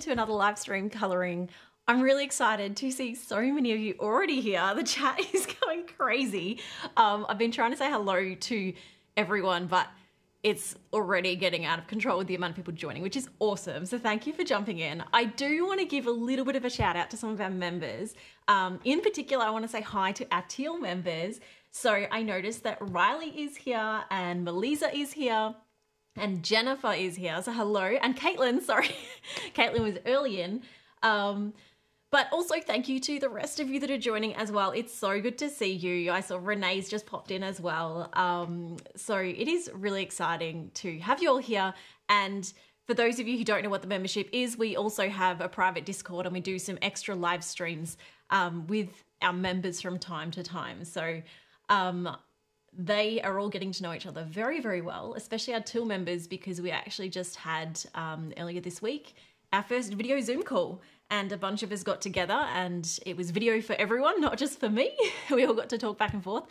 to another live stream colouring. I'm really excited to see so many of you already here. The chat is going crazy. Um, I've been trying to say hello to everyone, but it's already getting out of control with the amount of people joining, which is awesome. So thank you for jumping in. I do want to give a little bit of a shout out to some of our members. Um, in particular, I want to say hi to our teal members. So I noticed that Riley is here and Melissa is here and Jennifer is here. So hello. And Caitlin, sorry. Caitlin was early in. Um, but also thank you to the rest of you that are joining as well. It's so good to see you. I saw Renee's just popped in as well. Um, so it is really exciting to have you all here. And for those of you who don't know what the membership is, we also have a private Discord and we do some extra live streams um, with our members from time to time. So um, they are all getting to know each other very, very well, especially our Teal members, because we actually just had um, earlier this week our first video Zoom call. And a bunch of us got together, and it was video for everyone, not just for me. we all got to talk back and forth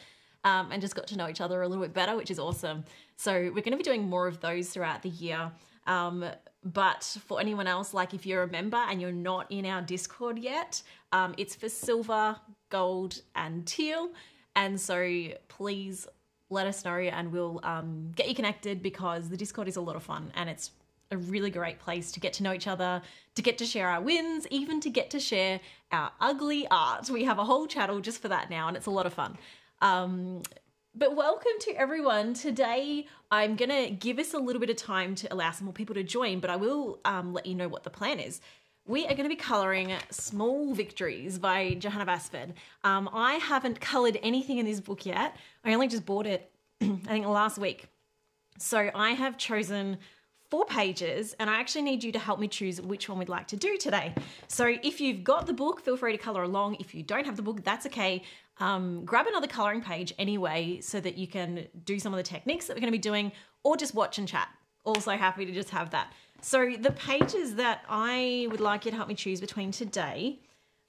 um, and just got to know each other a little bit better, which is awesome. So, we're going to be doing more of those throughout the year. Um, but for anyone else, like if you're a member and you're not in our Discord yet, um, it's for silver, gold, and teal. And so please let us know and we'll um, get you connected because the Discord is a lot of fun and it's a really great place to get to know each other, to get to share our wins, even to get to share our ugly art. We have a whole channel just for that now and it's a lot of fun. Um, but welcome to everyone. Today, I'm going to give us a little bit of time to allow some more people to join, but I will um, let you know what the plan is we are going to be colouring Small Victories by Johanna Basford. Um, I haven't coloured anything in this book yet. I only just bought it, I think, last week. So I have chosen four pages and I actually need you to help me choose which one we'd like to do today. So if you've got the book, feel free to colour along. If you don't have the book, that's okay. Um, grab another colouring page anyway so that you can do some of the techniques that we're going to be doing or just watch and chat. Also happy to just have that. So the pages that I would like you to help me choose between today,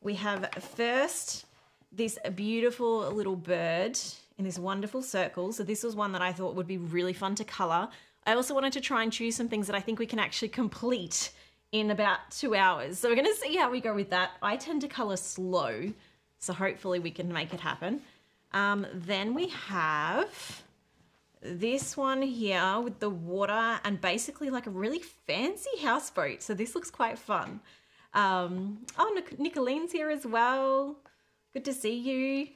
we have first this beautiful little bird in this wonderful circle. So this was one that I thought would be really fun to color. I also wanted to try and choose some things that I think we can actually complete in about two hours. So we're gonna see how we go with that. I tend to color slow, so hopefully we can make it happen. Um, then we have this one here with the water and basically like a really fancy houseboat. So this looks quite fun. Um, oh, Nic Nicolene's here as well. Good to see you.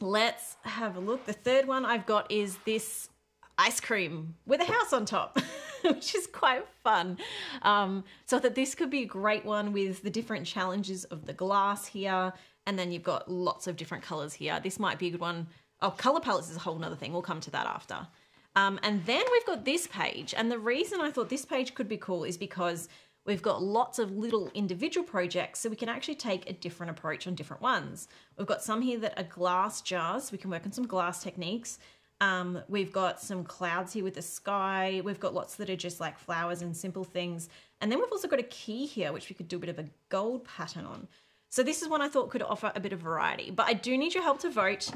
Let's have a look. The third one I've got is this ice cream with a house on top, which is quite fun. Um, so I thought this could be a great one with the different challenges of the glass here. And then you've got lots of different colors here. This might be a good one Oh, color palettes is a whole nother thing. We'll come to that after. Um, and then we've got this page. And the reason I thought this page could be cool is because we've got lots of little individual projects, so we can actually take a different approach on different ones. We've got some here that are glass jars. So We can work on some glass techniques. Um, we've got some clouds here with the sky. We've got lots that are just like flowers and simple things. And then we've also got a key here, which we could do a bit of a gold pattern on. So this is one I thought could offer a bit of variety, but I do need your help to vote.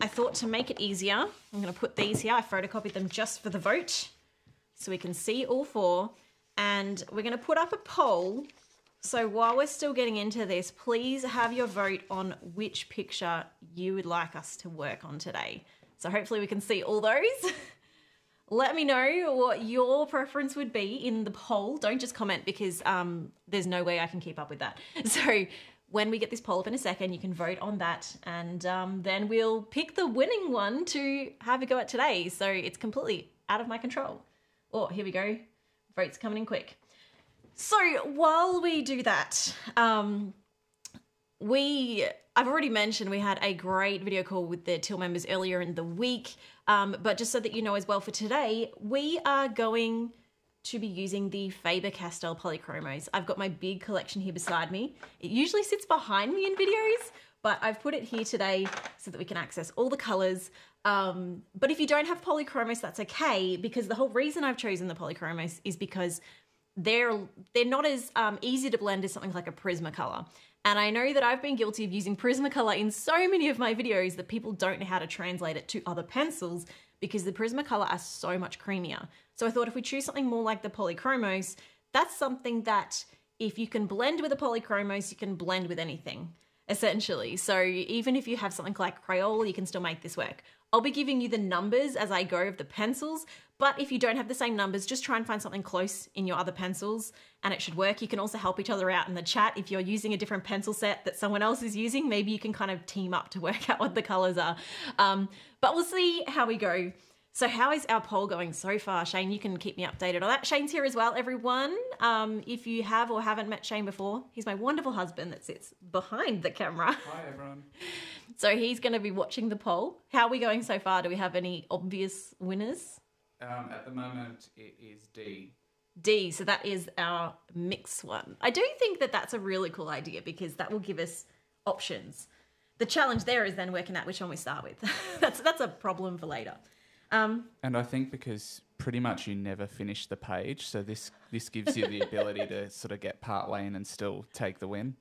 I thought to make it easier, I'm gonna put these here. I photocopied them just for the vote so we can see all four. And we're gonna put up a poll. So while we're still getting into this, please have your vote on which picture you would like us to work on today. So hopefully we can see all those. Let me know what your preference would be in the poll. Don't just comment because um, there's no way I can keep up with that. So when we get this poll up in a second, you can vote on that, and um, then we'll pick the winning one to have a go at today. So it's completely out of my control. Oh, here we go. Votes coming in quick. So while we do that, um, we I've already mentioned we had a great video call with the Teal members earlier in the week. Um, but just so that you know as well for today, we are going to be using the Faber-Castell Polychromos. I've got my big collection here beside me. It usually sits behind me in videos, but I've put it here today so that we can access all the colors. Um, but if you don't have Polychromos, that's okay, because the whole reason I've chosen the Polychromos is because they're they're not as um, easy to blend as something like a Prismacolor. And I know that I've been guilty of using Prismacolor in so many of my videos that people don't know how to translate it to other pencils because the Prismacolor are so much creamier. So I thought if we choose something more like the Polychromos, that's something that if you can blend with a polychromos, you can blend with anything essentially. So even if you have something like Crayola, you can still make this work. I'll be giving you the numbers as I go of the pencils, but if you don't have the same numbers, just try and find something close in your other pencils and it should work. You can also help each other out in the chat. If you're using a different pencil set that someone else is using, maybe you can kind of team up to work out what the colors are. Um, but we'll see how we go. So how is our poll going so far? Shane, you can keep me updated on that. Shane's here as well, everyone. Um, if you have or haven't met Shane before, he's my wonderful husband that sits behind the camera. Hi, everyone. So he's going to be watching the poll. How are we going so far? Do we have any obvious winners? Um, at the moment, it is D. D, so that is our mix one. I do think that that's a really cool idea because that will give us options. The challenge there is then working out which one we start with. that's that's a problem for later. Um, And I think because pretty much you never finish the page, so this this gives you the ability to sort of get part way in and still take the win.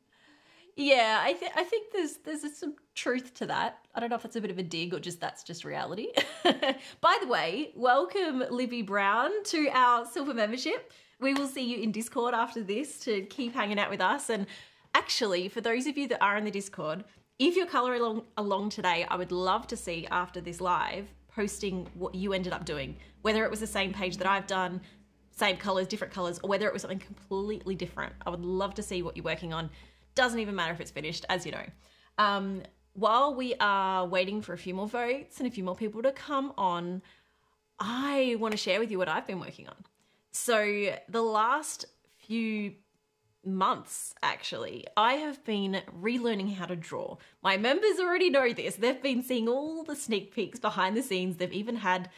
yeah, I think I think there's there's some truth to that. I don't know if that's a bit of a dig or just that's just reality. By the way, welcome Libby Brown to our silver membership. We will see you in Discord after this to keep hanging out with us. And actually, for those of you that are in the Discord, if you're coloring along, along today, I would love to see after this live posting what you ended up doing, whether it was the same page that I've done, same colors, different colors, or whether it was something completely different. I would love to see what you're working on. Doesn't even matter if it's finished, as you know. Um, while we are waiting for a few more votes and a few more people to come on, I want to share with you what I've been working on. So, the last few months, actually, I have been relearning how to draw. My members already know this. They've been seeing all the sneak peeks behind the scenes. They've even had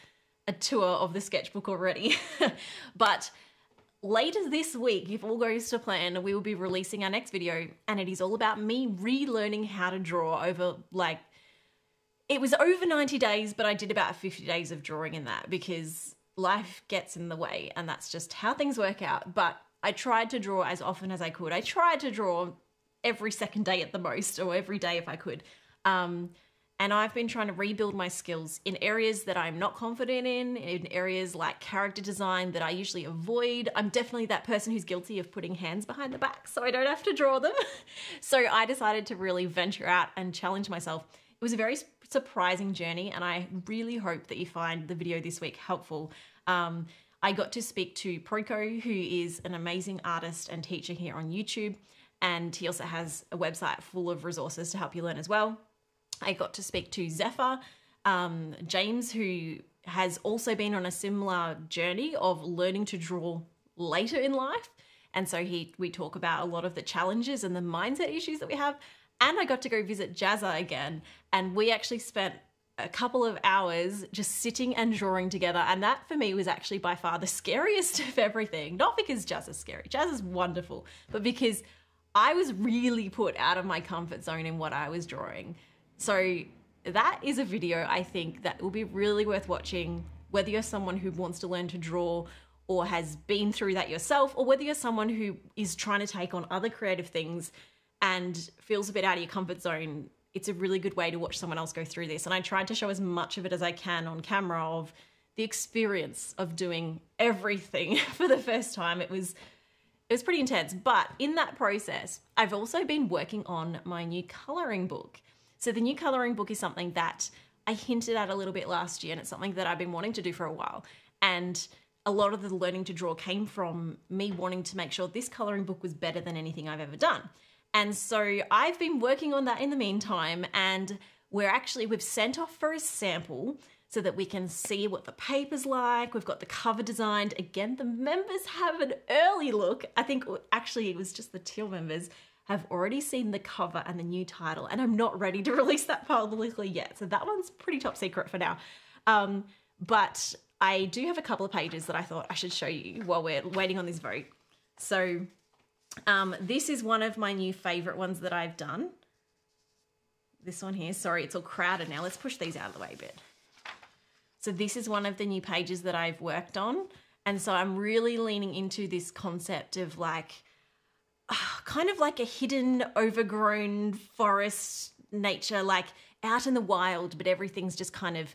a tour of the sketchbook already. but later this week, if all goes to plan, we will be releasing our next video, and it is all about me relearning how to draw over like it was over 90 days, but I did about 50 days of drawing in that because life gets in the way, and that's just how things work out. But I tried to draw as often as I could. I tried to draw every second day at the most, or every day if I could. Um, and I've been trying to rebuild my skills in areas that I'm not confident in, in areas like character design that I usually avoid. I'm definitely that person who's guilty of putting hands behind the back so I don't have to draw them. so I decided to really venture out and challenge myself. It was a very surprising journey, and I really hope that you find the video this week helpful. Um, I got to speak to Proko, who is an amazing artist and teacher here on YouTube, and he also has a website full of resources to help you learn as well. I got to speak to Zephyr, um, James, who has also been on a similar journey of learning to draw later in life. And so he we talk about a lot of the challenges and the mindset issues that we have. And I got to go visit Jazza again, and we actually spent a couple of hours just sitting and drawing together. And that for me was actually by far the scariest of everything. Not because Jazz is scary, Jazz is wonderful, but because I was really put out of my comfort zone in what I was drawing. So that is a video I think that will be really worth watching, whether you're someone who wants to learn to draw or has been through that yourself, or whether you're someone who is trying to take on other creative things and feels a bit out of your comfort zone. It's a really good way to watch someone else go through this. And I tried to show as much of it as I can on camera of the experience of doing everything for the first time. It was it was pretty intense. But in that process, I've also been working on my new coloring book. So the new coloring book is something that I hinted at a little bit last year, and it's something that I've been wanting to do for a while. And a lot of the learning to draw came from me wanting to make sure this coloring book was better than anything I've ever done. And so I've been working on that in the meantime, and we're actually we've sent off for a sample so that we can see what the paper's like. We've got the cover designed. Again, the members have an early look. I think actually it was just the teal members have already seen the cover and the new title, and I'm not ready to release that publicly yet. So that one's pretty top secret for now. Um, but I do have a couple of pages that I thought I should show you while we're waiting on this vote. So um, this is one of my new favorite ones that I've done. This one here, sorry, it's all crowded now. Let's push these out of the way a bit. So this is one of the new pages that I've worked on. And so I'm really leaning into this concept of like, ah, kind of like a hidden, overgrown forest nature, like out in the wild, but everything's just kind of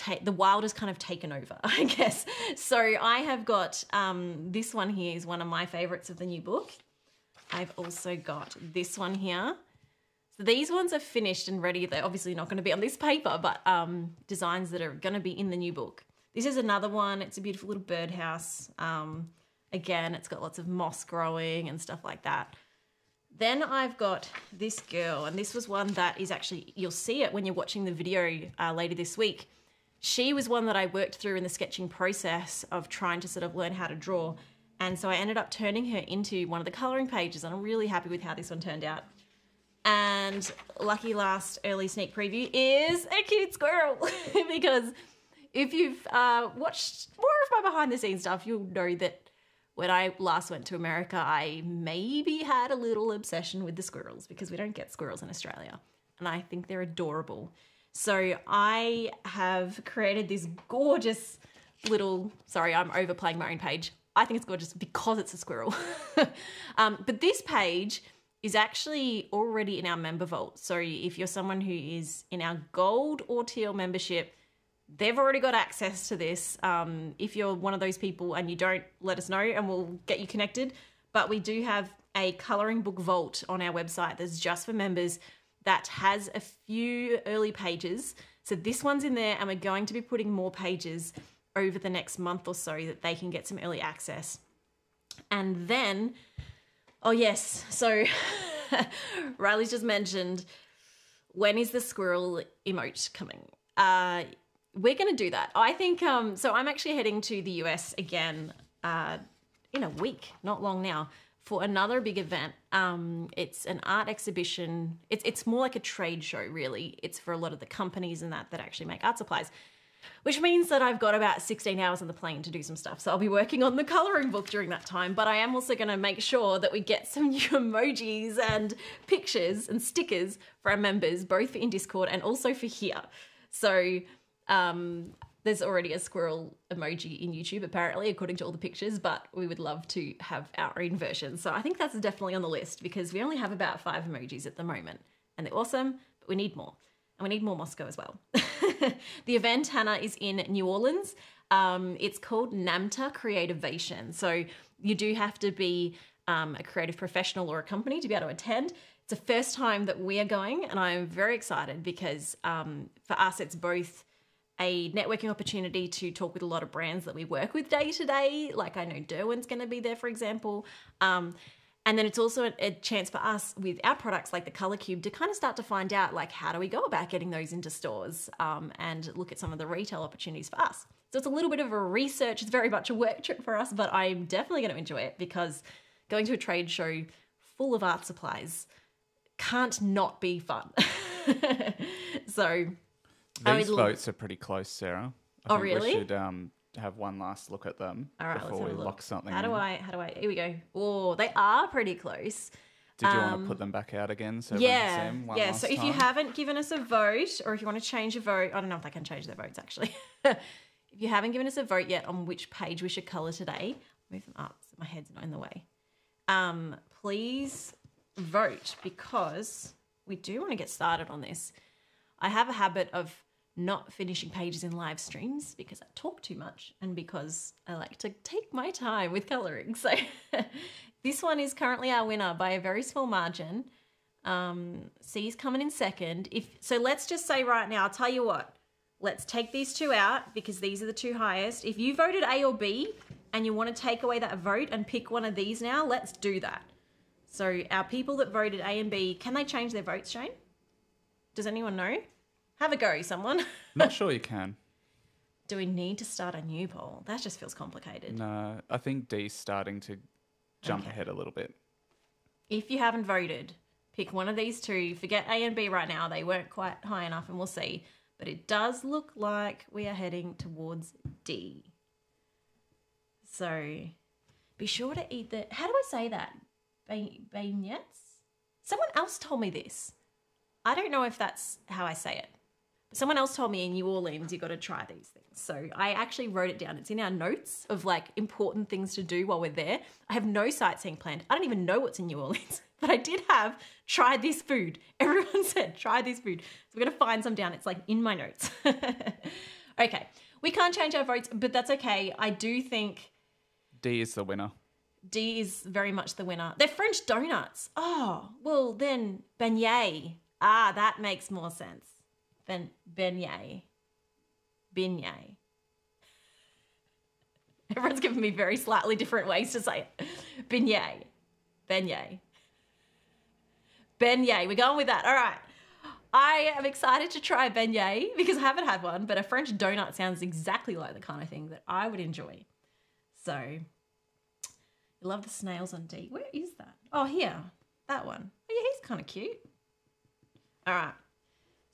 ta- the wild has kind of taken over, I guess. So I have got um, this one here is one of my favorites of the new book. I've also got this one here. So these ones are finished and ready. They're obviously not going to be on this paper, but um, designs that are going to be in the new book. This is another one. It's a beautiful little birdhouse. Um, again, it's got lots of moss growing and stuff like that. Then I've got this girl, and this was one that is actually, you'll see it when you're watching the video uh, later this week. She was one that I worked through in the sketching process of trying to sort of learn how to draw. And so I ended up turning her into one of the colouring pages, and I'm really happy with how this one turned out. And lucky last early sneak preview is a cute squirrel because if you've uh, watched more of my behind the scenes stuff, you'll know that when I last went to America, I maybe had a little obsession with the squirrels because we don't get squirrels in Australia. And I think they're adorable. So I have created this gorgeous little, sorry, I'm overplaying my own page. I think it's gorgeous because it's a squirrel. um, but this page is actually already in our member vault. So if you're someone who is in our gold or teal membership, they've already got access to this. Um, if you're one of those people and you don't, let us know and we'll get you connected. But we do have a coloring book vault on our website that's just for members that has a few early pages. So this one's in there, and we're going to be putting more pages over the next month or so that they can get some early access. And then, oh, yes, so Riley's just mentioned when is the squirrel emote coming? Uh, we're going to do that. I think um so I'm actually heading to the US again uh in a week, not long now, for another big event. Um it's an art exhibition. It's it's more like a trade show really. It's for a lot of the companies and that that actually make art supplies. Which means that I've got about 16 hours on the plane to do some stuff. So I'll be working on the coloring book during that time, but I am also going to make sure that we get some new emojis and pictures and stickers for our members, both in Discord and also for here. So um, there's already a squirrel emoji in YouTube, apparently, according to all the pictures, but we would love to have our own version. So I think that's definitely on the list because we only have about five emojis at the moment and they're awesome, but we need more. And we need more Moscow as well. the event, Hannah, is in New Orleans. Um, it's called NAMTA Creativation. So you do have to be um, a creative professional or a company to be able to attend. It's the first time that we are going, and I'm very excited because um, for us, it's both a networking opportunity to talk with a lot of brands that we work with day to day. Like I know Derwent's going to be there, for example. Um, and then it's also a, a, chance for us with our products like the Color Cube to kind of start to find out like how do we go about getting those into stores um, and look at some of the retail opportunities for us. So it's a little bit of a research. It's very much a work trip for us, but I'm definitely going to enjoy it because going to a trade show full of art supplies can't not be fun. so these votes are pretty close, Sarah. I oh, really? We should um, have one last look at them All right, before we lock something. How in. do I? How do I? Here we go. Oh, they are pretty close. Did you um, want to put them back out again? So yeah, yeah. So if time? you haven't given us a vote, or if you want to change a vote, I don't know if they can change their votes actually. if you haven't given us a vote yet on which page we should color today, move them up so my head's not in the way. Um, please vote because we do want to get started on this. I have a habit of not finishing pages in live streams because I talk too much and because I like to take my time with coloring. So this one is currently our winner by a very small margin. Um, C's coming in second. If so, let's just say right now. I'll tell you what. Let's take these two out because these are the two highest. If you voted A or B and you want to take away that vote and pick one of these now, let's do that. So our people that voted A and B, can they change their votes, Shane? Does anyone know? Have a go, someone. Not sure you can. Do we need to start a new poll? That just feels complicated. No, I think D's starting to jump okay. ahead a little bit. If you haven't voted, pick one of these two. Forget A and B right now. They weren't quite high enough, and we'll see. But it does look like we are heading towards D. So be sure to eat the. How do I say that? Beignets? Someone else told me this. I don't know if that's how I say it. Someone else told me in New Orleans you got to try these things. So I actually wrote it down. It's in our notes of like important things to do while we're there. I have no sightseeing planned. I don't even know what's in New Orleans, but I did have try this food. Everyone said try this food. So we're going to find some down. It's like in my notes. Okay. We can't change our votes, but that's okay. I do think D is the winner. D is very much the winner. They're French donuts. Oh, well then beignet. Ah, that makes more sense than beignet. Beignet. Everyone's giving me very slightly different ways to say it. Beignet. Beignet. Beignet. We're going with that. All right. I am excited to try beignet because I haven't had one, but a French donut sounds exactly like the kind of thing that I would enjoy. So, I love the snails on D. Where is that? Oh, here. That one. Oh, yeah, he's kind of cute. All right.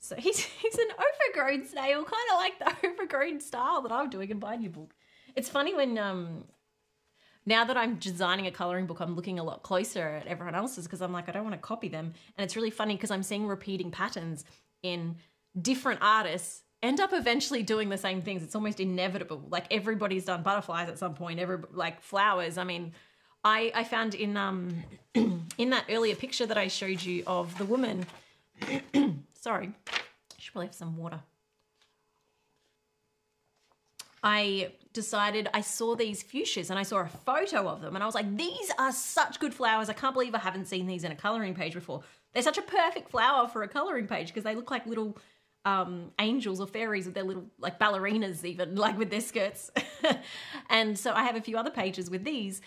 So he's he's an overgrown snail, kind of like the overgrown style that I'm doing in my new book. It's funny when um now that I'm designing a coloring book, I'm looking a lot closer at everyone else's because I'm like, I don't want to copy them. And it's really funny because I'm seeing repeating patterns in different artists end up eventually doing the same things. It's almost inevitable. Like everybody's done butterflies at some point, every like flowers. I mean, I I found in um in that earlier picture that I showed you of the woman. sorry, should probably have some water. I decided I saw these fuchsias and I saw a photo of them and I was like, these are such good flowers. I can't believe I haven't seen these in a coloring page before. They're such a perfect flower for a coloring page because they look like little um, angels or fairies with their little like ballerinas, even like with their skirts. and so I have a few other pages with these.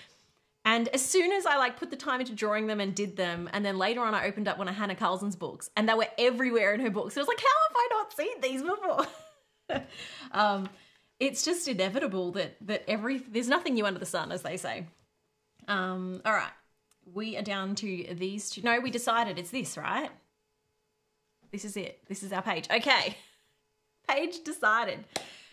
And as soon as I like put the time into drawing them and did them, and then later on I opened up one of Hanna Karlzon's books, and they were everywhere in her books. So I was like, how have I not seen these before? um, it's just inevitable that that every there's nothing new under the sun, as they say. Um, all right, we are down to these two. No, we decided it's this, right? This is it. This is our page. Okay, page decided.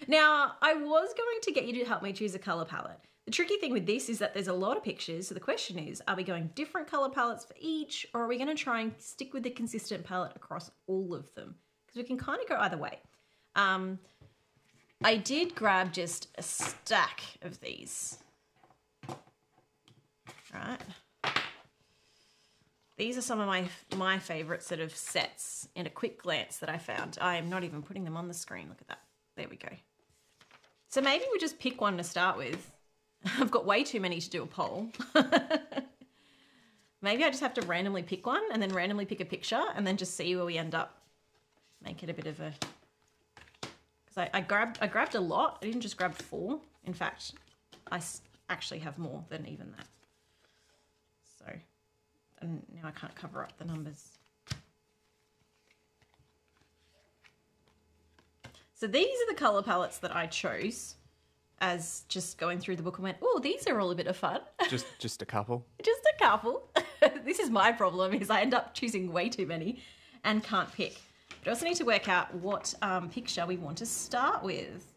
Now, I was going to get you to help me choose a color palette. The tricky thing with this is that there's a lot of pictures. So the question is, are we going different color palettes for each, or are we going to try and stick with the consistent palette across all of them? Because we can kind of go either way. Um, I did grab just a stack of these. Right. These are some of my my favorite sort of sets in a quick glance that I found. I am not even putting them on the screen. Look at that. There we go. So maybe we just pick one to start with. I've got way too many to do a poll. maybe I just have to randomly pick one and then randomly pick a picture and then just see where we end up. Make it a bit of a because I grabbed I grabbed a lot. I didn't just grab four. In fact, I actually have more than even that. So, and now I can't cover up the numbers. So these are the color palettes that I chose as just going through the book and went, oh, these are all a bit of fun. Just just a couple. just a couple. this is my problem is I end up choosing way too many and can't pick. But I also need to work out what um, picture we want to start with.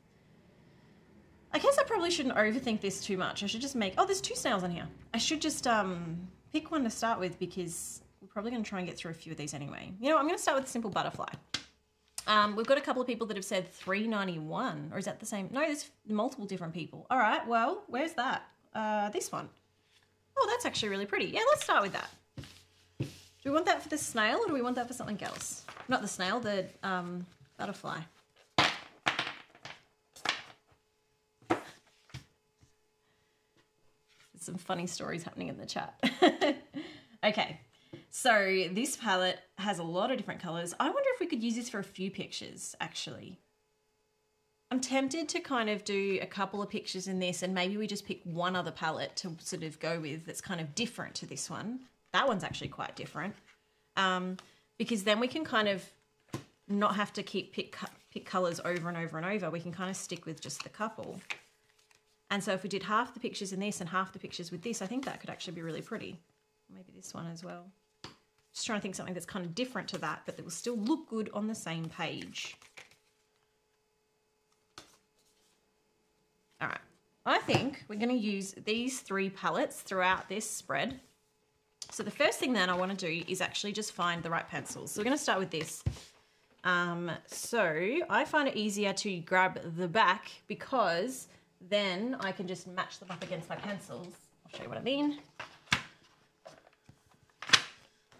I guess I probably shouldn't overthink this too much. I should just make, oh, there's two snails in here. I should just um, pick one to start with because we're probably going to try and get through a few of these anyway. You know, I'm going to start with a simple butterfly. Um, we've got a couple of people that have said 391, or is that the same? No, there's multiple different people. All right, well, where's that? Uh, this one. Oh, that's actually really pretty. Yeah, let's start with that. Do we want that for the snail or do we want that for something else? Not the snail, the um, butterfly. Some funny stories happening in the chat. okay, so this palette has a lot of different colors. I wonder if we could use this for a few pictures, actually. I'm tempted to kind of do a couple of pictures in this and maybe we just pick one other palette to sort of go with that's kind of different to this one. That one's actually quite different. Um, because then we can kind of not have to keep pick, pick colors over and over and over. We can kind of stick with just the couple. And so if we did half the pictures in this and half the pictures with this, I think that could actually be really pretty. Maybe this one as well. Just trying to think something that's kind of different to that, but that will still look good on the same page. All right. I think we're going to use these three palettes throughout this spread. So the first thing then I want to do is actually just find the right pencils. So we're going to start with this. Um, so I find it easier to grab the back because then I can just match them up against my pencils. I'll show you what I mean.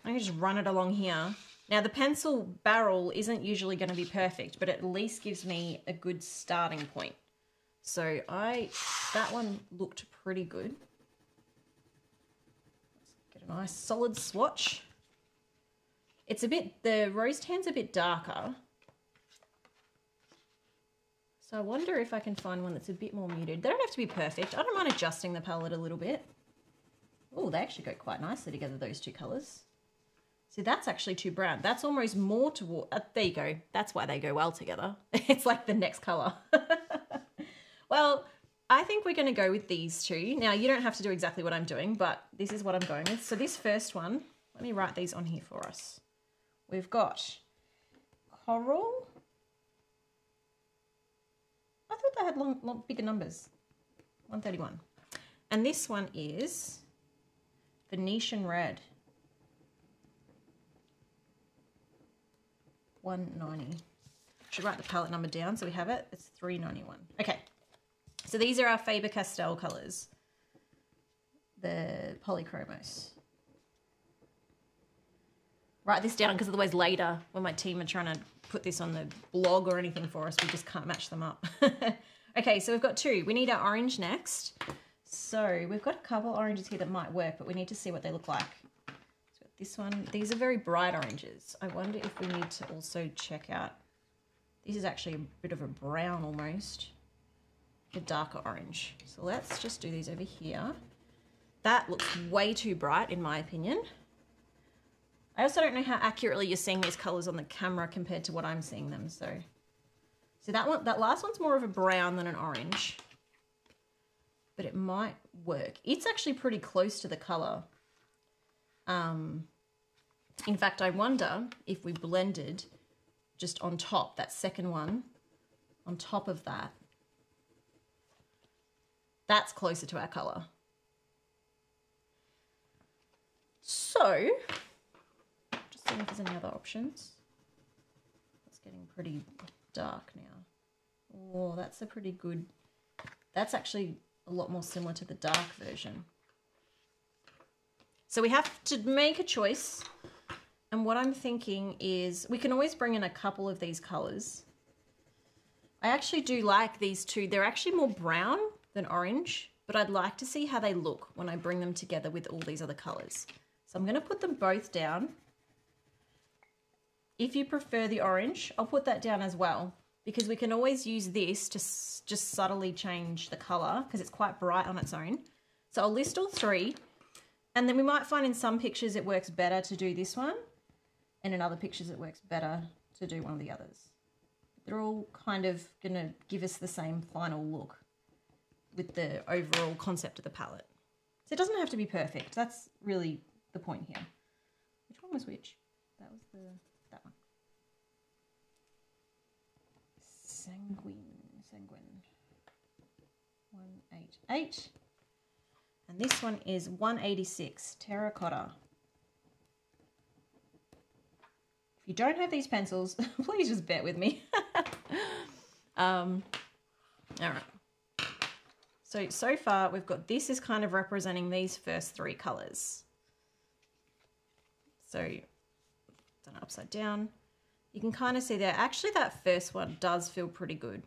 I can just run it along here Now the pencil barrel isn't usually going to be perfect, but at least gives me a good starting point. So I, that one looked pretty good. Let's get a nice solid swatch. It's a bit, the rose tan's a bit darker. So I wonder if I can find one that's a bit more muted. They don't have to be perfect. I don't mind adjusting the palette a little bit. Oh, they actually go quite nicely together, those two colours. See, that's actually too brown. That's almost more toward... Uh, there you go. That's why they go well together. it's like the next colour. well, I think we're going to go with these two. Now, you don't have to do exactly what I'm doing, but this is what I'm going with. So this first one, let me write these on here for us. We've got coral. I thought they had long, long bigger numbers. 131. And this one is Venetian red. 190. Should write the palette number down so we have it. It's 391. Okay. So these are our Faber-Castell colours. The polychromos. Write this down because otherwise later when my team are trying to put this on the blog or anything for us, we just can't match them up. okay, so we've got two. We need our orange next. So we've got a couple oranges here that might work, but we need to see what they look like. This one, these are very bright oranges. I wonder if we need to also check out, this is actually a bit of a brown almost, a darker orange. So let's just do these over here. That looks way too bright in my opinion. I also don't know how accurately you're seeing these colors on the camera compared to what I'm seeing them. So, so that one, that last one's more of a brown than an orange but it might work. It's actually pretty close to the color. Um, in fact, I wonder if we blended just on top, that second one, on top of that, that's closer to our color. So, just seeing if there's any other options. It's getting pretty dark now. Oh, that's a pretty good, that's actually a lot more similar to the dark version. So we have to make a choice. And what I'm thinking is we can always bring in a couple of these colors. I actually do like these two. They're actually more brown than orange, but I'd like to see how they look when I bring them together with all these other colors. So I'm going to put them both down. If you prefer the orange, I'll put that down as well because we can always use this to just subtly change the color because it's quite bright on its own. So I'll list all three and then we might find in some pictures it works better to do this one and in other pictures it works better to do one of the others. They're all kind of going to give us the same final look with the overall concept of the palette. So it doesn't have to be perfect. That's really the point here. Which one was which? That was the that one. Sanguine, sanguine. 188. And this one is 186, terracotta. If you don't have these pencils, please just bet with me. um, all right. So, so far we've got this is kind of representing these first three colors. So, done upside down you can kind of see there, actually that first one does feel pretty good.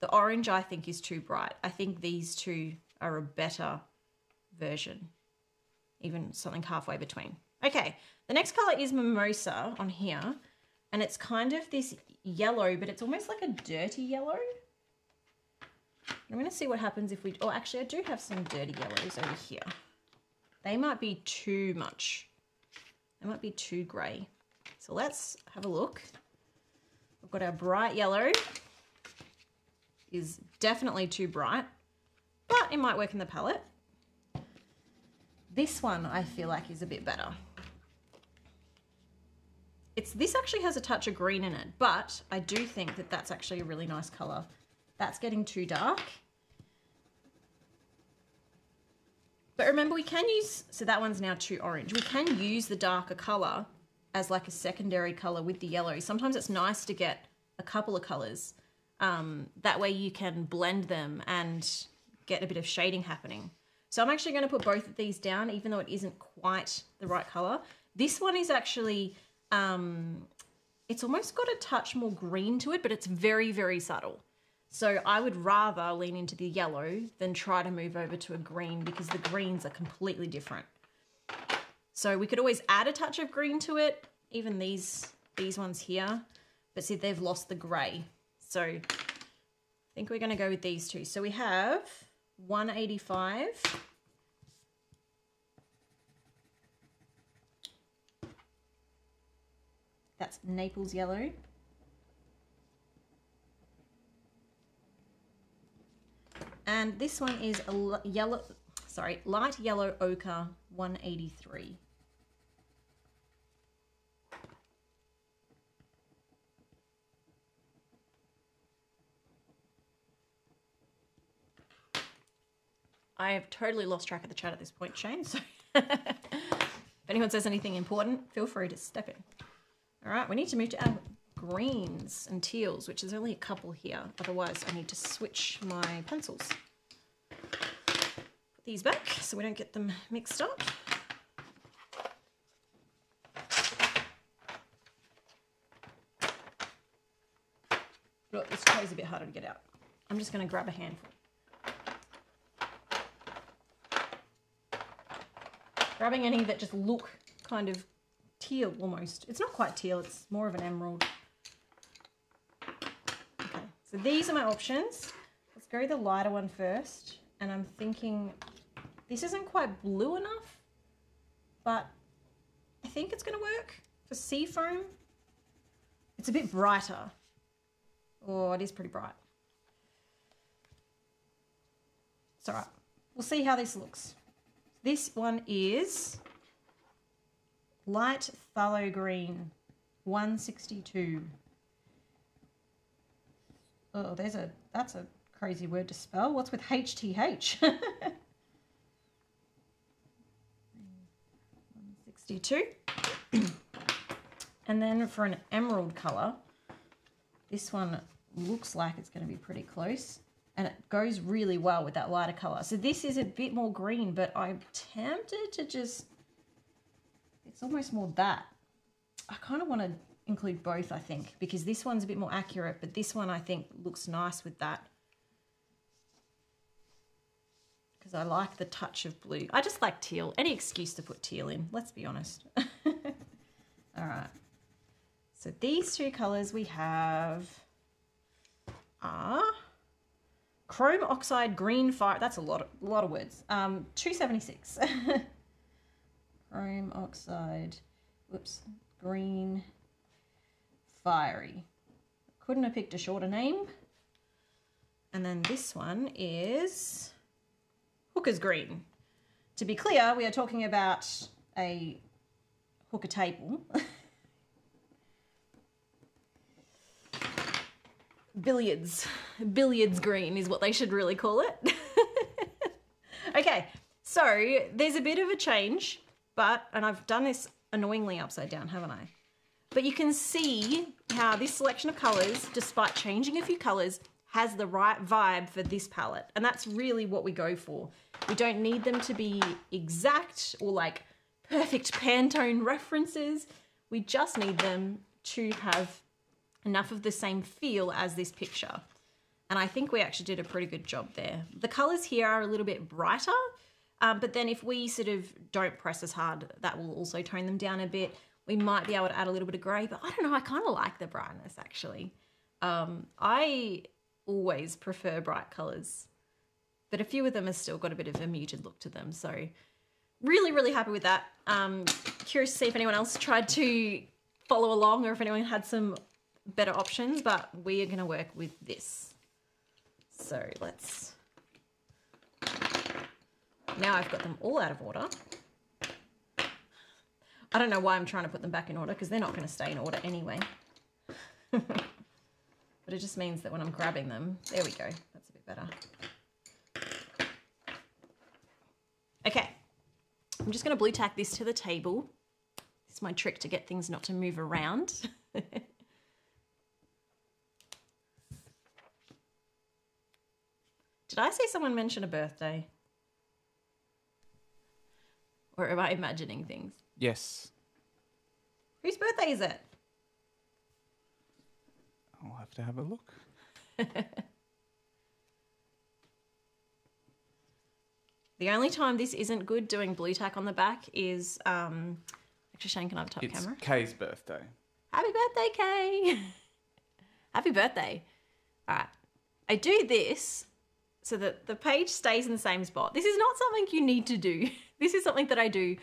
The orange I think is too bright. I think these two are a better version, even something halfway between. Okay, the next color is Mimosa on here, and it's kind of this yellow, but it's almost like a dirty yellow. I'm going to see what happens if we, oh, actually I do have some dirty yellows over here. They might be too much. They might be too grey. So let's have a look. We've got our bright yellow. Is definitely too bright, but it might work in the palette. This one I feel like is a bit better. It's This actually has a touch of green in it, but I do think that that's actually a really nice color. That's getting too dark. But remember, we can use, so that one's now too orange. We can use the darker color as like a secondary color with the yellow. Sometimes it's nice to get a couple of colors. Um, that way you can blend them and get a bit of shading happening. So I'm actually going to put both of these down, even though it isn't quite the right color. This one is actually um, it's almost got a touch more green to it, but it's very, very subtle. So I would rather lean into the yellow than try to move over to a green because the greens are completely different. So we could always add a touch of green to it, even these these ones here. But see, they've lost the grey. So I think we're going to go with these two. So we have 185. That's Naples yellow. And this one is a yellow, sorry, light yellow ochre 183. I have totally lost track of the chat at this point, Shane. So if anyone says anything important, feel free to step in. All right, we need to move to our greens and teals, which is only a couple here. Otherwise, I need to switch my pencils. Put these back so we don't get them mixed up. Look, this tray is a bit harder to get out. I'm just going to grab a handful. Grabbing any that just look kind of teal almost. It's not quite teal, it's more of an emerald. Okay, so these are my options. Let's go the lighter one first. And I'm thinking this isn't quite blue enough, but I think it's going to work for sea foam. It's a bit brighter. Oh, it is pretty bright. It's all right. We'll see how this looks. This one is light phthalo green, 162. Oh, there's a, that's a crazy word to spell. What's with HTH? 162. and then for an emerald colour, this one looks like it's going to be pretty close and it goes really well with that lighter color. So this is a bit more green, but I'm tempted to just, it's almost more that. I kind of want to include both, I think, because this one's a bit more accurate, but this one I think looks nice with that. Because I like the touch of blue. I just like teal. Any excuse to put teal in, let's be honest. All right. So these two colors we have are Chrome oxide green fire. That's a lot of, lot of words. Um, 276. Chrome oxide, whoops, green fiery. Couldn't have picked a shorter name. And then this one is hooker's green. To be clear, we are talking about a hooker table. billiards. Billiards green is what they should really call it. okay, so there's a bit of a change, but, and I've done this annoyingly upside down, haven't I? But you can see how this selection of colours, despite changing a few colours, has the right vibe for this palette. And that's really what we go for. We don't need them to be exact or like perfect Pantone references. We just need them to have enough of the same feel as this picture. And I think we actually did a pretty good job there. The colors here are a little bit brighter, um, but then if we sort of don't press as hard, that will also tone them down a bit. We might be able to add a little bit of gray, but I don't know, I kind of like the brightness actually. Um, I always prefer bright colors, but a few of them have still got a bit of a muted look to them. So really, really happy with that. Um, curious to see if anyone else tried to follow along or if anyone had some better options, but we are going to work with this. So let's, now I've got them all out of order. I don't know why I'm trying to put them back in order because they're not going to stay in order anyway. but it just means that when I'm grabbing them, there we go. That's a bit better. Okay, I'm just going to blue tack this to the table. It's my trick to get things not to move around. Did I see someone mention a birthday? Or am I imagining things? Yes. Whose birthday is it? I'll have to have a look. The only time this isn't good doing blue tack on the back is um actually Shane can I have a top It's camera? Kay's birthday. Happy birthday, Kay. Happy birthday. All right. I do this so that the page stays in the same spot. This is not something you need to do. This is something that I do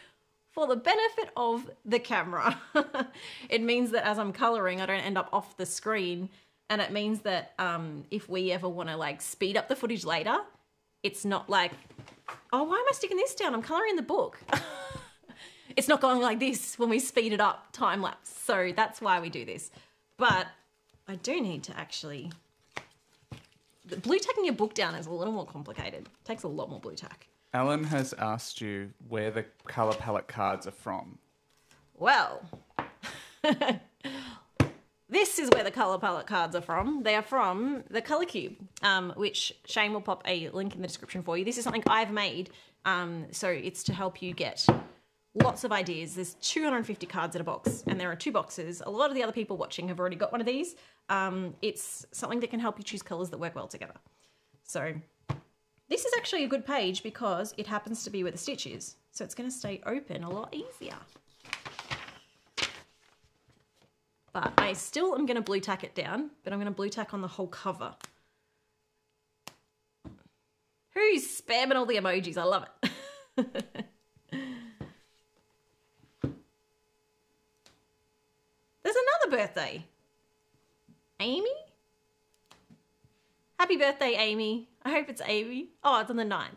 for the benefit of the camera. it means that as I'm coloring, I don't end up off the screen. And it means that um, if we ever want to like speed up the footage later, it's not like, oh, why am I sticking this down? I'm coloring in the book. it's not going like this when we speed it up time lapse. So that's why we do this. But I do need to actually. Blue tacking your book down is a little more complicated. It takes a lot more blue tack. Alan has asked you where the colour palette cards are from. Well, this is where the color palette cards are from. They are from the Color Cube, um, which Shane will pop a link in the description for you. This is something I've made, um, so it's to help you get lots of ideas. There's 250 cards in a box, and there are two boxes. A lot of the other people watching have already got one of these. Um, it's something that can help you choose colors that work well together. So this is actually a good page because it happens to be where the stitch is. So it's going to stay open a lot easier. But I still am going to blue tack it down, but I'm going to blue tack on the whole cover. Who's spamming all the emojis? I love it. There's birthday. Amy? Happy birthday, Amy. I hope it's Amy. Oh, it's on the 9th.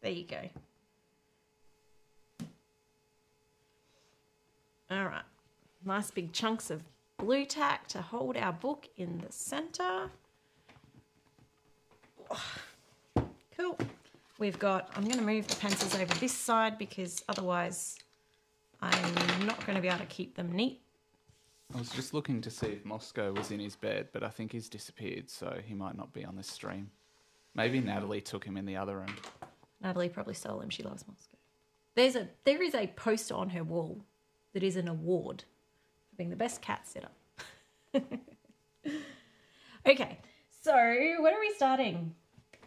There you go. All right. Nice big chunks of blue tack to hold our book in the center. Cool. We've got, I'm going to move the pencils over this side because otherwise I'm not going to be able to keep them neat. I was just looking to see if Moscow was in his bed, but I think he's disappeared, so he might not be on this stream. Maybe Natalie took him in the other room. Natalie probably stole him. She loves Moscow. There's a there is a poster on her wall that is an award for being the best cat sitter. okay, so when are we starting?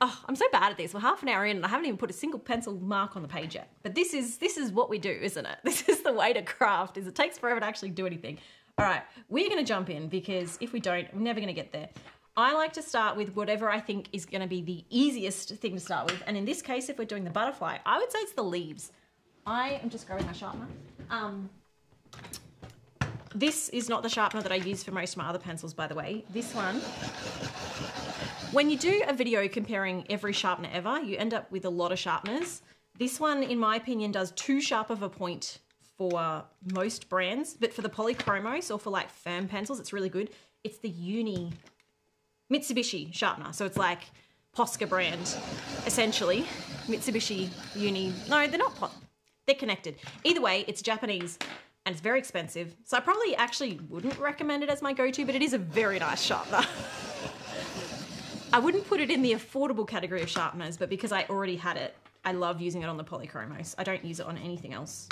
Oh, I'm so bad at this. We're half an hour in and I haven't even put a single pencil mark on the page yet. But this is this is what we do, isn't it? This is the way to craft. Is it takes forever to actually do anything. All right, we're going to jump in because if we don't, we're never going to get there. I like to start with whatever I think is going to be the easiest thing to start with. And in this case, if we're doing the butterfly, I would say it's the leaves. I am just grabbing my sharpener. Um, this is not the sharpener that I use for most of my other pencils, by the way. This one, when you do a video comparing every sharpener ever, you end up with a lot of sharpeners. This one, in my opinion, does too sharp of a point for most brands, but for the polychromos or for like firm pencils, it's really good. It's the Uni Mitsubishi sharpener. So it's like Posca brand, essentially. Mitsubishi Uni. No, they're not. Po- they're connected. Either way, it's Japanese and it's very expensive. So I probably actually wouldn't recommend it as my go-to, but it is a very nice sharpener. I wouldn't put it in the affordable category of sharpeners, but because I already had it, I love using it on the polychromos. I don't use it on anything else.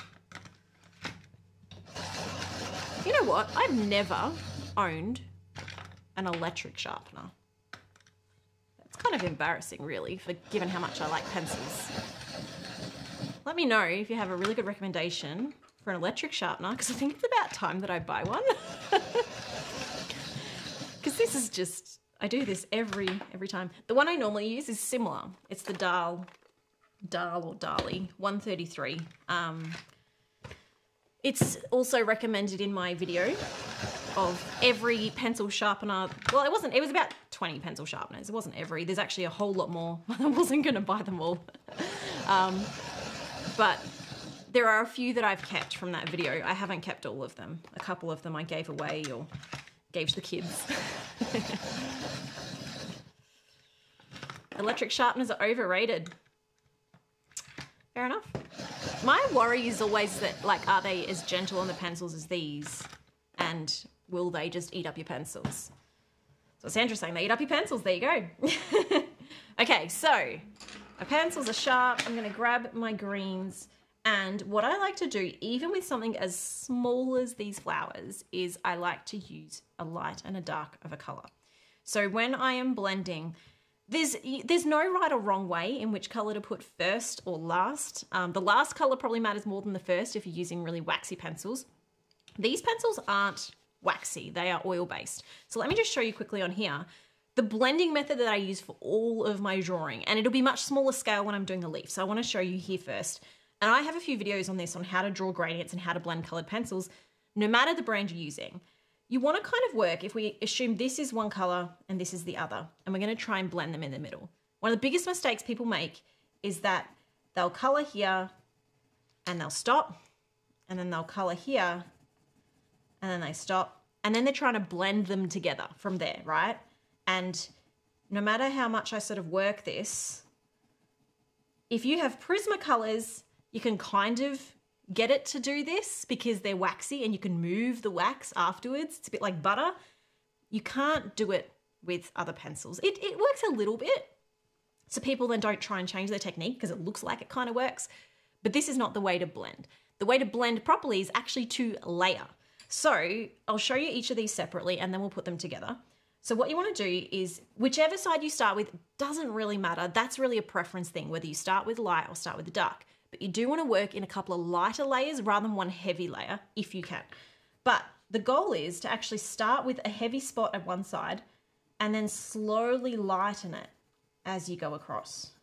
You know what? I've never owned an electric sharpener. That's kind of embarrassing, really, for given how much I like pencils. Let me know if you have a really good recommendation for an electric sharpener, because I think it's about time that I buy one. Because this is just, I do this every every time. The one I normally use is similar. It's the Dahl, Dahl or Dali 133. Um, it's also recommended in my video of every pencil sharpener. Well, it wasn't, it was about 20 pencil sharpeners. It wasn't every. There's actually a whole lot more. I wasn't going to buy them all. Um, but there are a few that I've kept from that video. I haven't kept all of them. A couple of them I gave away or gave to the kids. Electric sharpeners are overrated. Fair enough. My worry is always that, like, are they as gentle on the pencils as these? And will they just eat up your pencils? So Sandra's saying they eat up your pencils. There you go. okay, so my pencils are sharp. I'm going to grab my greens And what I like to do, even with something as small as these flowers, is I like to use a light and a dark of a color. So when I am blending, there's there's no right or wrong way in which color to put first or last. Um, the last color probably matters more than the first if you're using really waxy pencils. These pencils aren't waxy, they are oil based. So let me just show you quickly on here the blending method that I use for all of my drawing, and it'll be much smaller scale when I'm doing the leaf. So I want to show you here first. And I have a few videos on this on how to draw gradients and how to blend colored pencils, no matter the brand you're using. You want to kind of work if we assume this is one color and this is the other, and we're going to try and blend them in the middle. One of the biggest mistakes people make is that they'll color here and they'll stop, and then they'll color here and then they stop, and then they're trying to blend them together from there, right? And no matter how much I sort of work this, if you have Prismacolors, you can kind of get it to do this because they're waxy and you can move the wax afterwards. It's a bit like butter. You can't do it with other pencils. It, it works a little bit. So people then don't try and change their technique because it looks like it kind of works. But this is not the way to blend. The way to blend properly is actually to layer. So I'll show you each of these separately and then we'll put them together. So what you want to do is whichever side you start with doesn't really matter. That's really a preference thing, whether you start with light or start with the dark. But you do want to work in a couple of lighter layers rather than one heavy layer if you can. But the goal is to actually start with a heavy spot at one side and then slowly lighten it as you go across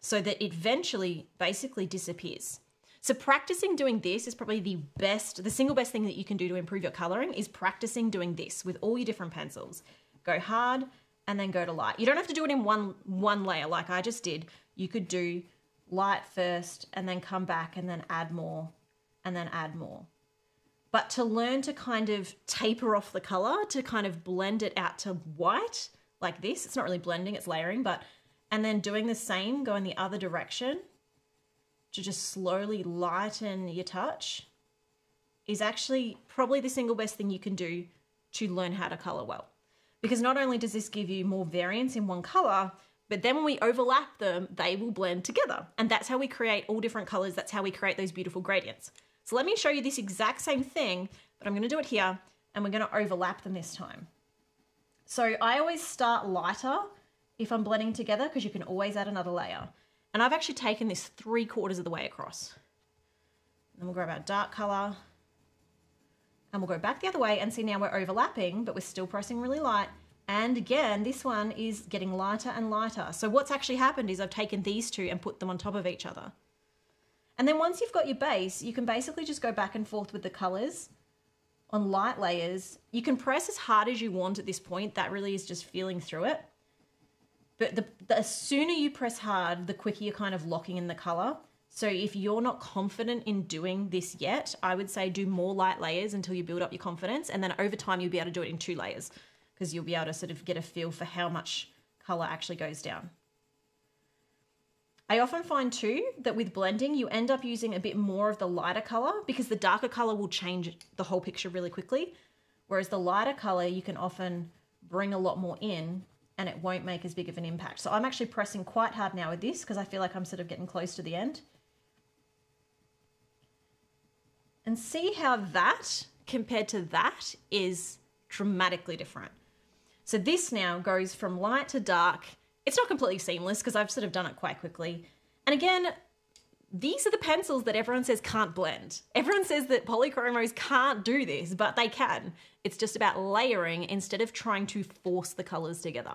so that it eventually basically disappears. So practicing doing this is probably the best, the single best thing that you can do to improve your coloring is practicing doing this with all your different pencils. Go hard and then go to light. You don't have to do it in one one layer like I just did. You could do light first and then come back and then add more and then add more. But to learn to kind of taper off the color, to kind of blend it out to white like this, it's not really blending, it's layering, but and then doing the same, go in the other direction to just slowly lighten your touch is actually probably the single best thing you can do to learn how to color well. Because not only does this give you more variance in one color, but then when we overlap them, they will blend together. And that's how we create all different colors. That's how we create those beautiful gradients. So let me show you this exact same thing, but I'm gonna do it here and we're gonna overlap them this time. So I always start lighter if I'm blending together because you can always add another layer. And I've actually taken this three quarters of the way across. Then we'll grab our dark color and we'll go back the other way and see now we're overlapping, but we're still pressing really light. And again, this one is getting lighter and lighter. So what's actually happened is I've taken these two and put them on top of each other. And then once you've got your base, you can basically just go back and forth with the colors on light layers. You can press as hard as you want at this point. That really is just feeling through it. But the, the sooner you press hard, the quicker you're kind of locking in the color. So if you're not confident in doing this yet, I would say do more light layers until you build up your confidence. And then over time, you'll be able to do it in two layers because you'll be able to sort of get a feel for how much color actually goes down. I often find too that with blending, you end up using a bit more of the lighter color because the darker color will change the whole picture really quickly. Whereas the lighter color, you can often bring a lot more in and it won't make as big of an impact. So I'm actually pressing quite hard now with this because I feel like I'm sort of getting close to the end. And see how that compared to that is dramatically different. So this now goes from light to dark. It's not completely seamless because I've sort of done it quite quickly. And again, these are the pencils that everyone says can't blend. Everyone says that polychromos can't do this, but they can. It's just about layering instead of trying to force the colors together.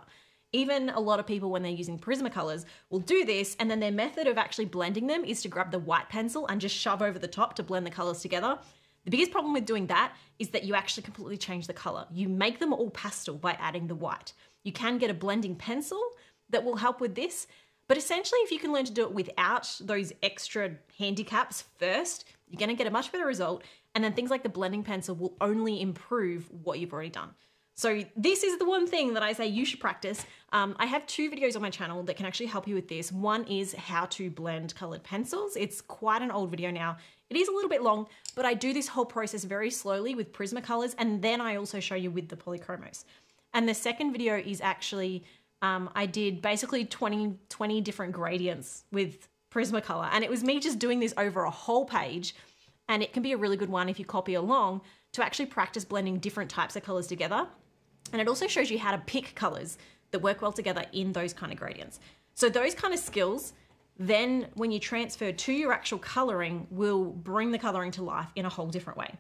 Even a lot of people, when they're using Prismacolors, will do this, and then their method of actually blending them is to grab the white pencil and just shove over the top to blend the colors together. The biggest problem with doing that is that you actually completely change the color. You make them all pastel by adding the white. You can get a blending pencil that will help with this, but essentially, if you can learn to do it without those extra handicaps first, you're gonna get a much better result. And then things like the blending pencil will only improve what you've already done. So this is the one thing that I say you should practice. Um, I have two videos on my channel that can actually help you with this. One is how to blend colored pencils. It's quite an old video now. It is a little bit long, but I do this whole process very slowly with Prismacolors, and then I also show you with the polychromos. And the second video is actually um, I did basically 20, 20 different gradients with Prismacolor. And it was me just doing this over a whole page. And it can be a really good one if you copy along to actually practice blending different types of colors together. And it also shows you how to pick colors that work well together in those kind of gradients. So those kind of skills, then when you transfer to your actual coloring, will bring the coloring to life in a whole different way.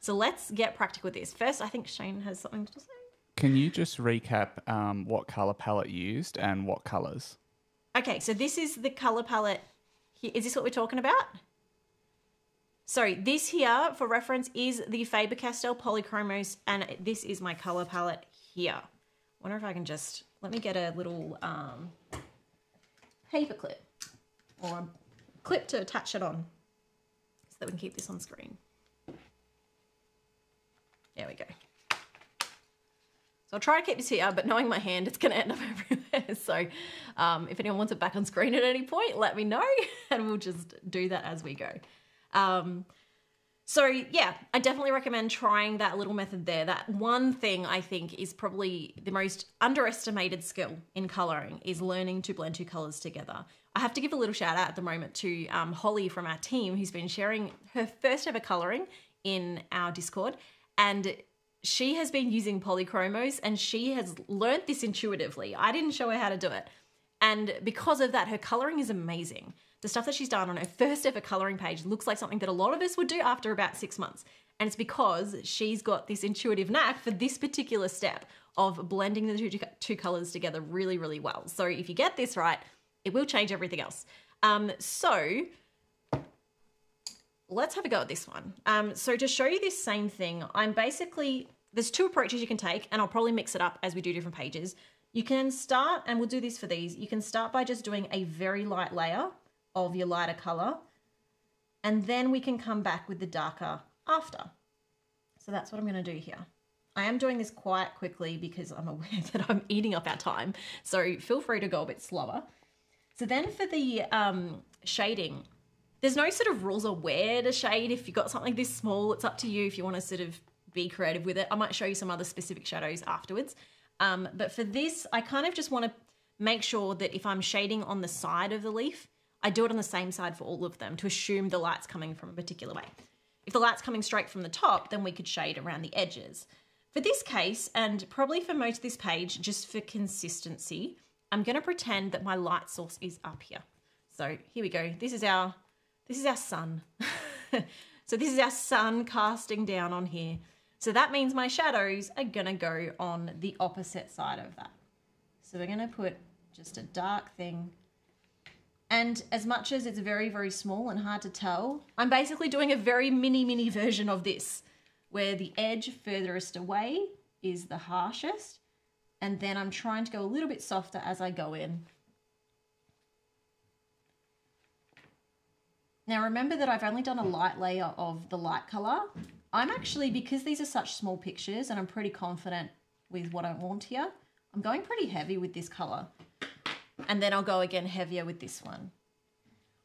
So let's get practical with this. First, I think Shane has something to say. Can you just recap um, what color palette you used and what colors? Okay, so this is the color palette. Is this what we're talking about? Sorry, this here, for reference, is the Faber-Castell Polychromos, and this is my color palette here. wonder if I can just, let me get a little um, paper clip or a clip to attach it on so that we can keep this on screen. There we go. So I'll try to keep this here, but knowing my hand, it's going to end up everywhere. So um, if anyone wants it back on screen at any point, let me know and we'll just do that as we go. Um, so yeah, I definitely recommend trying that little method there. That one thing I think is probably the most underestimated skill in coloring is learning to blend two colors together. I have to give a little shout out at the moment to um, Holly from our team who's been sharing her first ever coloring in our Discord. And she has been using polychromos and she has learned this intuitively. I didn't show her how to do it. And because of that, her coloring is amazing. The stuff that she's done on her first ever coloring page looks like something that a lot of us would do after about six months. And it's because she's got this intuitive knack for this particular step of blending the two, two colors together really, really well. So if you get this right, it will change everything else. Um, so let's have a go at this one. Um, so to show you this same thing, I'm basically, there's two approaches you can take and I'll probably mix it up as we do different pages. You can start, and we'll do this for these, you can start by just doing a very light layer of your lighter color, and then we can come back with the darker after. So that's what I'm gonna do here. I am doing this quite quickly because I'm aware that I'm eating up our time. So feel free to go a bit slower. So then for the um, shading, there's no sort of rules of where to shade. If you've got something this small, it's up to you if you want to sort of be creative with it. I might show you some other specific shadows afterwards. Um, but for this, I kind of just want to make sure that if I'm shading on the side of the leaf, I do it on the same side for all of them to assume the light's coming from a particular way. If the light's coming straight from the top, then we could shade around the edges. For this case, and probably for most of this page, just for consistency, I'm going to pretend that my light source is up here. So here we go. This is our, this is our sun. so this is our sun casting down on here. So that means my shadows are gonna go on the opposite side of that. So we're gonna put just a dark thing. And as much as it's very, very small and hard to tell, I'm basically doing a very mini, mini version of this, where the edge furthest away is the harshest. And then I'm trying to go a little bit softer as I go in. Now remember that I've only done a light layer of the light color I'm actually, because these are such small pictures and I'm pretty confident with what I want here, I'm going pretty heavy with this color. And then I'll go again heavier with this one.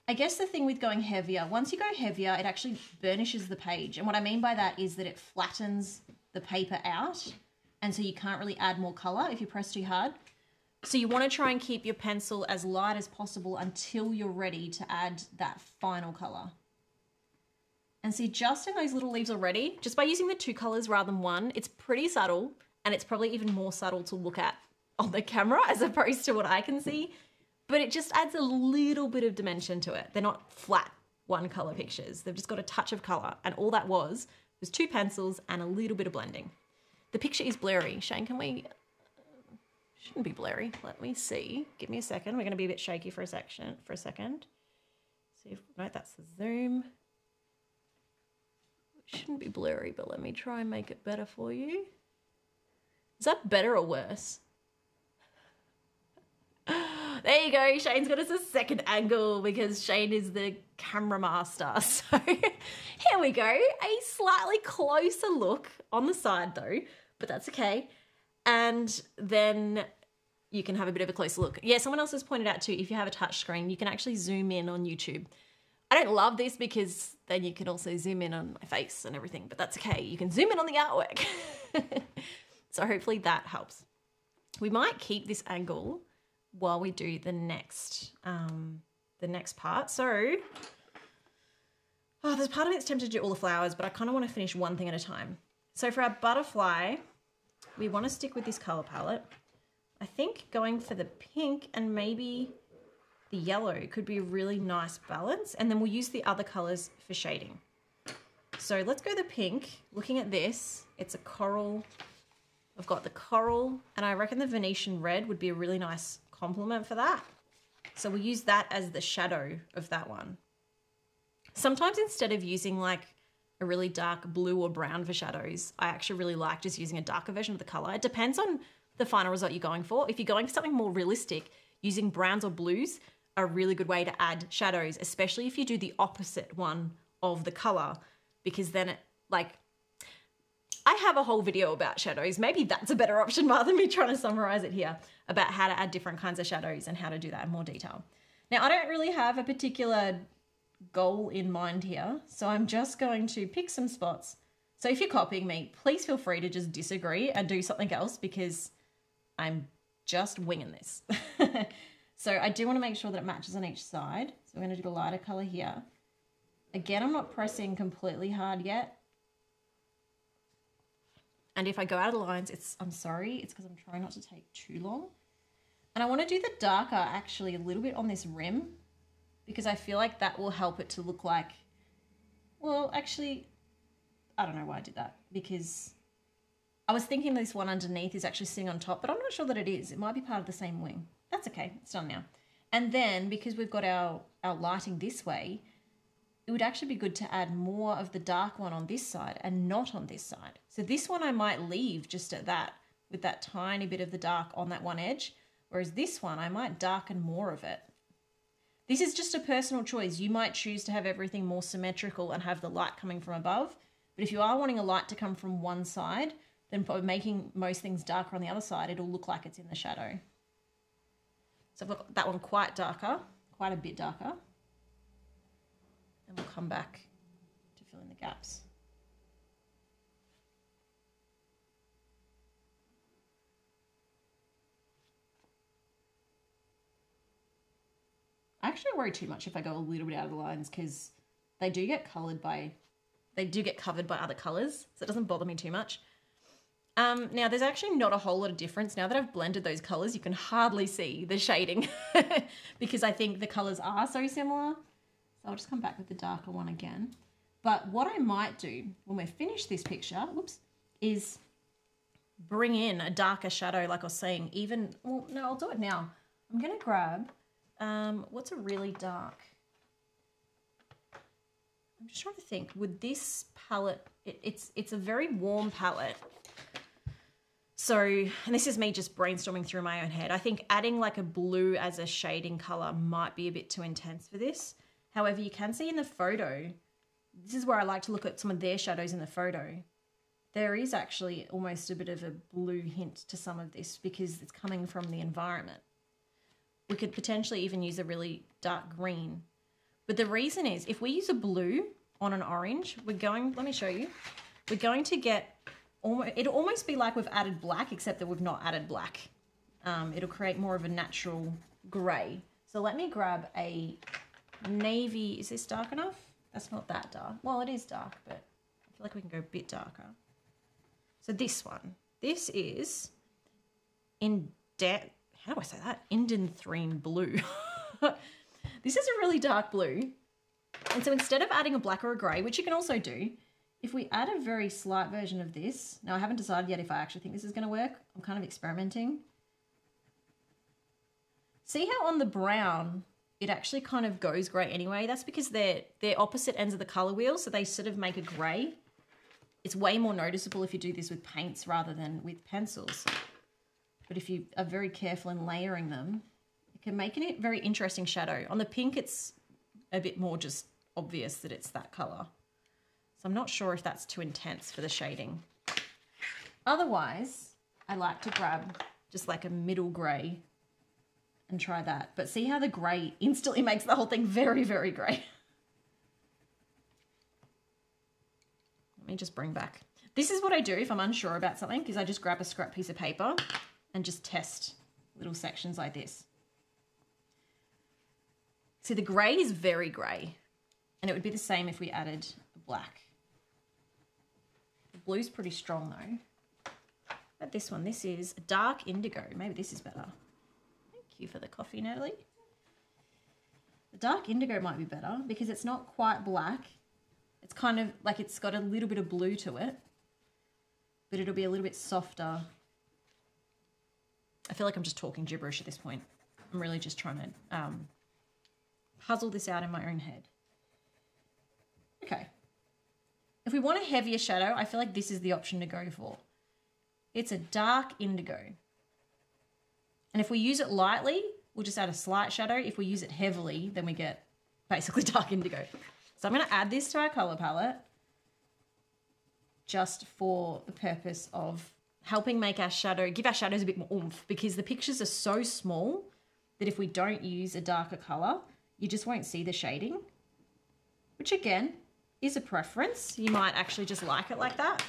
I guess the thing with going heavier, once you go heavier, it actually burnishes the page. And what I mean by that is that it flattens the paper out. And so you can't really add more color if you press too hard. So you want to try and keep your pencil as light as possible until you're ready to add that final color. And see, just in those little leaves already, just by using the two colors rather than one, it's pretty subtle and it's probably even more subtle to look at on the camera as opposed to what I can see. But it just adds a little bit of dimension to it. They're not flat one color pictures. They've just got a touch of color. And all that was was two pencils and a little bit of blending. The picture is blurry. Shane, can we... Shouldn't be blurry. Let me see. Give me a second. We're going to be a bit shaky for a section. For a second. See if... No, that's the zoom shouldn't be blurry, but let me try and make it better for you. Is that better or worse? There you go. Shane's got us a second angle because Shane is the camera master. So here we go. A slightly closer look on the side though, but that's okay. And then you can have a bit of a closer look. Yeah, someone else has pointed out too, if you have a touch screen, you can actually zoom in on YouTube. I don't love this because then you can also zoom in on my face and everything, but that's okay. You can zoom in on the artwork. so hopefully that helps. We might keep this angle while we do the next um, the next part. So, oh, there's part of me that's tempted to do all the flowers, but I kind of want to finish one thing at a time. So for our butterfly, we want to stick with this color palette. I think going for the pink and maybe the yellow could be a really nice balance. And then we'll use the other colors for shading. So let's go the pink. Looking at this, it's a coral. I've got the coral and I reckon the Venetian red would be a really nice complement for that. So we'll use that as the shadow of that one. Sometimes instead of using like a really dark blue or brown for shadows, I actually really like just using a darker version of the color. It depends on the final result you're going for. If you're going for something more realistic, using browns or blues are a really good way to add shadows, especially if you do the opposite one of the color, because then it like I have a whole video about shadows. Maybe that's a better option rather than me trying to summarize it here about how to add different kinds of shadows and how to do that in more detail. Now, I don't really have a particular goal in mind here, so I'm just going to pick some spots. So if you're copying me, please feel free to just disagree and do something else because I'm just winging this. so I do want to make sure that it matches on each side. So we're going to do the lighter color here. Again, I'm not pressing completely hard yet. And if I go out of lines, it's I'm sorry, it's because I'm trying not to take too long. And I want to do the darker actually a little bit on this rim because I feel like that will help it to look like, well, actually, I don't know why I did that because I was thinking this one underneath is actually sitting on top, but I'm not sure that it is. It might be part of the same wing. That's okay, it's done now. And then because we've got our, our lighting this way, it would actually be good to add more of the dark one on this side and not on this side. So this one I might leave just at that with that tiny bit of the dark on that one edge, whereas this one I might darken more of it. This is just a personal choice. You might choose to have everything more symmetrical and have the light coming from above, but if you are wanting a light to come from one side, then by making most things darker on the other side, it'll look like it's in the shadow. So I've got that one quite darker, quite a bit darker and we'll come back to fill in the gaps. I actually worry too much if I go a little bit out of the lines because they do get coloured by, they do get covered by other colours, so it doesn't bother me too much. Um, now, there's actually not a whole lot of difference. Now that I've blended those colours, you can hardly see the shading because I think the colours are so similar. So I'll just come back with the darker one again. But what I might do when we're finished this picture, whoops, is bring in a darker shadow, like I was saying, even, well, no, I'll do it now. I'm going to grab, um, what's a really dark? I'm just trying to think, would this palette, it, it's, it's a very warm palette. So, and this is me just brainstorming through my own head. I think adding like a blue as a shading color might be a bit too intense for this. However, you can see in the photo, this is where I like to look at some of their shadows in the photo. There is actually almost a bit of a blue hint to some of this because it's coming from the environment. We could potentially even use a really dark green. But the reason is if we use a blue on an orange, we're going, let me show you, we're going to get, almost, it'll almost be like we've added black, except that we've not added black. Um, it'll create more of a natural grey. So let me grab a navy. Is this dark enough? That's not that dark. Well, it is dark, but I feel like we can go a bit darker. So this one. This is in de- how do I say that? Indanthrene blue. this is a really dark blue. And so instead of adding a black or a grey, which you can also do, if we add a very slight version of this, now I haven't decided yet if I actually think this is going to work. I'm kind of experimenting. See how on the brown it actually kind of goes grey anyway. That's because they're they're opposite ends of the colour wheel, so they sort of make a grey. It's way more noticeable if you do this with paints rather than with pencils. But if you are very careful in layering them, it can make a very interesting shadow. On the pink, it's a bit more just obvious that it's that colour. So I'm not sure if that's too intense for the shading. Otherwise, I like to grab just like a middle grey and try that. But see how the grey instantly makes the whole thing very, very grey. Let me just bring back. This is what I do if I'm unsure about something, is I just grab a scrap piece of paper and just test little sections like this. See, the grey is very grey. And it would be the same if we added black. The blue's pretty strong though. But this one, this is dark indigo. Maybe this is better. Thank you for the coffee, Natalie. The dark indigo might be better because it's not quite black. It's kind of like it's got a little bit of blue to it, but it'll be a little bit softer. I feel like I'm just talking gibberish at this point. I'm really just trying to um, puzzle this out in my own head. Okay. If we want a heavier shadow, I feel like this is the option to go for. It's a dark indigo. And if we use it lightly, we'll just add a slight shadow. If we use it heavily, then we get basically dark indigo. So I'm going to add this to our color palette just for the purpose of helping make our shadow, give our shadows a bit more oomph because the pictures are so small that if we don't use a darker color, you just won't see the shading, which again is a preference. You might actually just like it like that.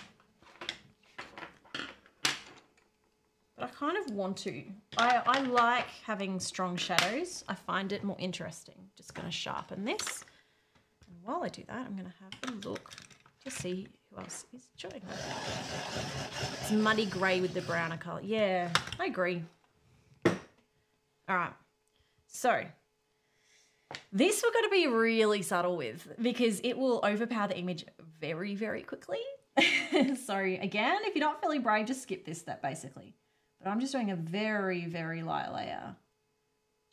But I kind of want to. I, I like having strong shadows. I find it more interesting. Just going to sharpen this. And while I do that, I'm going to have a look to see who else is joining. It's muddy grey with the browner colour. Yeah, I agree. All right. So this we're going to be really subtle with because it will overpower the image very, very quickly. so again, if you're not feeling brave, just skip this step basically. But I'm just doing a very, very light layer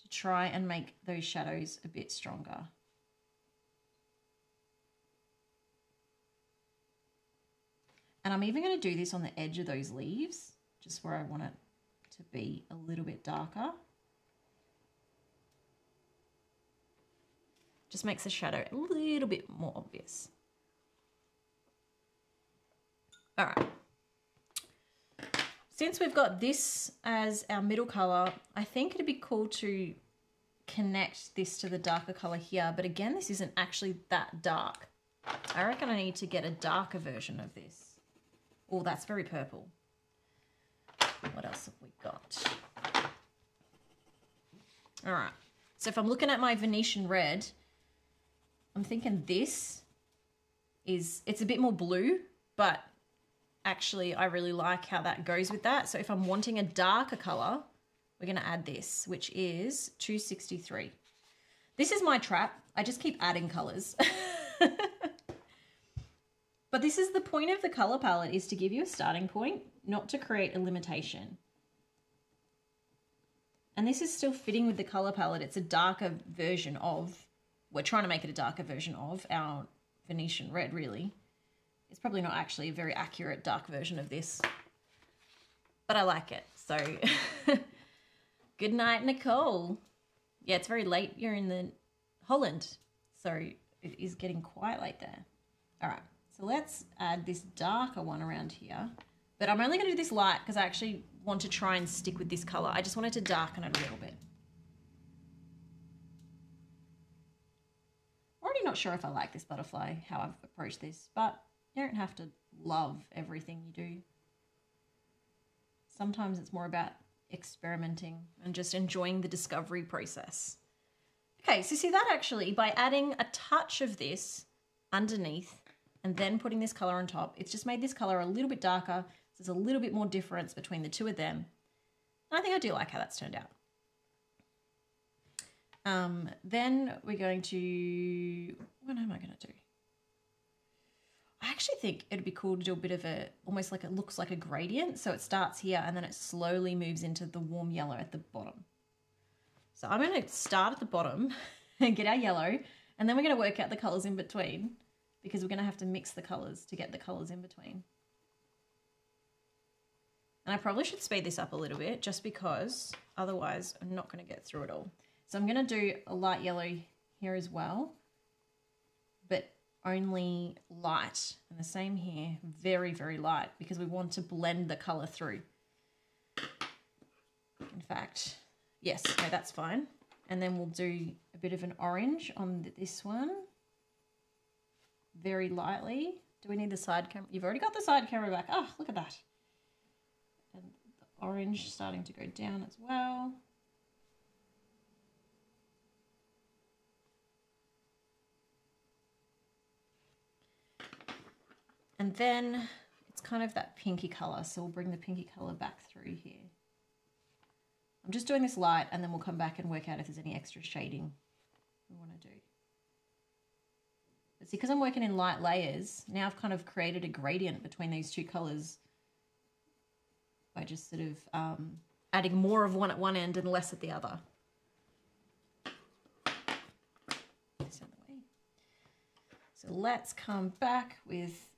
to try and make those shadows a bit stronger. And I'm even going to do this on the edge of those leaves, just where I want it to be a little bit darker. Just makes the shadow a little bit more obvious. All right. Since we've got this as our middle color, I think it'd be cool to connect this to the darker color here. But again, this isn't actually that dark. I reckon I need to get a darker version of this. Oh, that's very purple. What else have we got? All right. So if I'm looking at my Venetian red, I'm thinking this is, it's a bit more blue, but actually I really like how that goes with that. So if I'm wanting a darker color, we're going to add this, which is 263. This is my trap. I just keep adding colors. but this is the point of the color palette is to give you a starting point, not to create a limitation. And this is still fitting with the color palette. It's a darker version of we're trying to make it a darker version of our Venetian red, really. It's probably not actually a very accurate dark version of this, but I like it. So, good night, Nicole. Yeah, it's very late. You're in the Holland, so it is getting quite late there. All right, so let's add this darker one around here. But I'm only going to do this light because I actually want to try and stick with this color. I just wanted to darken it a little bit. I'm already not sure if I like this butterfly, how I've approached this, but you don't have to love everything you do. Sometimes it's more about experimenting and just enjoying the discovery process. Okay, so see that actually, by adding a touch of this underneath and then putting this color on top, it's just made this color a little bit darker. So there's a little bit more difference between the two of them. I think I do like how that's turned out. Um, then we're going to, what am I going to do? I actually think it'd be cool to do a bit of a, almost like it looks like a gradient. So it starts here and then it slowly moves into the warm yellow at the bottom. So I'm going to start at the bottom and get our yellow and then we're going to work out the colours in between because we're going to have to mix the colours to get the colours in between. And I probably should speed this up a little bit just because otherwise I'm not going to get through it all. So I'm going to do a light yellow here as well, but only light. And the same here, very, very light because we want to blend the colour through. In fact, yes, no, that's fine. And then we'll do a bit of an orange on this one very lightly. Do we need the side camera? You've already got the side camera back. Oh, look at that. And the orange starting to go down as well. And then it's kind of that pinky color. So we'll bring the pinky color back through here. I'm just doing this light and then we'll come back and work out if there's any extra shading we want to do. See, because I'm working in light layers, now I've kind of created a gradient between these two colors by just sort of um, adding more of one at one end and less at the other. So let's come back with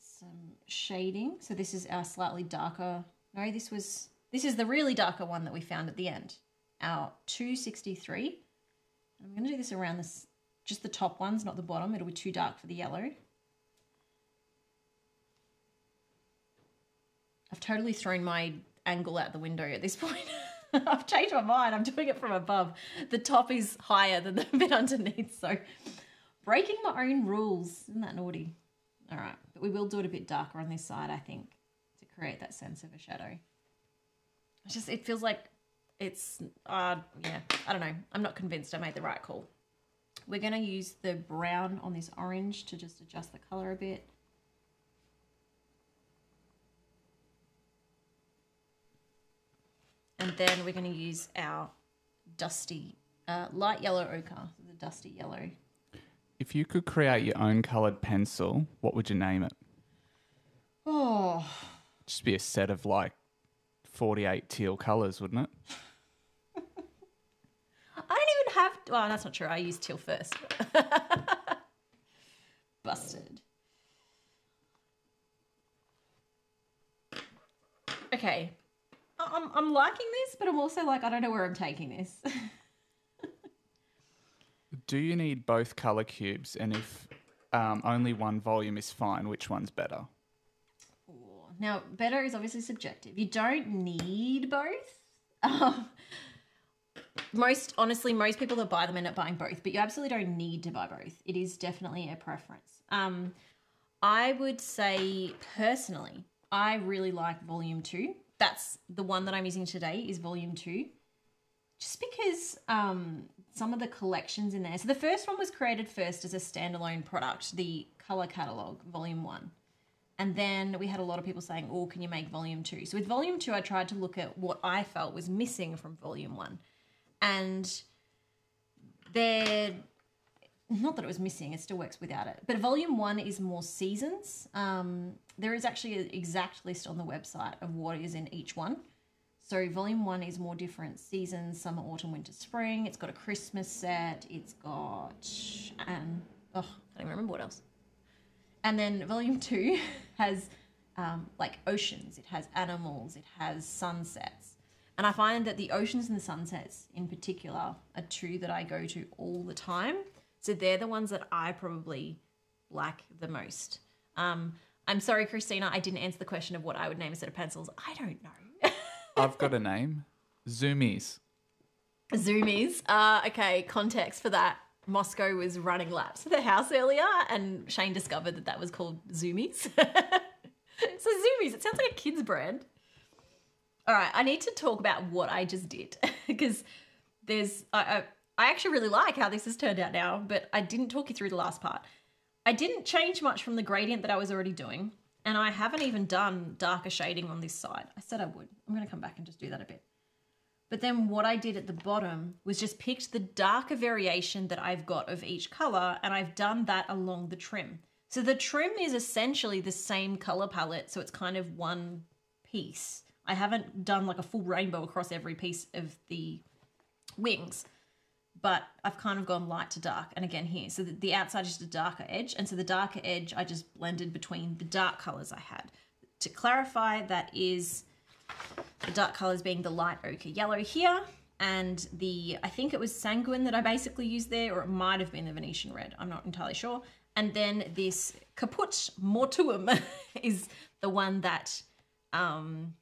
some shading. So this is our slightly darker, no, this was, this is the really darker one that we found at the end, our 263. I'm going to do this around this, just the top ones, not the bottom. It'll be too dark for the yellow. I've totally thrown my angle out the window at this point. I've changed my mind. I'm doing it from above. The top is higher than the bit underneath, so breaking my own rules. Isn't that naughty? All right, but we will do it a bit darker on this side, I think, to create that sense of a shadow. It's just, it feels like it's, uh, yeah, I don't know. I'm not convinced I made the right call. We're going to use the brown on this orange to just adjust the color a bit. And then we're going to use our dusty, uh, light yellow ochre, the dusty yellow. If you could create your own coloured pencil, what would you name it? Oh, Just be a set of like 48 teal colours, wouldn't it? I don't even have. Well, that's not true. I used teal first. Busted. Okay. I'm, I'm liking this, but I'm also like, I don't know where I'm taking this. Do you need both colour cubes? And if um, only one volume is fine, which one's better? Now, better is obviously subjective. You don't need both. Um, most, honestly, most people that buy them end up buying both, but you absolutely don't need to buy both. It is definitely a preference. Um, I would say personally, I really like volume two. That's the one that I'm using today is volume two. Just because um, some of the collections in there. So the first one was created first as a standalone product, the color catalog, volume one. And then we had a lot of people saying, oh, can you make volume two? So with volume two, I tried to look at what I felt was missing from volume one. And there, not that it was missing, it still works without it. But volume one is more seasons. Um, there is actually an exact list on the website of what is in each one. So volume one is more different seasons, summer, autumn, winter, spring. It's got a Christmas set. It's got, and, oh, I can't even remember what else. And then volume two has um, like oceans, it has animals, it has sunsets. And I find that the oceans and the sunsets in particular are two that I go to all the time. So they're the ones that I probably like the most. Um, I'm sorry, Christina, I didn't answer the question of what I would name a set of pencils. I don't know. I've got a name Zoomies. Zoomies. Uh, okay, context for that. Moscow was running laps for the house earlier, and Shane discovered that that was called Zoomies. so Zoomies, it sounds like a kid's brand. All right, I need to talk about what I just did because there's I, I I actually really like how this has turned out now, but I didn't talk you through the last part. I didn't change much from the gradient that I was already doing, and I haven't even done darker shading on this side. I said I would. I'm going to come back and just do that a bit. But then what I did at the bottom was just picked the darker variation that I've got of each color and I've done that along the trim. So the trim is essentially the same color palette, so it's kind of one piece. I haven't done like a full rainbow across every piece of the wings, but I've kind of gone light to dark. And again here, so the, the outside is a darker edge. And so the darker edge, I just blended between the dark colors I had. To clarify, that is the dark colors being the light ochre yellow here and the I think it was sanguine that I basically used there or it might have been the Venetian red I'm not entirely sure and then this caput mortuum is the one that um,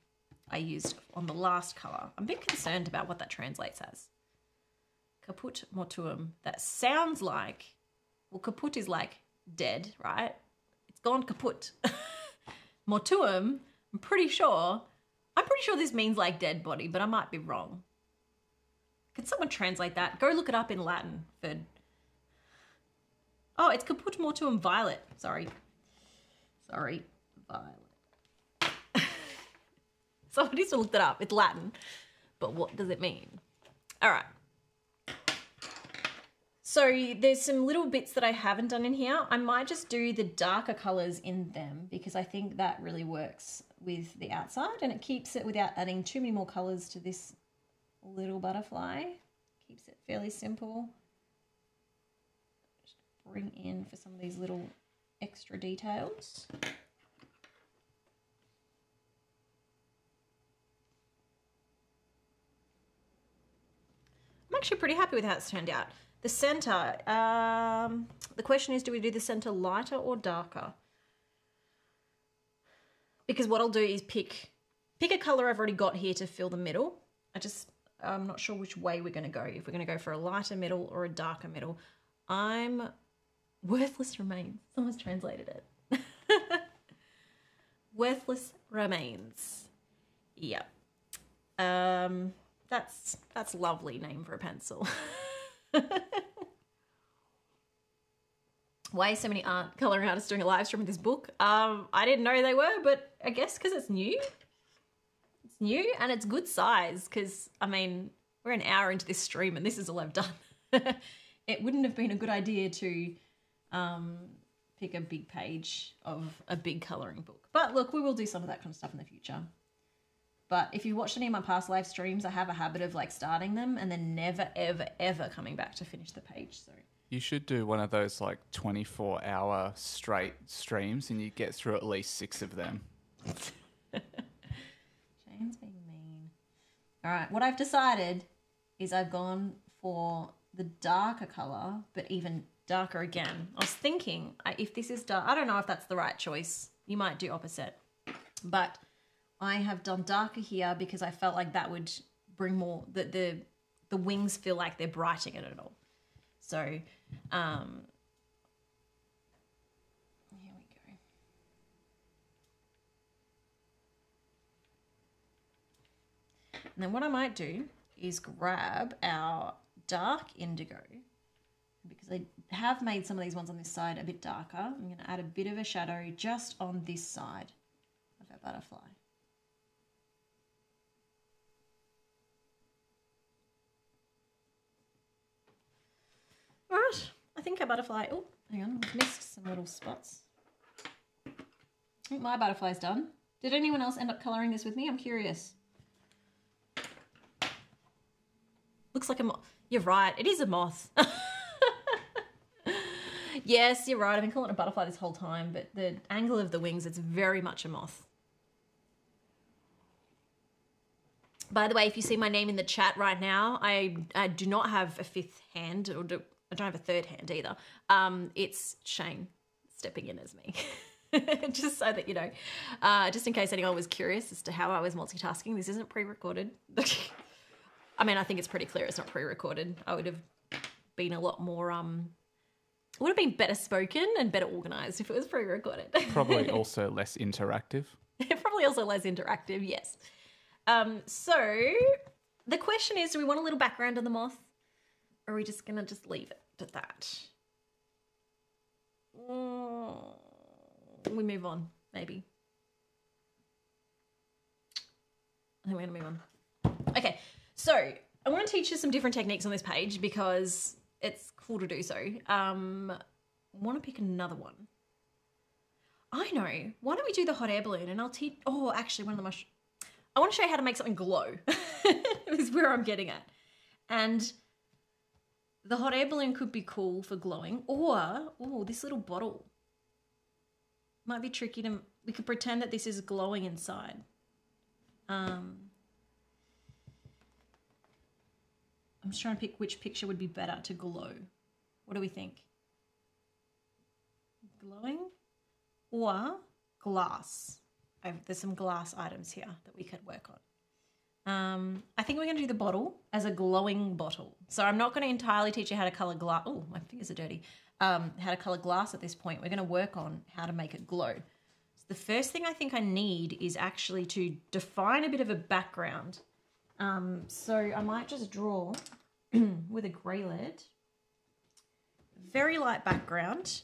I used on the last color I'm a bit concerned about what that translates as caput mortuum that sounds like well caput is like dead right it's gone kaput mortuum I'm pretty sure I'm pretty sure this means like dead body, but I might be wrong. Can someone translate that? Go look it up in Latin for. Oh, it's caput mortuum violet. Sorry. Sorry, violet. Somebody's looked it up. It's Latin, but what does it mean? All right. So there's some little bits that I haven't done in here. I might just do the darker colors in them because I think that really works with the outside and it keeps it without adding too many more colors to this little butterfly. Keeps it fairly simple. Just bring in for some of these little extra details. Actually pretty happy with how it's turned out. The center, um, the question is, do we do the center lighter or darker? Because what I'll do is pick, pick a color I've already got here to fill the middle. I just, I'm not sure which way we're gonna go. If we're gonna go for a lighter middle or a darker middle. I'm, worthless remains. Someone's translated it. worthless remains. Yep. Um, that's that's lovely name for a pencil. Why so many art coloring artists doing a live stream with this book? Um, I didn't know they were, but I guess because it's new. It's new and it's good size. Because I mean, we're an hour into this stream and this is all I've done. it wouldn't have been a good idea to um, pick a big page of a big coloring book. But look, we will do some of that kind of stuff in the future. But if you watched any of my past live streams, I have a habit of like starting them and then never, ever, ever coming back to finish the page. So You should do one of those like 24 hour straight streams and you get through at least six of them. Shane's being mean. All right, what I've decided is I've gone for the darker color, but even darker again. I was thinking I- if this is dark, I don't know if that's the right choice. You might do opposite, but I have done darker here because I felt like that would bring more that the the wings feel like they're brightening it at all. So, um, here we go. And then what I might do is grab our dark indigo because I have made some of these ones on this side a bit darker. I'm going to add a bit of a shadow just on this side of our butterfly. Right, I think our butterfly. Oh, hang on, I've missed some little spots. I think my butterfly's done. Did anyone else end up colouring this with me? I'm curious. Looks like a moth. You're right, it is a moth. yes, you're right. I've been calling it a butterfly this whole time, but the angle of the wings, it's very much a moth. By the way, if you see my name in the chat right now, I, I do not have a fifth hand, or do, I don't have a third hand either. Um, it's Shane stepping in as me. just so that you know, uh, just in case anyone was curious as to how I was multitasking, this isn't pre-recorded. I mean, I think it's pretty clear it's not pre-recorded. I would have been a lot more um, would have been better spoken and better organized if it was pre-recorded. Probably also less interactive. Probably also less interactive. Yes. Um, so the question is, do we want a little background on the moth, or are we just gonna just leave it at that? Mm, we move on, maybe. I think we're gonna move on. Okay, so I want to teach you some different techniques on this page because it's cool to do so. Um, want to pick another one. I know. Why don't we do the hot air balloon and I'll teach. Oh, actually, one of the mush. I want to show you how to make something glow. is where I'm getting at. And the hot air balloon could be cool for glowing, or oh, this little bottle might be tricky to. We could pretend that this is glowing inside. Um, I'm just trying to pick which picture would be better to glow. What do we think? Glowing or glass? I've, there's some glass items here that we could work on. Um, I think we're going to do the bottle as a glowing bottle. So I'm not going to entirely teach you how to color glass. Oh, my fingers are dirty. Um, how to color glass at this point. We're going to work on how to make it glow. So the first thing I think I need is actually to define a bit of a background. Um, so I might just draw with a grey lead. Very light background.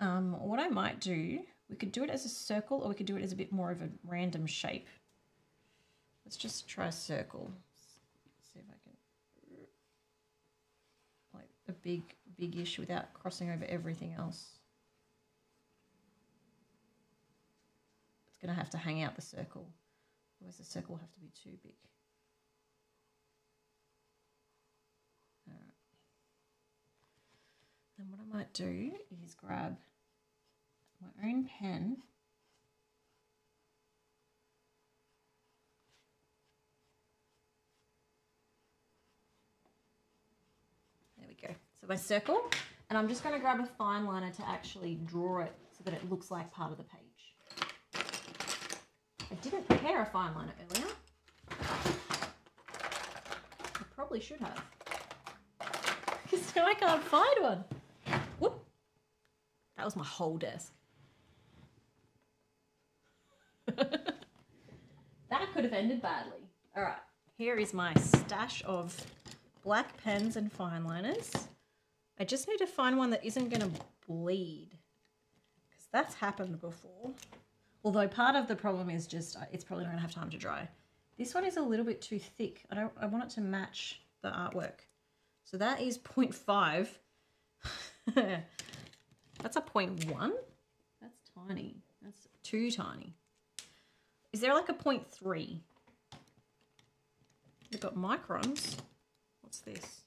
Um, what I might do, We could do it as a circle or we could do it as a bit more of a random shape. Let's just try a circle. See if I can like a big big-ish without crossing over everything else. It's gonna have to hang out the circle. Otherwise the circle will have to be too big. Alright. Then what I might do is grab my own pen There we go. So my circle, and I'm just going to grab a fine liner to actually draw it so that it looks like part of the page. I didn't prepare a fine liner earlier. I probably should have. Because now I can't find one. Whoop. That was my whole desk. that could have ended badly. All right, here is my stash of black pens and fine liners. I just need to find one that isn't going to bleed because that's happened before. Although part of the problem is just uh, it's probably not going to have time to dry. This one is a little bit too thick. I don't. I want it to match the artwork. So that is 0.5. that's a 0.1. That's tiny. That's too tiny. Is there like a 0.3? We've got microns. What's this?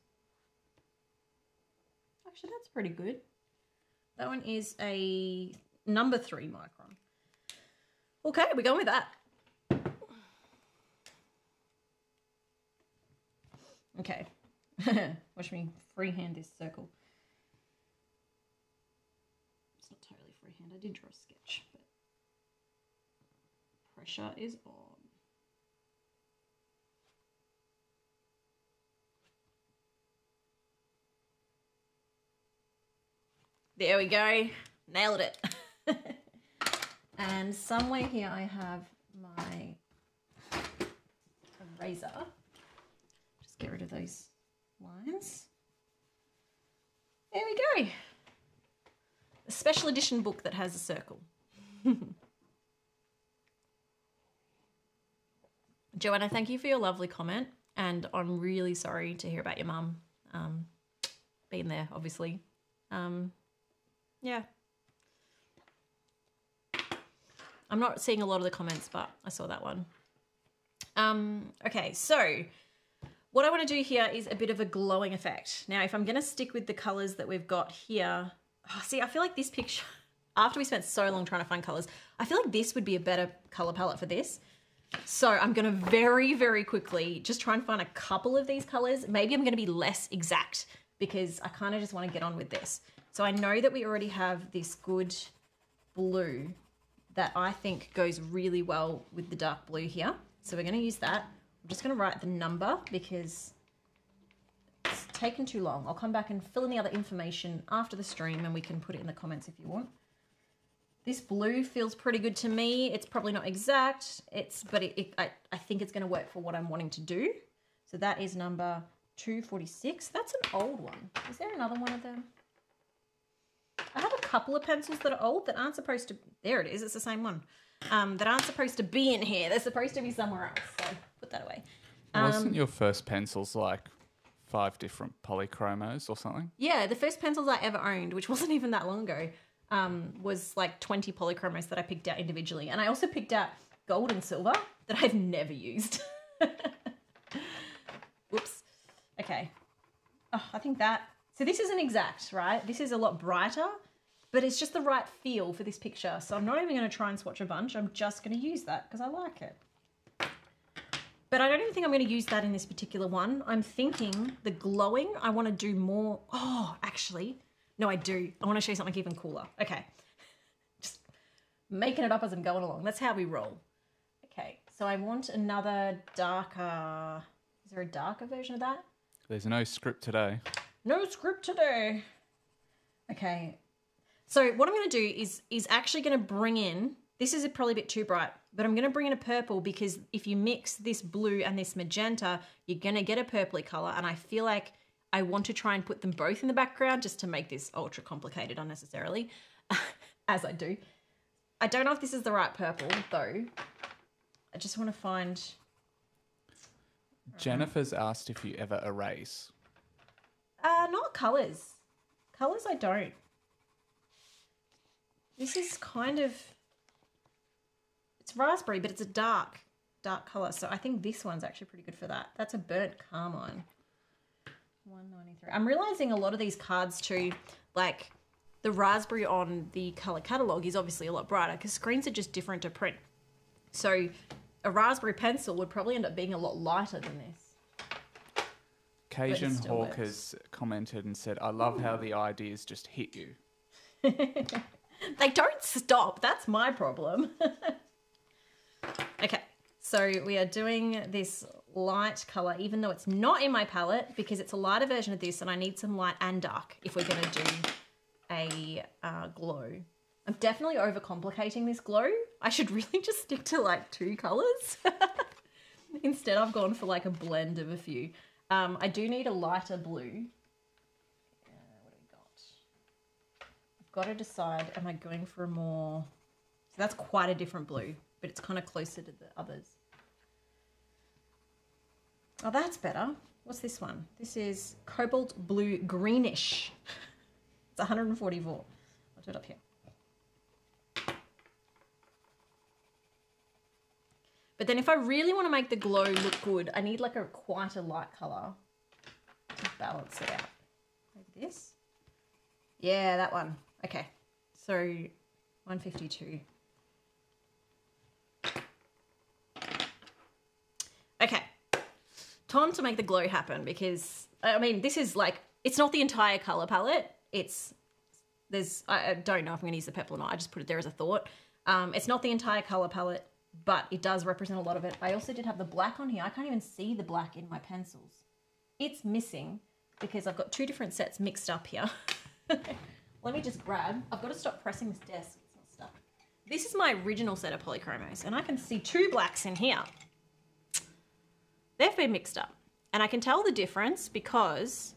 Actually, that's pretty good. That one is a number three micron. Okay, we're going with that. Okay. Watch me freehand this circle. It's not totally freehand. I did draw a sketch, but pressure is on. There we go. Nailed it. and somewhere here I have my eraser. Just get rid of those lines. There we go. A special edition book that has a circle. Joanna, thank you for your lovely comment. And I'm really sorry to hear about your mum um, being there, obviously. Um, yeah. I'm not seeing a lot of the comments, but I saw that one. Um, okay, so what I want to do here is a bit of a glowing effect. Now, if I'm going to stick with the colors that we've got here, oh, see, I feel like this picture, after we spent so long trying to find colors, I feel like this would be a better color palette for this. So I'm going to very, very quickly just try and find a couple of these colors. Maybe I'm going to be less exact because I kind of just want to get on with this. So I know that we already have this good blue that I think goes really well with the dark blue here. So we're going to use that. I'm just going to write the number because it's taken too long. I'll come back and fill in the other information after the stream and we can put it in the comments if you want. This blue feels pretty good to me. It's probably not exact, It's but it, it, I, I think it's going to work for what I'm wanting to do. So that is number 246. That's an old one. Is there another one of them? I have a couple of pencils that are old that aren't supposed to... There it is. It's the same one. Um, that aren't supposed to be in here. They're supposed to be somewhere else. So put that away. Um, Wasn't your first pencils like five different polychromos or something? Yeah, the first pencils I ever owned, which wasn't even that long ago, um, was like 20 polychromos that I picked out individually. And I also picked out gold and silver that I've never used. Whoops. Okay. Oh, I think that. So this isn't exact, right? This is a lot brighter, but it's just the right feel for this picture. So I'm not even going to try and swatch a bunch. I'm just going to use that because I like it. But I don't even think I'm going to use that in this particular one. I'm thinking the glowing, I want to do more. Oh, actually, no, I do. I want to show you something even cooler. Okay. Just making it up as I'm going along. That's how we roll. Okay, so I want another darker... Is there a darker version of that? There's no script today. No script today. Okay. So what I'm going to do is is actually going to bring in... This is probably a bit too bright, but I'm going to bring in a purple because if you mix this blue and this magenta, you're going to get a purpley color. And I feel like I want to try and put them both in the background just to make this ultra complicated unnecessarily, as I do. I don't know if this is the right purple though. I just want to find. Jennifer's asked if you ever erase. Uh, not colors. Colors, I don't. This is kind of. It's raspberry, but it's a dark, dark color. So I think this one's actually pretty good for that. That's a burnt carmine. 193. I'm realizing a lot of these cards too, like the raspberry on the color catalog is obviously a lot brighter because screens are just different to print. So a raspberry pencil would probably end up being a lot lighter than this. Cajun Hawk works. has commented and said, I love how the ideas just hit you. They don't stop. That's my problem. okay, so we are doing this light color, even though it's not in my palette, because it's a lighter version of this, and I need some light and dark if we're going to do a uh, glow. I'm definitely overcomplicating this glow. I should really just stick to like two colors. Instead, I've gone for like a blend of a few. Um, I do need a lighter blue. Uh, what do we got? I've got to decide, am I going for a more... So that's quite a different blue, but it's kind of closer to the others. Oh, that's better. What's this one? This is cobalt blue greenish. It's 144. I'll do it up here. But then if I really want to make the glow look good, I need like a quite a light color to balance it out. Like this. Yeah, that one. Okay. So 152. Okay. Time to make the glow happen because I mean this is like it's not the entire color palette. It's there's I, don't know if I'm going to use the purple or not. I just put it there as a thought. Um, it's not the entire color palette, but it does represent a lot of it. I also did have the black on here. I can't even see the black in my pencils. It's missing because I've got two different sets mixed up here. Let me just grab. I've got to stop pressing this desk. It's not stuck. This is my original set of polychromos, and I can see two blacks in here. They've been mixed up. And I can tell the difference because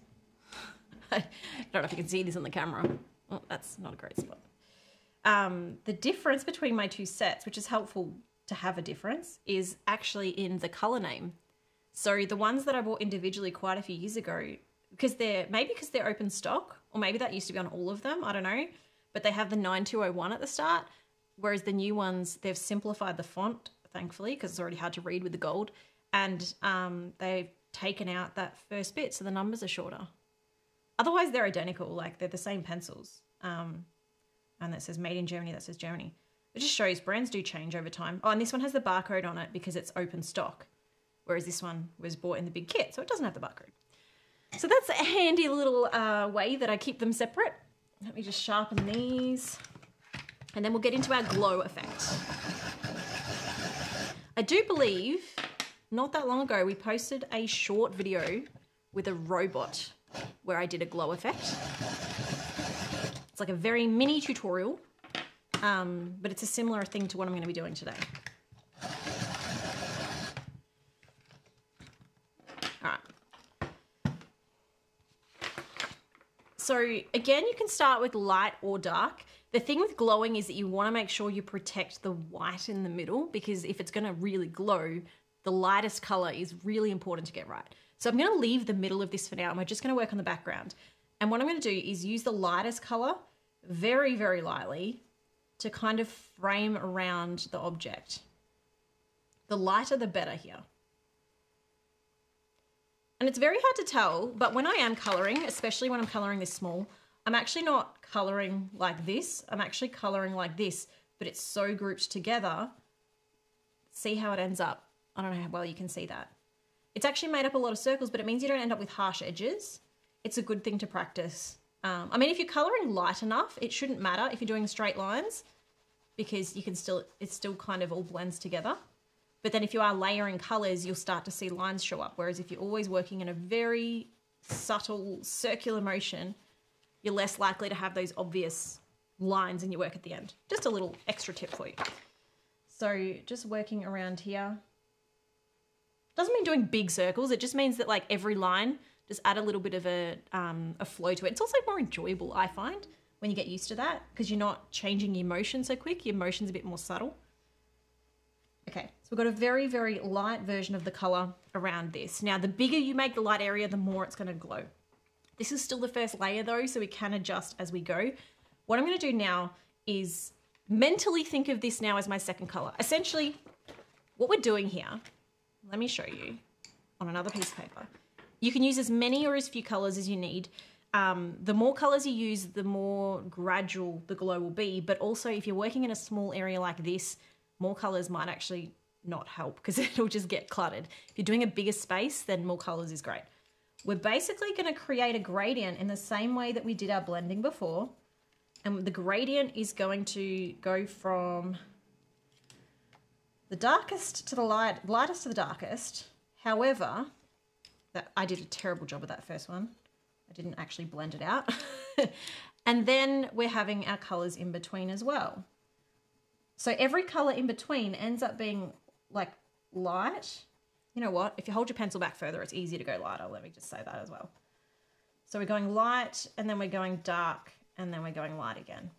I don't know if you can see this on the camera. Oh, that's not a great spot. Um, the difference between my two sets, which is helpful to have a difference, is actually in the color name. So the ones that I bought individually quite a few years ago, because they're maybe because they're open stock, or maybe that used to be on all of them, I don't know. But they have the 9201 at the start, whereas the new ones, they've simplified the font, thankfully, because it's already hard to read with the gold. And um, they've taken out that first bit, so the numbers are shorter. Otherwise, they're identical, like they're the same pencils. Um, and that says made in Germany, that says Germany. It just shows brands do change over time. Oh, and this one has the barcode on it because it's open stock, whereas this one was bought in the big kit, so it doesn't have the barcode. So that's a handy little uh, way that I keep them separate. Let me just sharpen these. And then we'll get into our glow effect. I do believe not that long ago we posted a short video with a robot where I did a glow effect. It's like a very mini tutorial, um, but it's a similar thing to what I'm going to be doing today. So again, you can start with light or dark. The thing with glowing is that you want to make sure you protect the white in the middle because if it's going to really glow, the lightest color is really important to get right. So I'm going to leave the middle of this for now and we're just going to work on the background. And what I'm going to do is use the lightest color very, very lightly to kind of frame around the object. The lighter, the better here. And it's very hard to tell, but when I am coloring, especially when I'm coloring this small, I'm actually not coloring like this. I'm actually coloring like this, but it's so grouped together. See how it ends up. I don't know how well you can see that. It's actually made up a lot of circles, but it means you don't end up with harsh edges. It's a good thing to practice. Um, I mean, if you're coloring light enough, it shouldn't matter if you're doing straight lines because you can still, it still kind of all blends together. But then if you are layering colors, you'll start to see lines show up. Whereas if you're always working in a very subtle circular motion, you're less likely to have those obvious lines in your work at the end. Just a little extra tip for you. So just working around here. Doesn't mean doing big circles. It just means that like every line, just add a little bit of a, um, a flow to it. It's also more enjoyable, I find. when you get used to that because you're not changing your motion so quick. Your motion's a bit more subtle. We've got a very, very light version of the color around this. Now, the bigger you make the light area, the more it's gonna glow. This is still the first layer though, so we can adjust as we go. What I'm gonna do now is mentally think of this now as my second color. Essentially, what we're doing here, let me show you on another piece of paper. You can use as many or as few colors as you need. Um, the more colors you use, the more gradual the glow will be. But also, if you're working in a small area like this, more colors might actually not help because it'll just get cluttered. If you're doing a bigger space, then more colors is great. We're basically going to create a gradient in the same way that we did our blending before. And the gradient is going to go from the darkest to the light, lightest to the darkest. However, that I did a terrible job of that first one. I didn't actually blend it out. and then we're having our colors in between as well. So every color in between ends up being like light. You know what? If you hold your pencil back further, it's easier to go lighter. Let me just say that as well. So we're going light and then we're going dark and then we're going light again.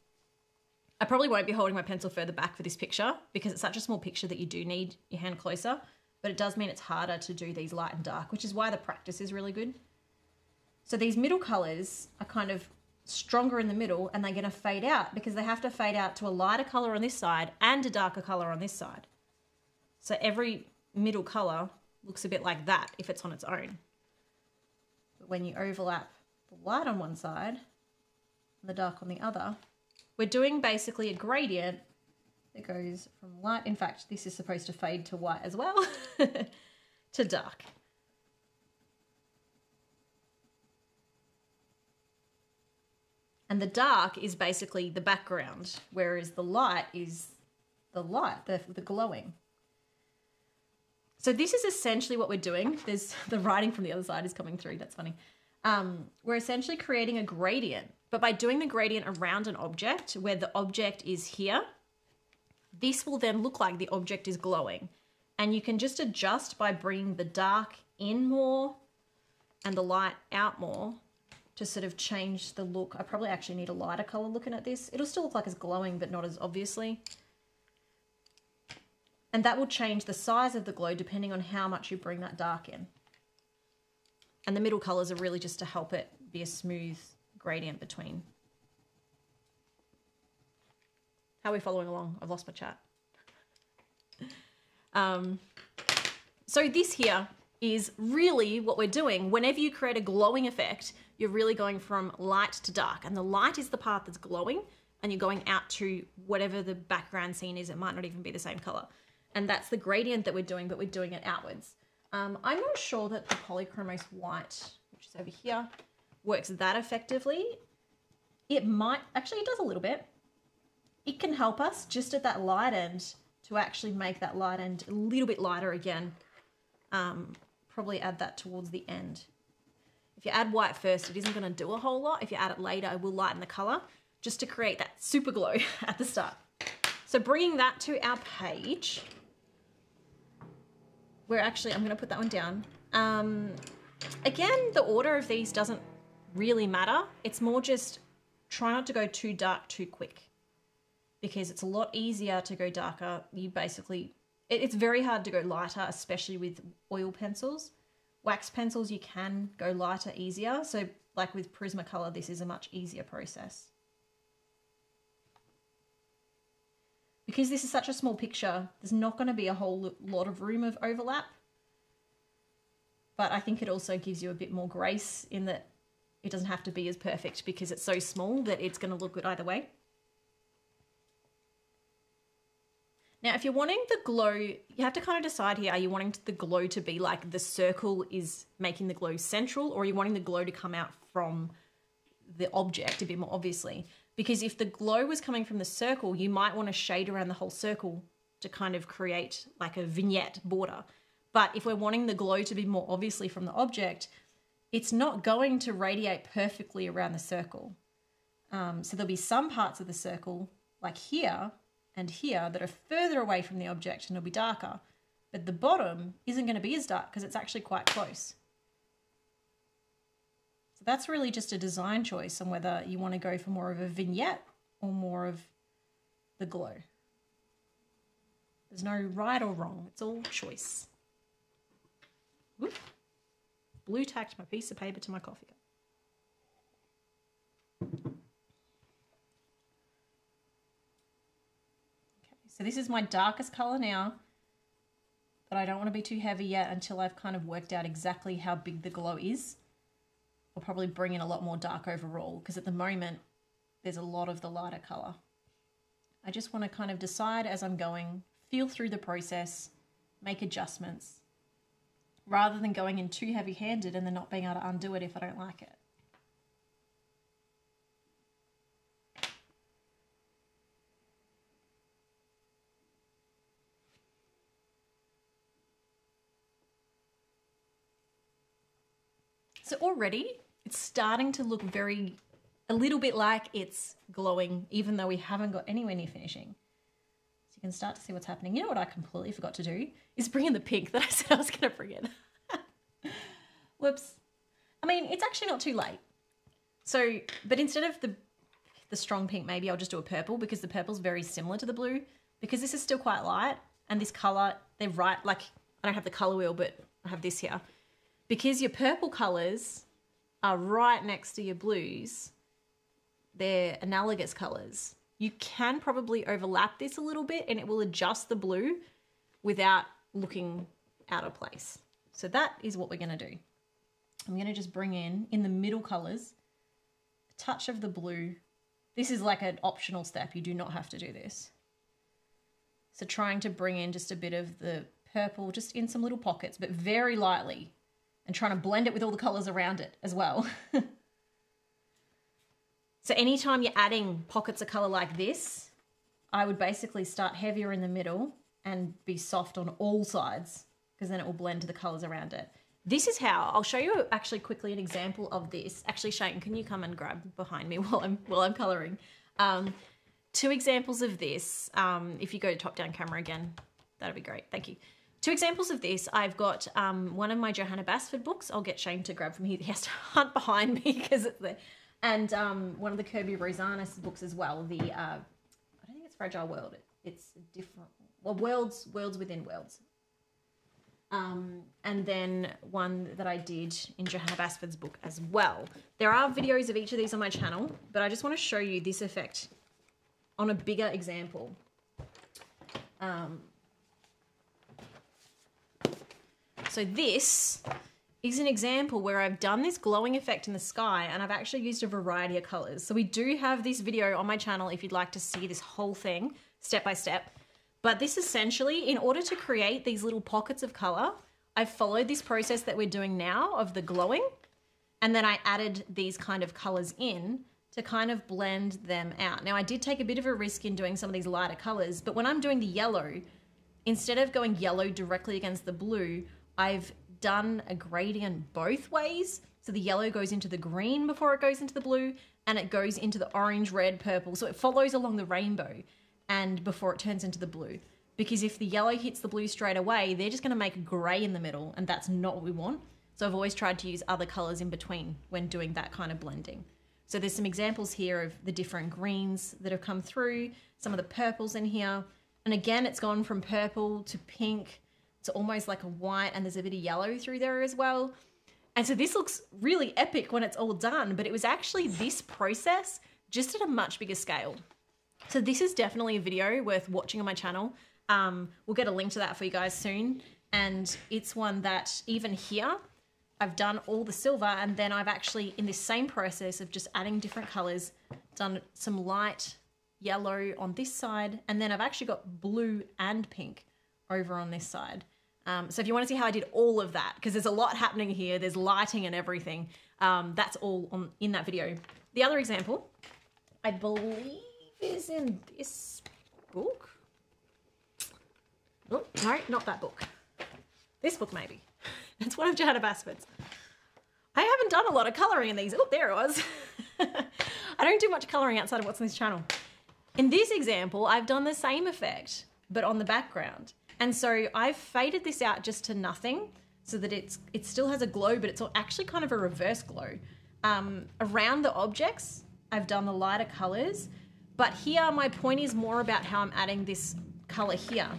I probably won't be holding my pencil further back for this picture because it's such a small picture that you do need your hand closer, but it does mean it's harder to do these light and dark, which is why the practice is really good. So these middle colors are kind of stronger in the middle and they're going to fade out because they have to fade out to a lighter color on this side and a darker color on this side. So every middle color looks a bit like that if it's on its own. But when you overlap the light on one side and the dark on the other, we're doing basically a gradient that goes from light, in fact, this is supposed to fade to white as well, to dark. And the dark is basically the background, whereas the light is the light, the, the glowing. So this is essentially what we're doing. There's the writing from the other side is coming through. That's funny. Um, we're essentially creating a gradient, but by doing the gradient around an object where the object is here, this will then look like the object is glowing. And you can just adjust by bringing the dark in more and the light out more to sort of change the look. I probably actually need a lighter color looking at this. It'll still look like it's glowing, but not as obviously. And that will change the size of the glow depending on how much you bring that dark in. And the middle colors are really just to help it be a smooth gradient between. How are we following along? I've lost my chat. Um, so this here is really what we're doing. Whenever you create a glowing effect, you're really going from light to dark. And the light is the part that's glowing and you're going out to whatever the background scene is. It might not even be the same color. And that's the gradient that we're doing, but we're doing it outwards. Um, I'm not sure that the polychromos white, which is over here, works that effectively. It might, actually it does a little bit. It can help us just at that light end to actually make that light end a little bit lighter again. Um, probably add that towards the end. If you add white first, it isn't going to do a whole lot. If you add it later, it will lighten the color just to create that super glow at the start. So bringing that to our page, we're actually, I'm going to put that one down. Um, again, the order of these doesn't really matter. It's more just try not to go too dark too quick because it's a lot easier to go darker. You basically, it, it's very hard to go lighter, especially with oil pencils. Wax pencils, you can go lighter easier. So like with Prismacolor, this is a much easier process. Because this is such a small picture, there's not going to be a whole lot of room of overlap. But I think it also gives you a bit more grace in that it doesn't have to be as perfect because it's so small that it's going to look good either way. Now, if you're wanting the glow, you have to kind of decide here, are you wanting the glow to be like the circle is making the glow central or are you wanting the glow to come out from the object a bit more obviously? Because if the glow was coming from the circle, you might want to shade around the whole circle to kind of create like a vignette border. But if we're wanting the glow to be more obviously from the object, it's not going to radiate perfectly around the circle. Um, so there'll be some parts of the circle, like here and here, that are further away from the object and it'll be darker. But the bottom isn't going to be as dark because it's actually quite close. So that's really just a design choice on whether you want to go for more of a vignette or more of the glow. There's no right or wrong. It's all choice. Blue tacked my piece of paper to my coffee cup. Okay, so this is my darkest color now, but I don't want to be too heavy yet until I've kind of worked out exactly how big the glow is. I'll probably bring in a lot more dark overall because at the moment there's a lot of the lighter color. I just want to kind of decide as I'm going, feel through the process, make adjustments, rather than going in too heavy handed and then not being able to undo it if I don't like it. So already it's starting to look very, a little bit like it's glowing, even though we haven't got anywhere near finishing. So you can start to see what's happening. You know what I completely forgot to do? Is bring in the pink that I said I was going to bring in. Whoops. I mean, it's actually not too late. So, but instead of the the strong pink, maybe I'll just do a purple because the purple's very similar to the blue. Because this is still quite light and this color, they're right, like I don't have the color wheel, but I have this here. Because your purple colors are right next to your blues, they're analogous colors. You can probably overlap this a little bit and it will adjust the blue without looking out of place. So that is what we're gonna do. I'm gonna just bring in, in the middle colors, a touch of the blue. This is like an optional step. You do not have to do this. So trying to bring in just a bit of the purple, just in some little pockets, but very lightly, and trying to blend it with all the colors around it as well. so anytime you're adding pockets of color like this, I would basically start heavier in the middle and be soft on all sides because then it will blend to the colors around it. This is how I'll show you actually quickly an example of this. Actually, Shane, can you come and grab behind me while I'm while I'm coloring? Um, two examples of this. Um, if you go to top down camera again, that'd be great. Thank you. Two examples of this. I've got um, one of my Johanna Basford books. I'll get Shane to grab from here. He has to hunt behind me because it's there. And um, one of the Kerby Rosanes books as well. The uh, I don't think it's Fragile World. It, it's different. Well, worlds, worlds within worlds. Um, and then one that I did in Johanna Basford's book as well. There are videos of each of these on my channel, but I just want to show you this effect on a bigger example. Um, so this is an example where I've done this glowing effect in the sky and I've actually used a variety of colors. So we do have this video on my channel if you'd like to see this whole thing step by step. But this essentially, in order to create these little pockets of color, I followed this process that we're doing now of the glowing. And then I added these kind of colors in to kind of blend them out. Now I did take a bit of a risk in doing some of these lighter colors, but when I'm doing the yellow, instead of going yellow directly against the blue, I've done a gradient both ways. So the yellow goes into the green before it goes into the blue, and it goes into the orange, red, purple. So it follows along the rainbow and before it turns into the blue. Because if the yellow hits the blue straight away, they're just going to make grey in the middle, and that's not what we want. So I've always tried to use other colours in between when doing that kind of blending. So there's some examples here of the different greens that have come through, some of the purples in here. And again, it's gone from purple to pink to almost like a white, and there's a bit of yellow through there as well. And so this looks really epic when it's all done, but it was actually this process just at a much bigger scale. So this is definitely a video worth watching on my channel. Um, we'll get a link to that for you guys soon. And it's one that even here, I've done all the silver and then I've actually, in this same process of just adding different colors, done some light yellow on this side. And then I've actually got blue and pink over on this side. Um, so if you want to see how I did all of that, because there's a lot happening here, there's lighting and everything, um, that's all on in that video. The other example, I believe is in this book. Oh, no, not that book. This book, maybe. It's one of Johanna Basford's. I haven't done a lot of colouring in these. Oh, there it was. I don't do much colouring outside of what's on this channel. In this example, I've done the same effect, but on the background. And so I've faded this out just to nothing so that it's it still has a glow, but it's actually kind of a reverse glow. um, around the objects, I've done the lighter colors. But here, my point is more about how I'm adding this color here.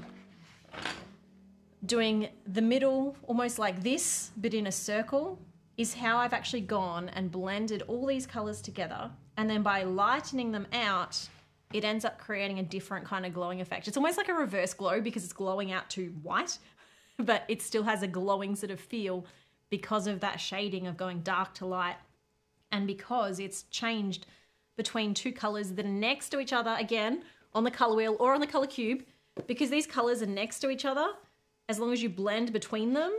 Doing the middle almost like this, but in a circle, is how I've actually gone and blended all these colors together. And then by lightening them out, it ends up creating a different kind of glowing effect. It's almost like a reverse glow because it's glowing out to white, but it still has a glowing sort of feel because of that shading of going dark to light and because it's changed between two colors that are next to each other again on the color wheel or on the color cube because these colors are next to each other as long as you blend between them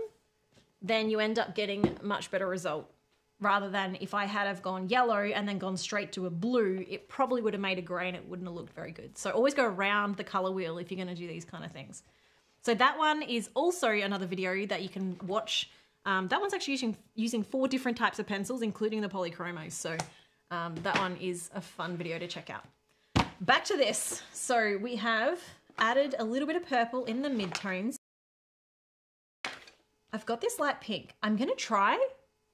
then you end up getting much better result rather than if I had have gone yellow and then gone straight to a blue, it probably would have made a gray and it wouldn't have looked very good. So always go around the color wheel if you're going to do these kind of things. So that one is also another video that you can watch. Um, that one's actually using, using four different types of pencils, including the polychromos. So um, that one is a fun video to check out. Back to this. So we have added a little bit of purple in the midtones. I've got this light pink. I'm going to try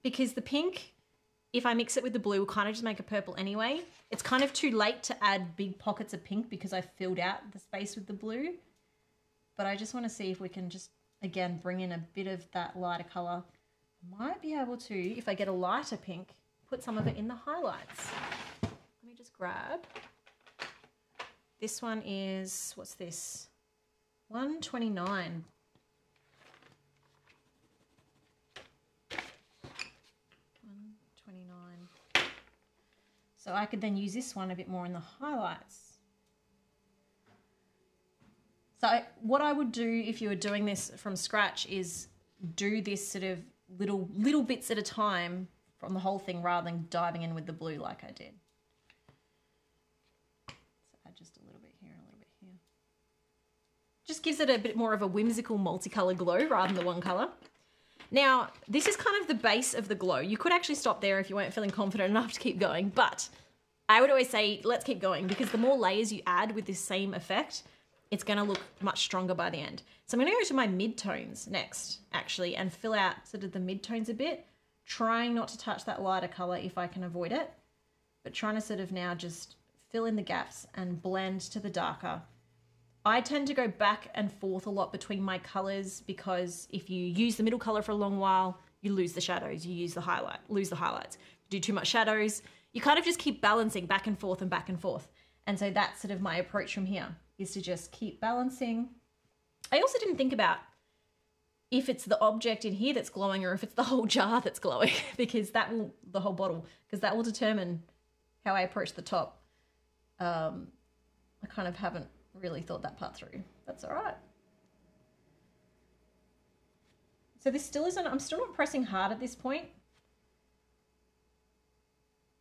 because the pink, if I mix it with the blue, will kind of just make a purple anyway. It's kind of too late to add big pockets of pink because I filled out the space with the blue. But I just want to see if we can just, again, bring in a bit of that lighter color. Might be able to, if I get a lighter pink, put some of it in the highlights. Let me just grab. This one is, what's this? 129 So I could then use this one a bit more in the highlights. So what I would do if you were doing this from scratch is do this sort of little little bits at a time from the whole thing rather than diving in with the blue like I did. So add just a little bit here, a little bit here. Just gives it a bit more of a whimsical multicolour glow rather than the one colour. Now, this is kind of the base of the glow. You could actually stop there if you weren't feeling confident enough to keep going, but I would always say, let's keep going because the more layers you add with this same effect, it's gonna look much stronger by the end. So I'm gonna go to my midtones next, actually, and fill out sort of the midtones a bit, trying not to touch that lighter color if I can avoid it, but trying to sort of now just fill in the gaps and blend to the darker I tend to go back and forth a lot between my colors because if you use the middle color for a long while, you lose the shadows, you use the highlight, lose the highlights. do too much shadows, you kind of just keep balancing back and forth and back and forth. And so that's sort of my approach from here is to just keep balancing. I also didn't think about if it's the object in here that's glowing or if it's the whole jar that's glowing because that will the whole bottle because that will determine how I approach the top. Um, I kind of haven't really thought that part through. That's all right. So this still isn't, I'm still not pressing hard at this point.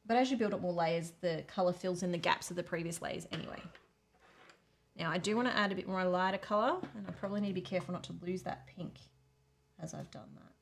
But as you build up more layers, the color fills in the gaps of the previous layers anyway. Now I do want to add a bit more lighter color and I probably need to be careful not to lose that pink as I've done that.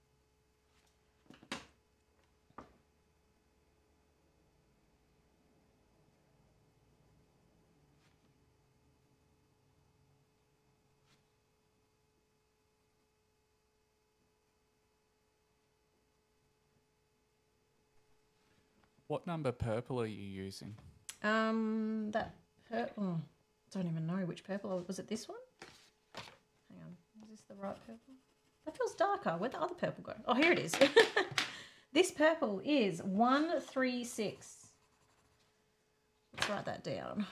What number purple are you using? Um, that purple. Oh, don't even know which purple. Was it this one? Hang on. Is this the right purple? That feels darker. Where'd the other purple go? Oh, here it is. this purple is 136. Let's write that down.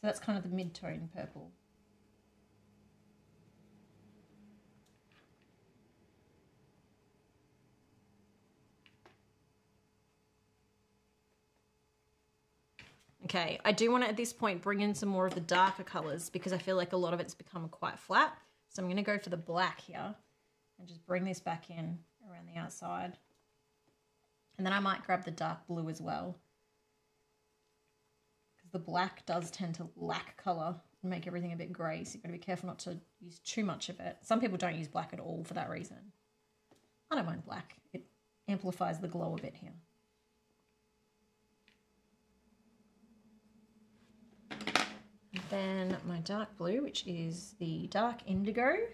So that's kind of the mid-tone purple. Okay, I do want to at this point bring in some more of the darker colors because I feel like a lot of it's become quite flat. So I'm going to go for the black here and just bring this back in around the outside. And then I might grab the dark blue as well. Because the black does tend to lack color and make everything a bit grey. So you've got to be careful not to use too much of it. Some people don't use black at all for that reason. I don't mind black. It amplifies the glow a bit here. Then my dark blue, which is the dark indigo. I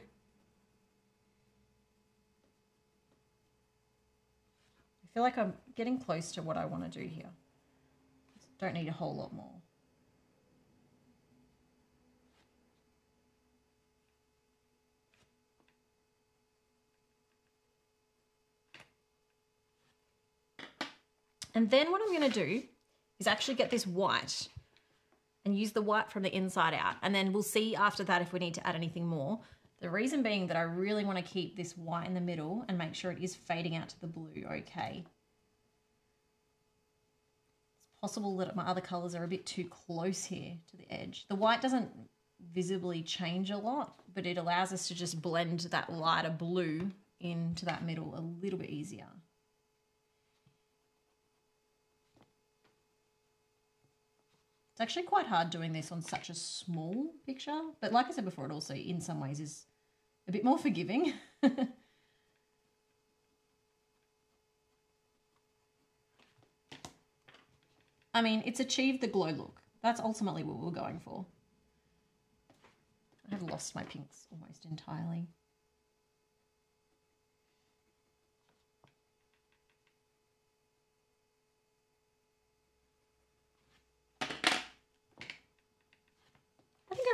feel like I'm getting close to what I want to do here. Don't need a whole lot more. And then what I'm going to do is actually get this white and use the white from the inside out. And then we'll see after that if we need to add anything more. The reason being that I really want to keep this white in the middle and make sure it is fading out to the blue okay. It's possible that my other colours are a bit too close here to the edge. The white doesn't visibly change a lot, but it allows us to just blend that lighter blue into that middle a little bit easier. It's actually quite hard doing this on such a small picture, but like I said before, it also in some ways is a bit more forgiving. I mean, it's achieved the glow look. That's ultimately what we're going for. I have lost my pinks almost entirely.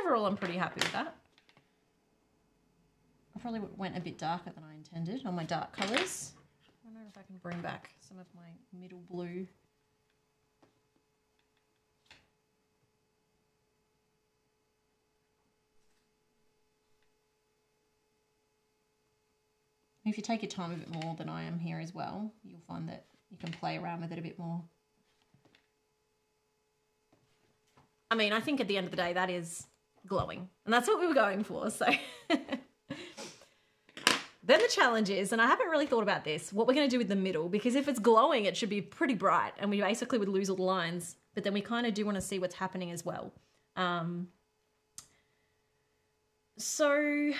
Overall I'm pretty happy with that. I probably went a bit darker than I intended on my dark colours. I wonder if I can bring back some of my middle blue. If you take your time a bit more than I am here as well, you'll find that you can play around with it a bit more. I mean, I think at the end of the day, that is glowing. And that's what we were going for. So then the challenge is, and I haven't really thought about this, what we're going to do with the middle, because if it's glowing, it should be pretty bright and we basically would lose all the lines. But then we kind of do want to see what's happening as well. Um, so,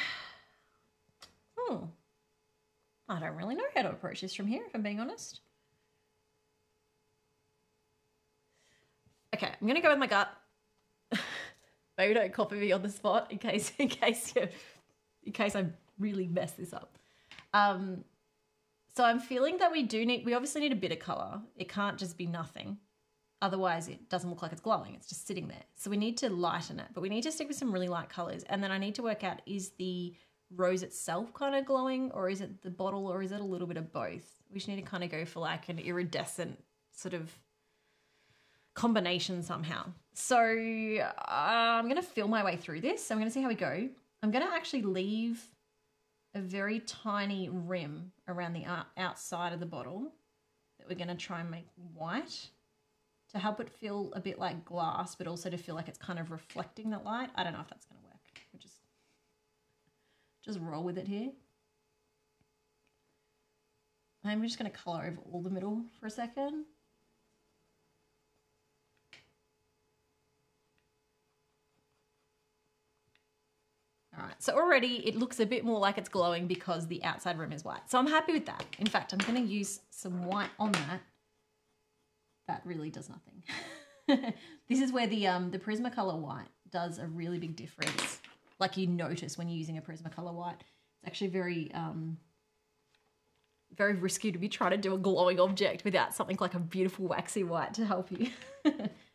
hmm, I don't really know how to approach this from here, if I'm being honest. Okay, I'm going to go with my gut. Maybe don't copy me on the spot in case in case you in case I really mess this up. Um, so I'm feeling that we do need we obviously need a bit of color. It can't just be nothing. Otherwise it doesn't look like it's glowing. It's just sitting there. So we need to lighten it, but we need to stick with some really light colors. And then I need to work out is the rose itself kind of glowing or is it the bottle or is it a little bit of both? We just need to kind of go for like an iridescent sort of combination somehow. So uh, I'm going to feel my way through this. So I'm going to see how we go. I'm going to actually leave a very tiny rim around the outside of the bottle that we're going to try and make white to help it feel a bit like glass, but also to feel like it's kind of reflecting that light. I don't know if that's going to work. We'll just, just roll with it here. I'm just going to colour over all the middle for a second. Right, so already it looks a bit more like it's glowing because the outside rim is white. So I'm happy with that. In fact, I'm gonna use some white on that. That really does nothing. this is where the, um, the Prismacolor white does a really big difference. Like you notice when you're using a Prismacolor white. It's actually very, um, very risky to be trying to do a glowing object without something like a beautiful waxy white to help you.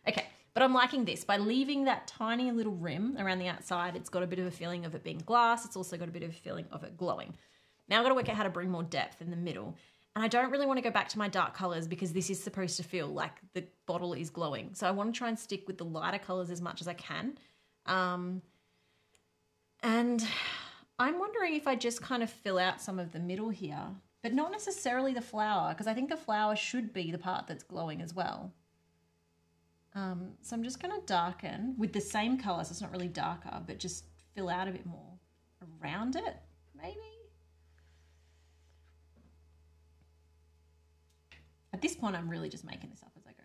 okay, but I'm liking this. By leaving that tiny little rim around the outside, it's got a bit of a feeling of it being glass. It's also got a bit of a feeling of it glowing. Now I've got to work out how to bring more depth in the middle. And I don't really want to go back to my dark colors because this is supposed to feel like the bottle is glowing. So I want to try and stick with the lighter colors as much as I can. Um, and I'm wondering if I just kind of fill out some of the middle here, but not necessarily the flower, because I think the flower should be the part that's glowing as well. Um, so I'm just going to darken with the same colour, so it's not really darker, but just fill out a bit more around it, maybe? At this point, I'm really just making this up as I go.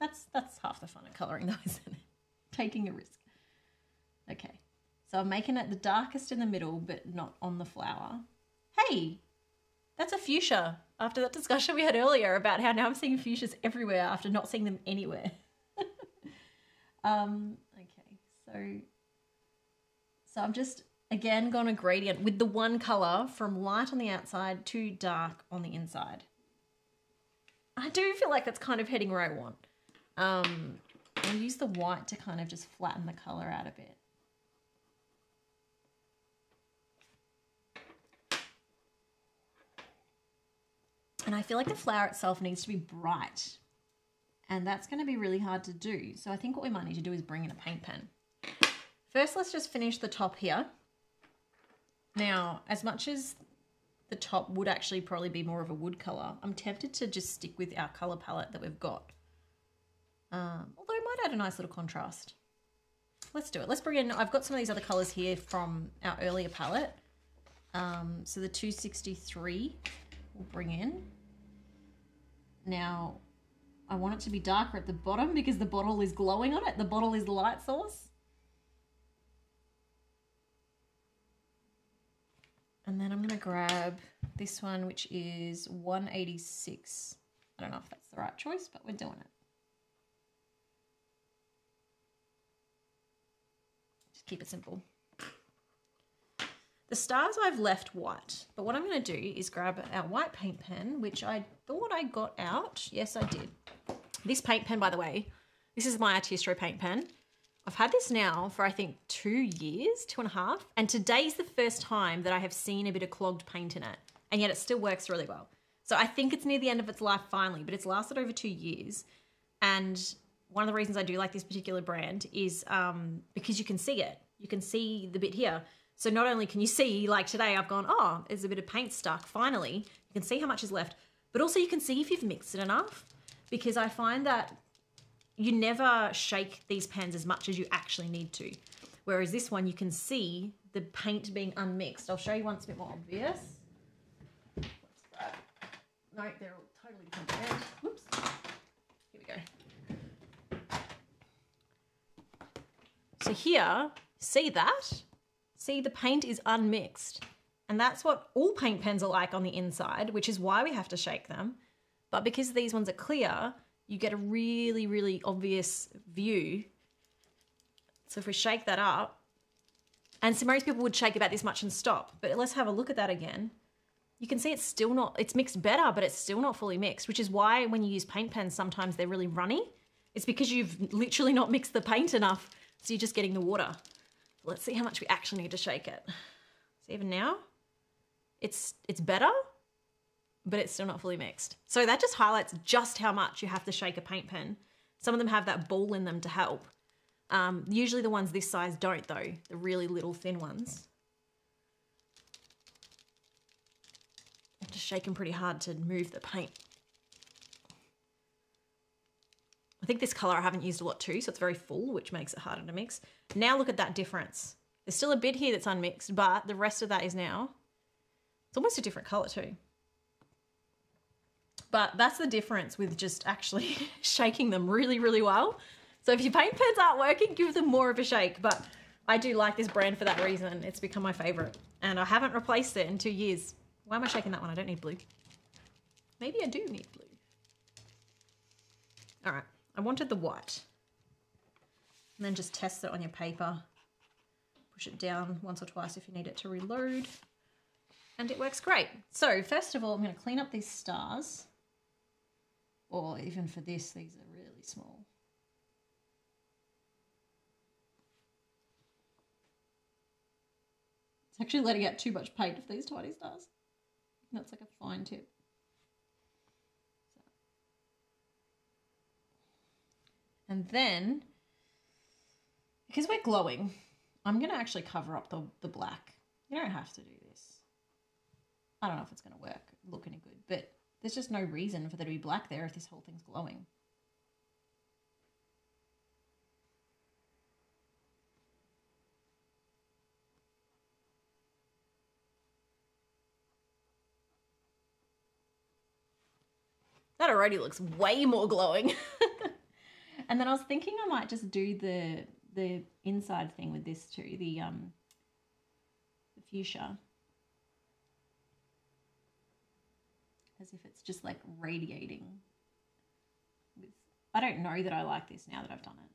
That's, that's half the fun of colouring though, isn't it? Taking a risk. Okay, so I'm making it the darkest in the middle, but not on the flower. Hey, that's a fuchsia after that discussion we had earlier about how now I'm seeing fuchsias everywhere after not seeing them anywhere. Um, okay, So, so I'm just again gone a gradient with the one color from light on the outside to dark on the inside. I do feel like that's kind of heading where I want. Um, I'll use the white to kind of just flatten the color out a bit. And I feel like the flower itself needs to be bright. And that's going to be really hard to do. So I think what we might need to do is bring in a paint pen. First, let's just finish the top here. Now, as much as the top would actually probably be more of a wood color, I'm tempted to just stick with our color palette that we've got. Um, although it might add a nice little contrast. Let's do it. Let's bring in, I've got some of these other colors here from our earlier palette. Um, so the 263 we'll bring in. Now, I want it to be darker at the bottom because the bottle is glowing on it. The bottle is the light source. And then I'm going to grab this one, which is 186. I don't know if that's the right choice, but we're doing it. Just keep it simple. The stars I've left white, but what I'm going to do is grab our white paint pen, which I thought I got out. Yes, I did. This paint pen, by the way, this is my Artisto paint pen. I've had this now for I think two years, two and a half, and today's the first time that I have seen a bit of clogged paint in it, and yet it still works really well. So I think it's near the end of its life finally, but it's lasted over two years. And one of the reasons I do like this particular brand is um, because you can see it. You can see the bit here. So not only can you see, like today, I've gone, oh, there's a bit of paint stuck, finally. You can see how much is left, but also you can see if you've mixed it enough because I find that you never shake these pans as much as you actually need to. Whereas this one, you can see the paint being unmixed. I'll show you once a bit more obvious. No, they're all totally different brands. Whoops. Here we go. So here, see that? See, the paint is unmixed. And that's what all paint pens are like on the inside, which is why we have to shake them. But because these ones are clear, you get a really, really obvious view. So if we shake that up, and so most people would shake about this much and stop, but let's have a look at that again. You can see it's still not, it's mixed better, but it's still not fully mixed, which is why when you use paint pens, sometimes they're really runny. It's because you've literally not mixed the paint enough, so you're just getting the water. Let's see how much we actually need to shake it. See, even now, it's it's better, but it's still not fully mixed. So that just highlights just how much you have to shake a paint pen. Some of them have that ball in them to help. Um, usually the ones this size don't though, the really little thin ones. You have to shake them pretty hard to move the paint. I think this color I haven't used a lot too, so it's very full, which makes it harder to mix. Now look at that difference. There's still a bit here that's unmixed, but the rest of that is now. It's almost a different color too. But that's the difference with just actually shaking them really, really well. So if your paint pens aren't working, give them more of a shake. But I do like this brand for that reason. It's become my favorite. And I haven't replaced it in two years. Why am I shaking that one? I don't need blue. Maybe I do need blue. All right. I wanted the white. And then just test it on your paper. Push it down once or twice if you need it to reload. And it works great. So first of all, I'm going to clean up these stars. Or even for this, these are really small. It's actually letting out too much paint of these tiny stars. That's like a fine tip. And then, because we're glowing, I'm going to actually cover up the, the black. You don't have to do this. I don't know if it's going to work, look any good, but there's just no reason for there to be black there if this whole thing's glowing. That already looks way more glowing. and then I was thinking I might just do the the inside thing with this too, the um the fuchsia. as if it's just like radiating with I don't know that I like this now that I've done it.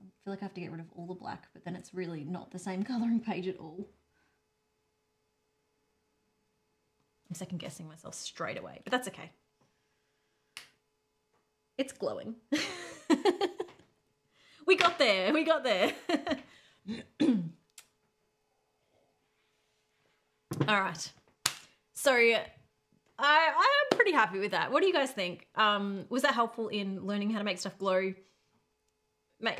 I'm feel like I have to get rid of all the black, but then it's really not the same colouring page at all. I'm second guessing myself straight away, but that's okay. It's glowing. we got there. We got there. All right. So I I'm pretty happy with that. What do you guys think? Um, was that helpful in learning how to make stuff glow?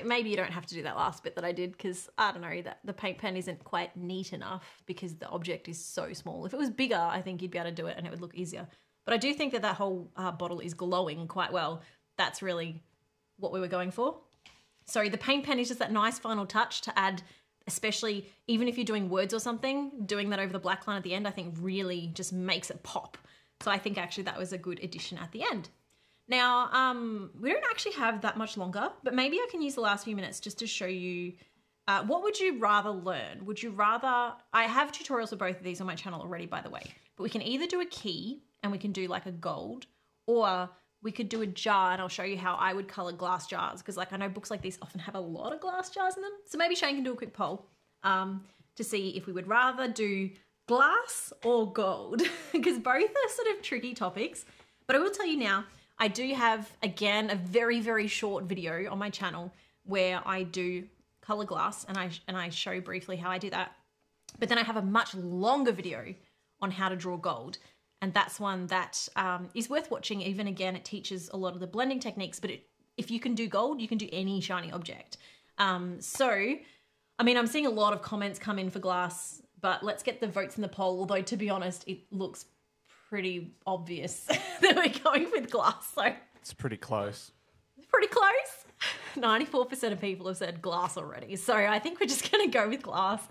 Maybe you don't have to do that last bit that I did because I don't know that the paint pen isn't quite neat enough because the object is so small. If it was bigger, I think you'd be able to do it and it would look easier. But I do think that that whole uh, bottle is glowing quite well. That's really what we were going for. So the paint pen is just that nice final touch to add especially even if you're doing words or something, doing that over the black line at the end, I think really just makes it pop. So I think actually that was a good addition at the end. Now, um, we don't actually have that much longer, but maybe I can use the last few minutes just to show you uh, what would you rather learn? Would you rather, I have tutorials for both of these on my channel already, by the way, but we can either do a key and we can do like a gold, or we could do a jar and I'll show you how I would color glass jars because like I know books like these often have a lot of glass jars in them. So maybe Shane can do a quick poll um, to see if we would rather do glass or gold because both are sort of tricky topics. But I will tell you now, I do have again a very very short video on my channel where I do color glass and I and I show briefly how I do that. But then I have a much longer video on how to draw gold and that's one that um, is worth watching. Even again, it teaches a lot of the blending techniques, but it, if you can do gold, you can do any shiny object. Um, so, I mean, I'm seeing a lot of comments come in for glass, but let's get the votes in the poll. Although, to be honest, it looks pretty obvious that we're going with glass. So it's pretty close. Pretty close. 94% of people have said glass already. So I think we're just going to go with glass.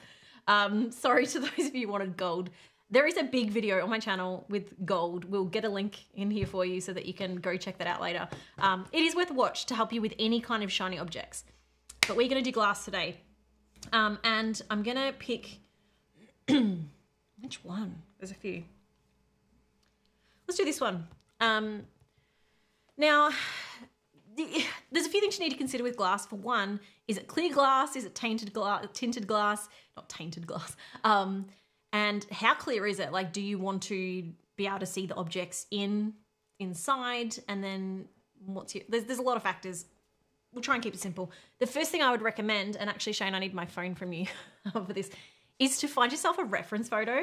Um, sorry to those of you who wanted gold. There is a big video on my channel with gold. We'll get a link in here for you so that you can go check that out later. Um, it is worth a watch to help you with any kind of shiny objects. But we're going to do glass today. Um, and I'm going to pick... Which one? There's a few. Let's do this one. Um, now, the, there's a few things you need to consider with glass. For one, is it clear glass? Is it tainted glass? Tinted glass? Not tainted glass. Um, and how clear is it? Like do you want to be able to see the objects in inside? And then what's your there's, there's a lot of factors. We'll try and keep it simple. The first thing i would recommend and actually shane i need my phone from you for this is to find yourself a reference photo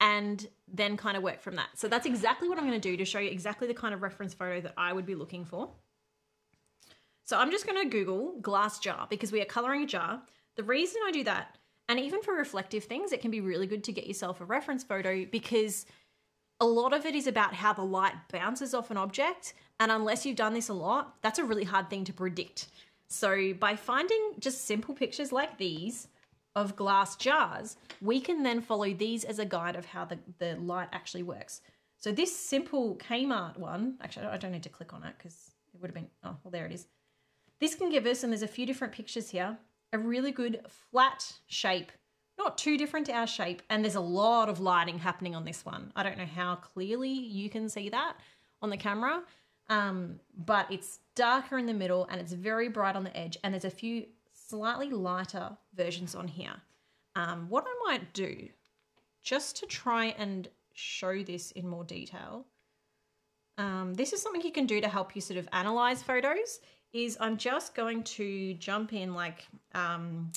and then kind of work from that. So that's exactly what i'm going to do to show you exactly the kind of reference photo that i would be looking for. So i'm just going to google glass jar because we are coloring a jar. The reason i do that and even for reflective things, it can be really good to get yourself a reference photo because a lot of it is about how the light bounces off an object. And unless you've done this a lot, that's a really hard thing to predict. So by finding just simple pictures like these of glass jars, we can then follow these as a guide of how the, the light actually works. So this simple Kmart one, actually I don't need to click on it because it would have been, oh, well there it is. This can give us, and there's a few different pictures here, a really good flat shape, not too different to our shape. And there's a lot of lighting happening on this one. I don't know how clearly you can see that on the camera, um, but it's darker in the middle and it's very bright on the edge. And there's a few slightly lighter versions on here. Um, what I might do, just to try and show this in more detail, um, this is something you can do to help you sort of analyze photos is I'm just going to jump in like, um,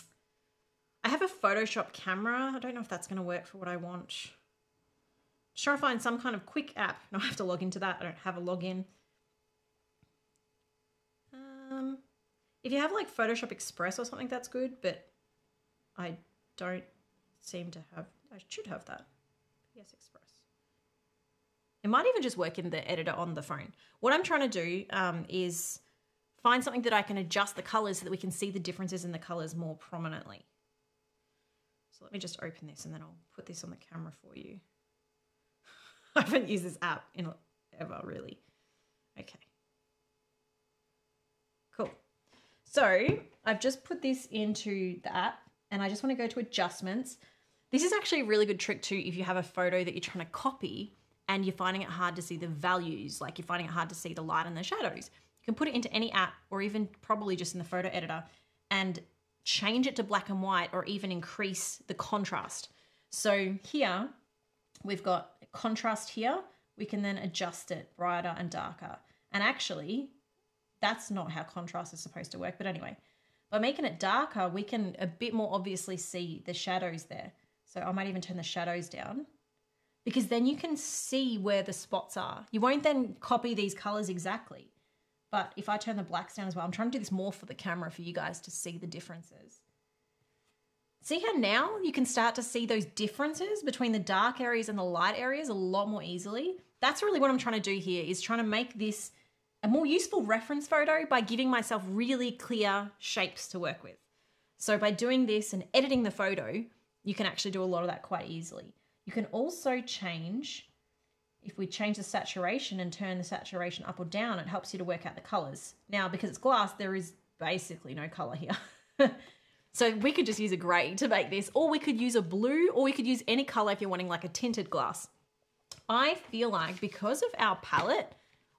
I have a Photoshop camera. I don't know if that's going to work for what I want. Just trying to find some kind of quick app. No, I have to log into that. I don't have a login. Um, if you have like Photoshop Express or something, that's good, but I don't seem to have, I should have that. PS Express. It might even just work in the editor on the phone. What I'm trying to do um, is find something that I can adjust the colors so that we can see the differences in the colors more prominently. So let me just open this and then I'll put this on the camera for you. I haven't used this app in ever really. Okay. Cool. So I've just put this into the app and I just want to go to adjustments. This is actually a really good trick too if you have a photo that you're trying to copy and you're finding it hard to see the values, like you're finding it hard to see the light and the shadows can put it into any app or even probably just in the photo editor and change it to black and white or even increase the contrast. So here we've got contrast here. We can then adjust it brighter and darker. And actually, that's not how contrast is supposed to work. But anyway, by making it darker, we can a bit more obviously see the shadows there. So I might even turn the shadows down because then you can see where the spots are. You won't then copy these colors exactly. But if I turn the blacks down as well, I'm trying to do this more for the camera for you guys to see the differences. See how now you can start to see those differences between the dark areas and the light areas a lot more easily? That's really what I'm trying to do here is trying to make this a more useful reference photo by giving myself really clear shapes to work with. So by doing this and editing the photo, you can actually do a lot of that quite easily. You can also change, if we change the saturation and turn the saturation up or down, it helps you to work out the colors. Now, because it's glass, there is basically no color here. so we could just use a gray to make this, or we could use a blue, or we could use any color if you're wanting like a tinted glass. I feel like because of our palette,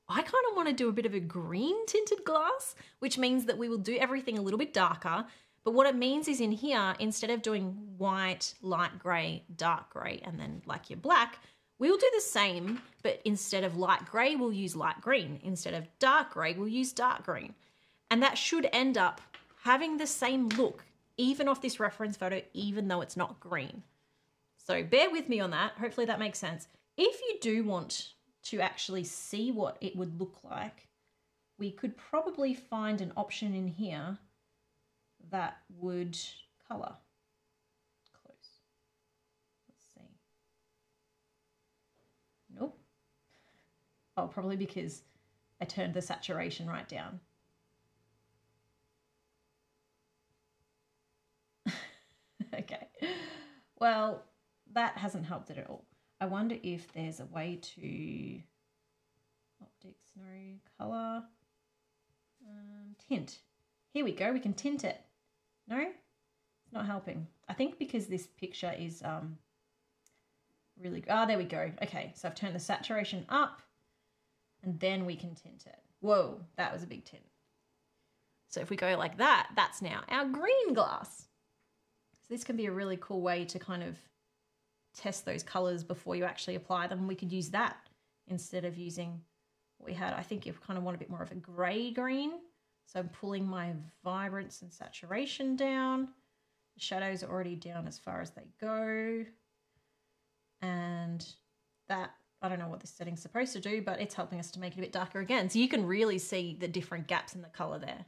I kind of want to do a bit of a green tinted glass, which means that we will do everything a little bit darker. But what it means is in here, instead of doing white, light grey, dark grey, and then like your black, we will do the same, but instead of light grey, we'll use light green. Instead of dark grey, we'll use dark green. And that should end up having the same look, even off this reference photo, even though it's not green. So bear with me on that. Hopefully that makes sense. If you do want to actually see what it would look like, we could probably find an option in here that would color. Close. Let's see. Nope. Oh, probably because I turned the saturation right down. okay. Well, that hasn't helped it at all. I wonder if there's a way to optics, no color, um, tint. Here we go, we can tint it. No, it's not helping. I think because this picture is um, really, ah, oh, there we go. Okay, so I've turned the saturation up and then we can tint it. Whoa, that was a big tint. So if we go like that, that's now our green glass. So this can be a really cool way to kind of test those colors before you actually apply them. We could use that instead of using what we had. I think you kind of want a bit more of a gray green. So I'm pulling my vibrance and saturation down. The shadows are already down as far as they go. And that, I don't know what this setting's supposed to do, but it's helping us to make it a bit darker again. So you can really see the different gaps in the color there.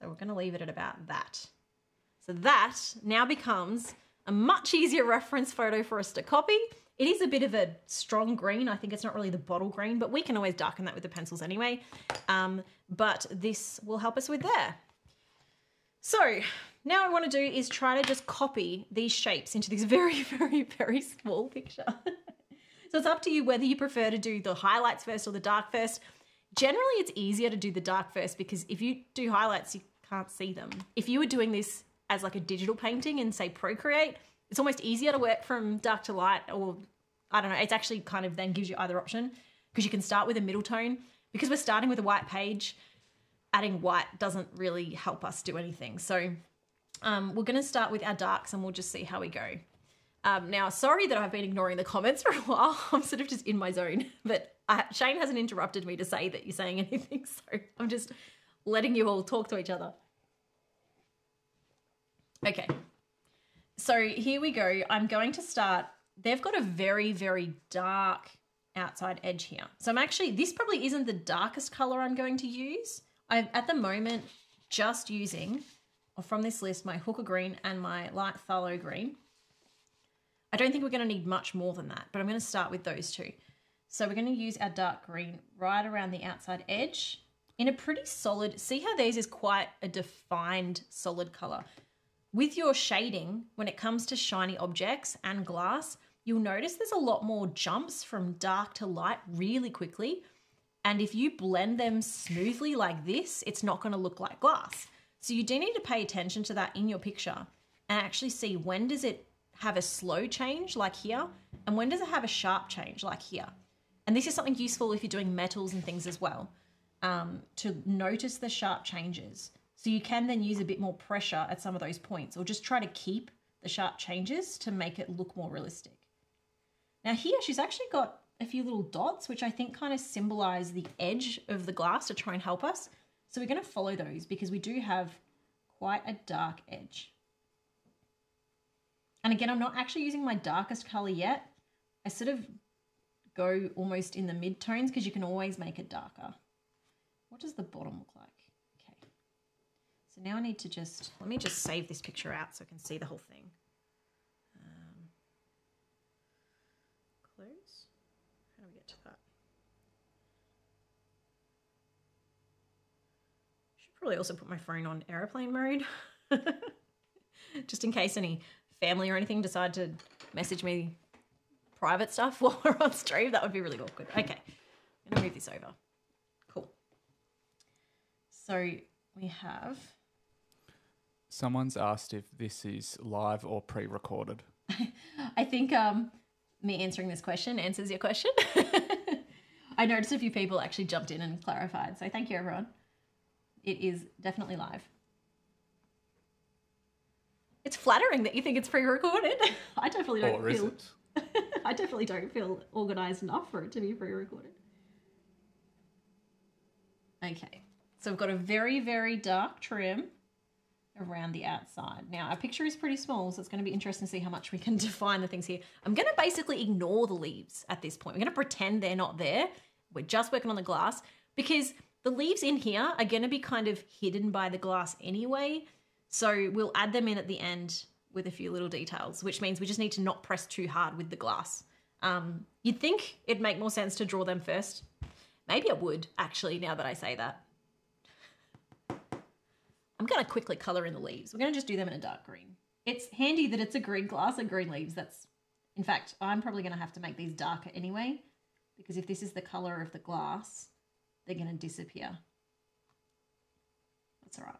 So we're going to leave it at about that. So that now becomes a much easier reference photo for us to copy. It is a bit of a strong green. I think it's not really the bottle green, but we can always darken that with the pencils anyway. Um, but this will help us with there. So now I want to do is try to just copy these shapes into this very, very, very small picture. so it's up to you whether you prefer to do the highlights first or the dark first. Generally, it's easier to do the dark first because if you do highlights, you can't see them. If you were doing this as like a digital painting and say Procreate, it's almost easier to work from dark to light or I don't know, it's actually kind of then gives you either option because you can start with a middle tone. Because we're starting with a white page, adding white doesn't really help us do anything. So um, we're going to start with our darks and we'll just see how we go. Um, now, sorry that I've been ignoring the comments for a while. I'm sort of just in my zone, but I, Shane hasn't interrupted me to say that you're saying anything. So I'm just letting you all talk to each other. Okay. So here we go. I'm going to start. They've got a very, very dark outside edge here. So I'm actually, this probably isn't the darkest color I'm going to use. I'm at the moment just using, from this list, my hooker green and my light phthalo green. I don't think we're going to need much more than that, but I'm going to start with those two. So we're going to use our dark green right around the outside edge in a pretty solid, see how these is quite a defined solid color. With your shading, when it comes to shiny objects and glass, you'll notice there's a lot more jumps from dark to light really quickly. And if you blend them smoothly like this, it's not gonna look like glass. So you do need to pay attention to that in your picture and actually see when does it have a slow change like here and when does it have a sharp change like here. And this is something useful if you're doing metals and things as well, um, to notice the sharp changes. So you can then use a bit more pressure at some of those points or just try to keep the sharp changes to make it look more realistic. Now here she's actually got a few little dots, which I think kind of symbolize the edge of the glass to try and help us. So we're going to follow those because we do have quite a dark edge. And again, I'm not actually using my darkest color yet. I sort of go almost in the mid-tones because you can always make it darker. What does the bottom look like? Okay. So now I need to just, let me just save this picture out so I can see the whole thing. Um, close. How do we get to that? Should probably also put my phone on airplane mode. just in case any family or anything decide to message me private stuff while we're on stream. That would be really awkward. Okay, I'm gonna move this over. Cool. So we have. Someone's asked if this is live or pre-recorded. I think um, me answering this question answers your question. I noticed a few people actually jumped in and clarified. So thank you, everyone. It is definitely live. It's flattering that you think it's pre-recorded. I definitely don't Or is feel. it? I definitely don't feel organized enough for it to be pre-recorded. Okay, so we've got a very very dark trim around the outside. Now our picture is pretty small, so it's going to be interesting to see how much we can define the things here. I'm going to basically ignore the leaves at this point. We're going to pretend they're not there. We're just working on the glass because the leaves in here are going to be kind of hidden by the glass anyway. So we'll add them in at the end with a few little details, which means we just need to not press too hard with the glass. Um, you'd think it'd make more sense to draw them first. Maybe it would, actually, now that I say that. I'm going to quickly colour in the leaves. We're going to just do them in a dark green. It's handy that it's a green glass and green leaves. That's, in fact, I'm probably going to have to make these darker anyway, because if this is the colour of the glass, they're going to disappear. That's all right.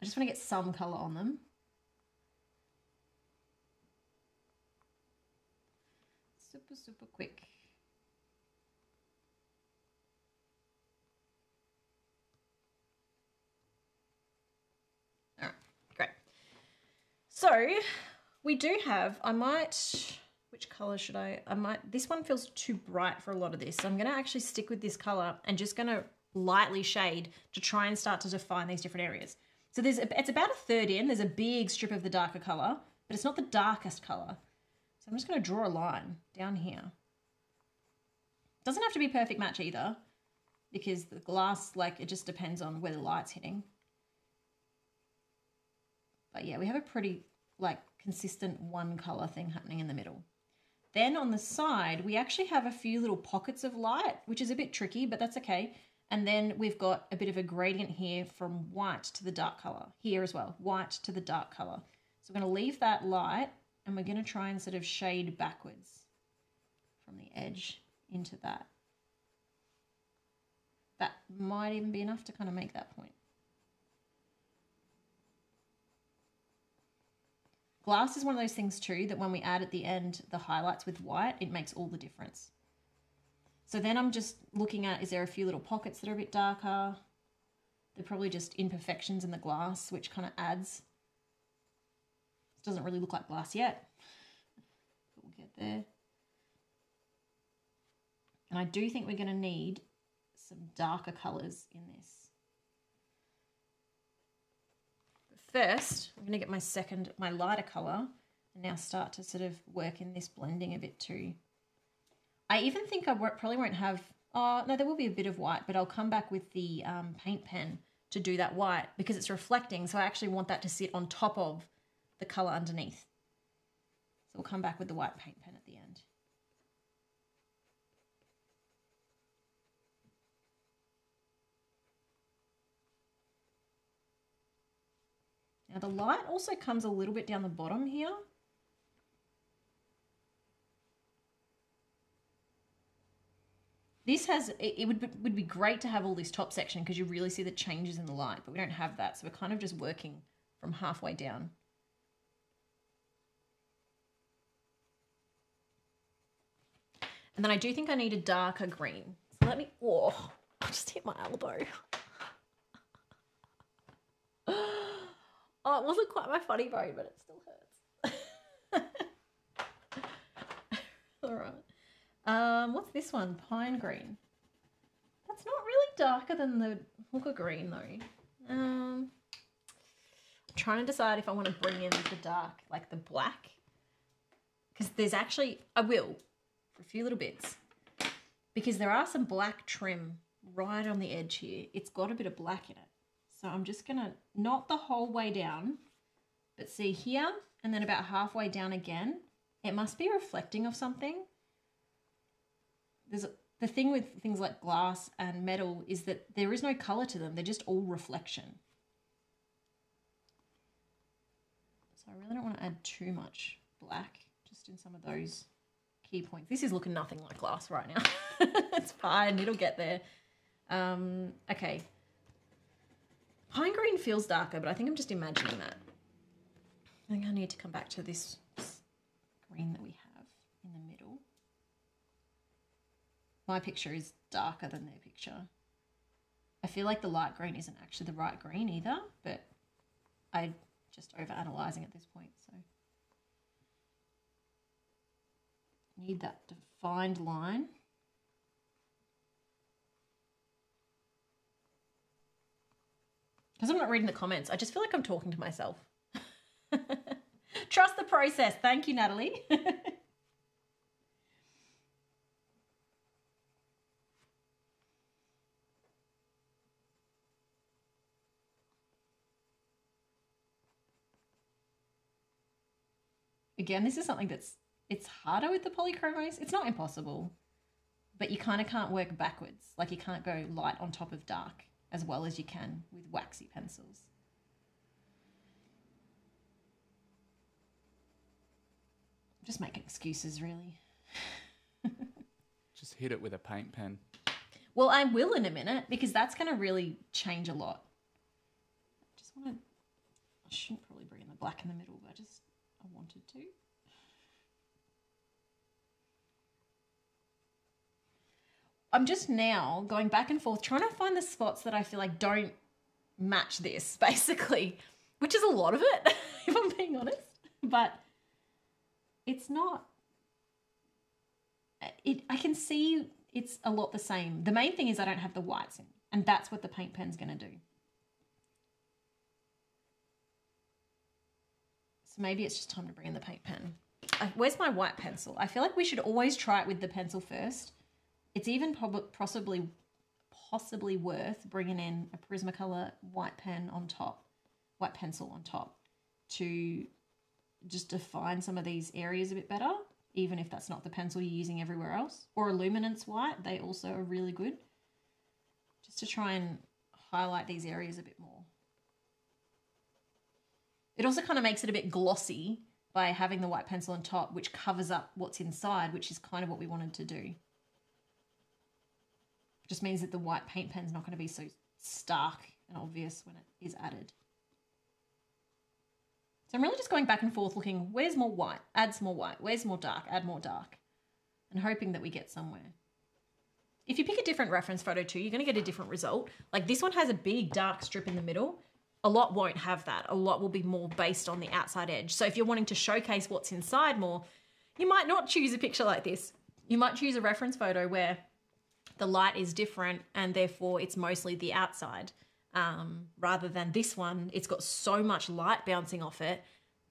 I just want to get some colour on them. Super, super quick. All right, great. So we do have, I might, which color should I, I might, this one feels too bright for a lot of this. So I'm going to actually stick with this color and just going to lightly shade to try and start to define these different areas. So there's, a, it's about a third in, there's a big strip of the darker color, but it's not the darkest color. So I'm just going to draw a line down here. Doesn't have to be perfect match either, because the glass, like, it just depends on where the light's hitting. But yeah, we have a pretty, like, consistent one color thing happening in the middle. Then on the side, we actually have a few little pockets of light, which is a bit tricky, but that's okay. And then we've got a bit of a gradient here from white to the dark color here as well, white to the dark color. So we're going to leave that light and we're going to try and sort of shade backwards from the edge into that. That might even be enough to kind of make that point. Glass is one of those things too that when we add at the end the highlights with white, it makes all the difference. So then I'm just looking at, is there a few little pockets that are a bit darker? They're probably just imperfections in the glass, which kind of adds. This doesn't really look like glass yet, but we'll get there. And I do think we're going to need some darker colours in this. But first, I'm going to get my second, my lighter colour, and now start to sort of work in this blending a bit too. I even think I probably won't have, oh, no, there will be a bit of white, but I'll come back with the um, paint pen to do that white because it's reflecting. So I actually want that to sit on top of the colour underneath. So we'll come back with the white paint pen at the end. Now the light also comes a little bit down the bottom here. This has, it would, be- would be great to have all this top section because you really see the changes in the light, but we don't have that. So we're kind of just working from halfway down. And then I do think I need a darker green. So let me, oh, I just hit my elbow. Oh, it wasn't quite my funny bone, but it still hurts. All right. Um, what's this one? Pine green. That's not really darker than the hooker green though. Um, I'm trying to decide if I want to bring in the dark, like the black, because there's actually I will for a few little bits, because there are some black trim right on the edge here. It's got a bit of black in it, so I'm just gonna not the whole way down, but see here and then about halfway down again. It must be reflecting of something there's a, the thing with things like glass and metal is that there is no color to them. They're just all reflection. So I really don't want to add too much black just in some of those key points. This is looking nothing like glass right now. it's fine. It'll get there. Um, okay. Pine green feels darker, but I think I'm just imagining that. I think I need to come back to this green that we have in the middle. My picture is darker than their picture. I feel like the light green isn't actually the right green either, but I'm just over analyzing at this point, so need that defined line. Because I'm not reading the comments, I just feel like I'm talking to myself. Trust the process. Thank you, Natalie. again, this is something that's it's harder with the polychromos. It's not impossible, but you kind of can't work backwards. Like you can't go light on top of dark as well as you can with waxy pencils. Just making excuses, really. Just hit it with a paint pen. Well, I will in a minute because that's going to really change a lot. I just want to. I shouldn't probably bring in the black in the middle, but I just I wanted to. I'm just now going back and forth trying to find the spots that I feel like don't match this, basically, which is a lot of it, if I'm being honest. But it's not. It I can see it's a lot the same. The main thing is I don't have the whites in, and that's what the paint pen's going to do. So maybe it's just time to bring in the paint pen. where's my white pencil? I feel like we should always try it with the pencil first. It's even possibly possibly worth bringing in a Prismacolor white pen on top, white pencil on top to just define some of these areas a bit better, even if that's not the pencil you're using everywhere else. Or a luminance white, they also are really good. Just to try and highlight these areas a bit more. It also kind of makes it a bit glossy by having the white pencil on top, which covers up what's inside, which is kind of what we wanted to do. Just means that the white paint pen's not going to be so stark and obvious when it is added. So I'm really just going back and forth looking, where's more white? Add some more white. Where's more dark? Add more dark. And hoping that we get somewhere. If you pick a different reference photo too, you're going to get a different result. Like this one has a big dark strip in the middle a lot won't have that. A lot will be more based on the outside edge. So if you're wanting to showcase what's inside more, you might not choose a picture like this. You might choose a reference photo where the light is different and therefore it's mostly the outside. Um, rather than this one, it's got so much light bouncing off it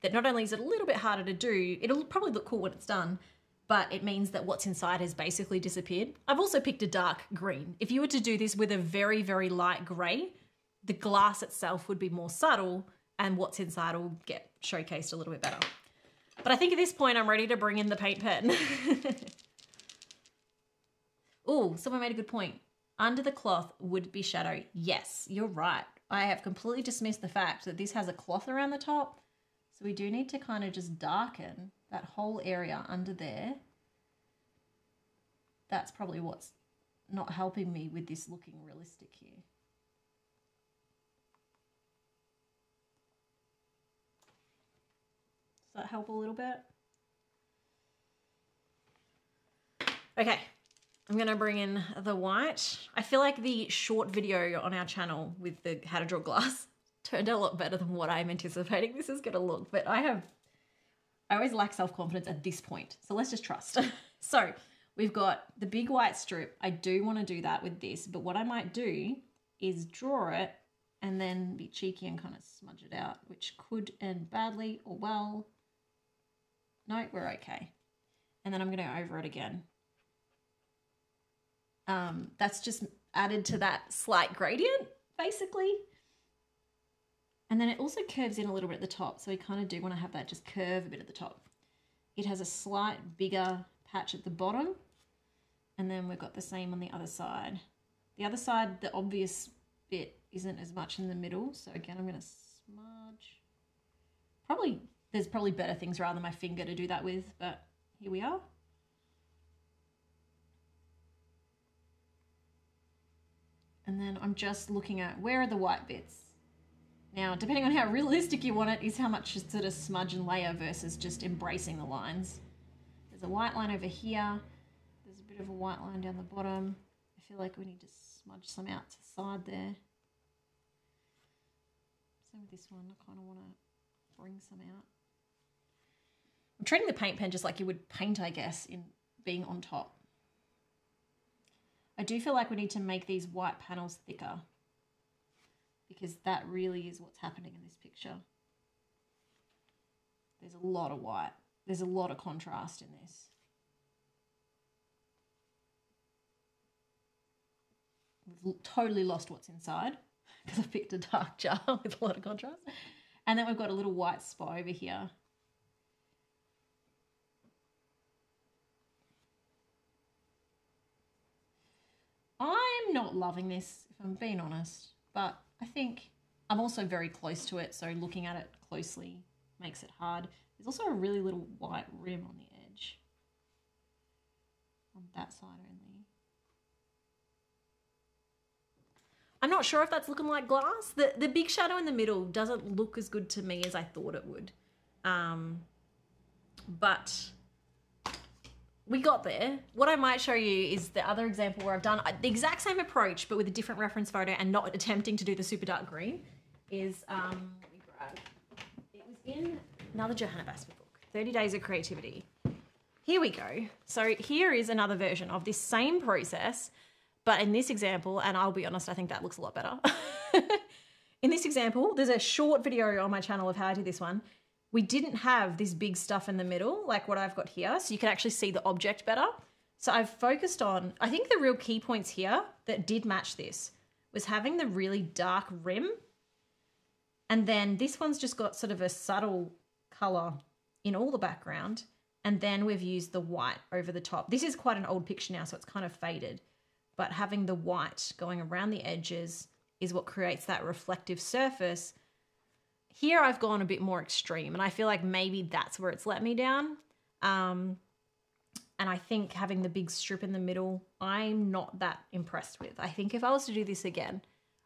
that not only is it a little bit harder to do, it'll probably look cool when it's done, but it means that what's inside has basically disappeared. I've also picked a dark green. If you were to do this with a very, very light grey, the glass itself would be more subtle and what's inside will get showcased a little bit better. But I think at this point I'm ready to bring in the paint pen. oh, someone made a good point. Under the cloth would be shadow. Yes, you're right. I have completely dismissed the fact that this has a cloth around the top. So we do need to kind of just darken that whole area under there. That's probably what's not helping me with this looking realistic here. Does that help a little bit? Okay, I'm to bring in the white. I feel like the short video on our channel with the how to draw glass turned out a lot better than what I'm anticipating this is to look. But I have, I always lack self confidence at this point. So let's just trust. so we've got the big white strip. I do want to do that with this, but what I might do is draw it and then be cheeky and kind of smudge it out, which could end badly or well. No, we're okay. And then I'm going to go over it again. Um, that's just added to that slight gradient, basically. And then it also curves in a little bit at the top, so we kind of do want to have that just curve a bit at the top. It has a slight bigger patch at the bottom, and then we've got the same on the other side. The other side, the obvious bit isn't as much in the middle, so again, I'm going to smudge. Probably, there's probably better things rather than my finger to do that with, but here we are. And then I'm just looking at where are the white bits? Now, depending on how realistic you want it, is how much sort of smudge and layer versus just embracing the lines. There's a white line over here. There's a bit of a white line down the bottom. I feel like we need to smudge some out to the side there. Same with this one. I kind of want to bring some out. I'm treating the paint pen just like you would paint, I guess, in being on top. I do feel like we need to make these white panels thicker because that really is what's happening in this picture. There's a lot of white. There's a lot of contrast in this. We've totally lost what's inside because I picked a dark jar with a lot of contrast. And then we've got a little white spot over here Not loving this, if I'm being honest, but I think I'm also very close to it, so looking at it closely makes it hard. There's also a really little white rim on the edge. On that side only. I'm not sure if that's looking like glass. The the big shadow in the middle doesn't look as good to me as I thought it would. Um, but we got there. What I might show you is the other example where I've done the exact same approach, but with a different reference photo and not attempting to do the super dark green. Is um. It was in another Johanna Basford book, Thirty Days of Creativity. Here we go. So here is another version of this same process, but in this example, and I'll be honest, I think that looks a lot better. in this example, there's a short video on my channel of how I did this one we didn't have this big stuff in the middle like what I've got here. So you can actually see the object better. So I've focused on, I think the real key points here that did match this was having the really dark rim. And then this one's just got sort of a subtle color in all the background. And then we've used the white over the top. This is quite an old picture now, so it's kind of faded. But having the white going around the edges is what creates that reflective surface here I've gone a bit more extreme, and I feel like maybe that's where it's let me down. Um, and I think having the big strip in the middle, I'm not that impressed with. I think if I was to do this again,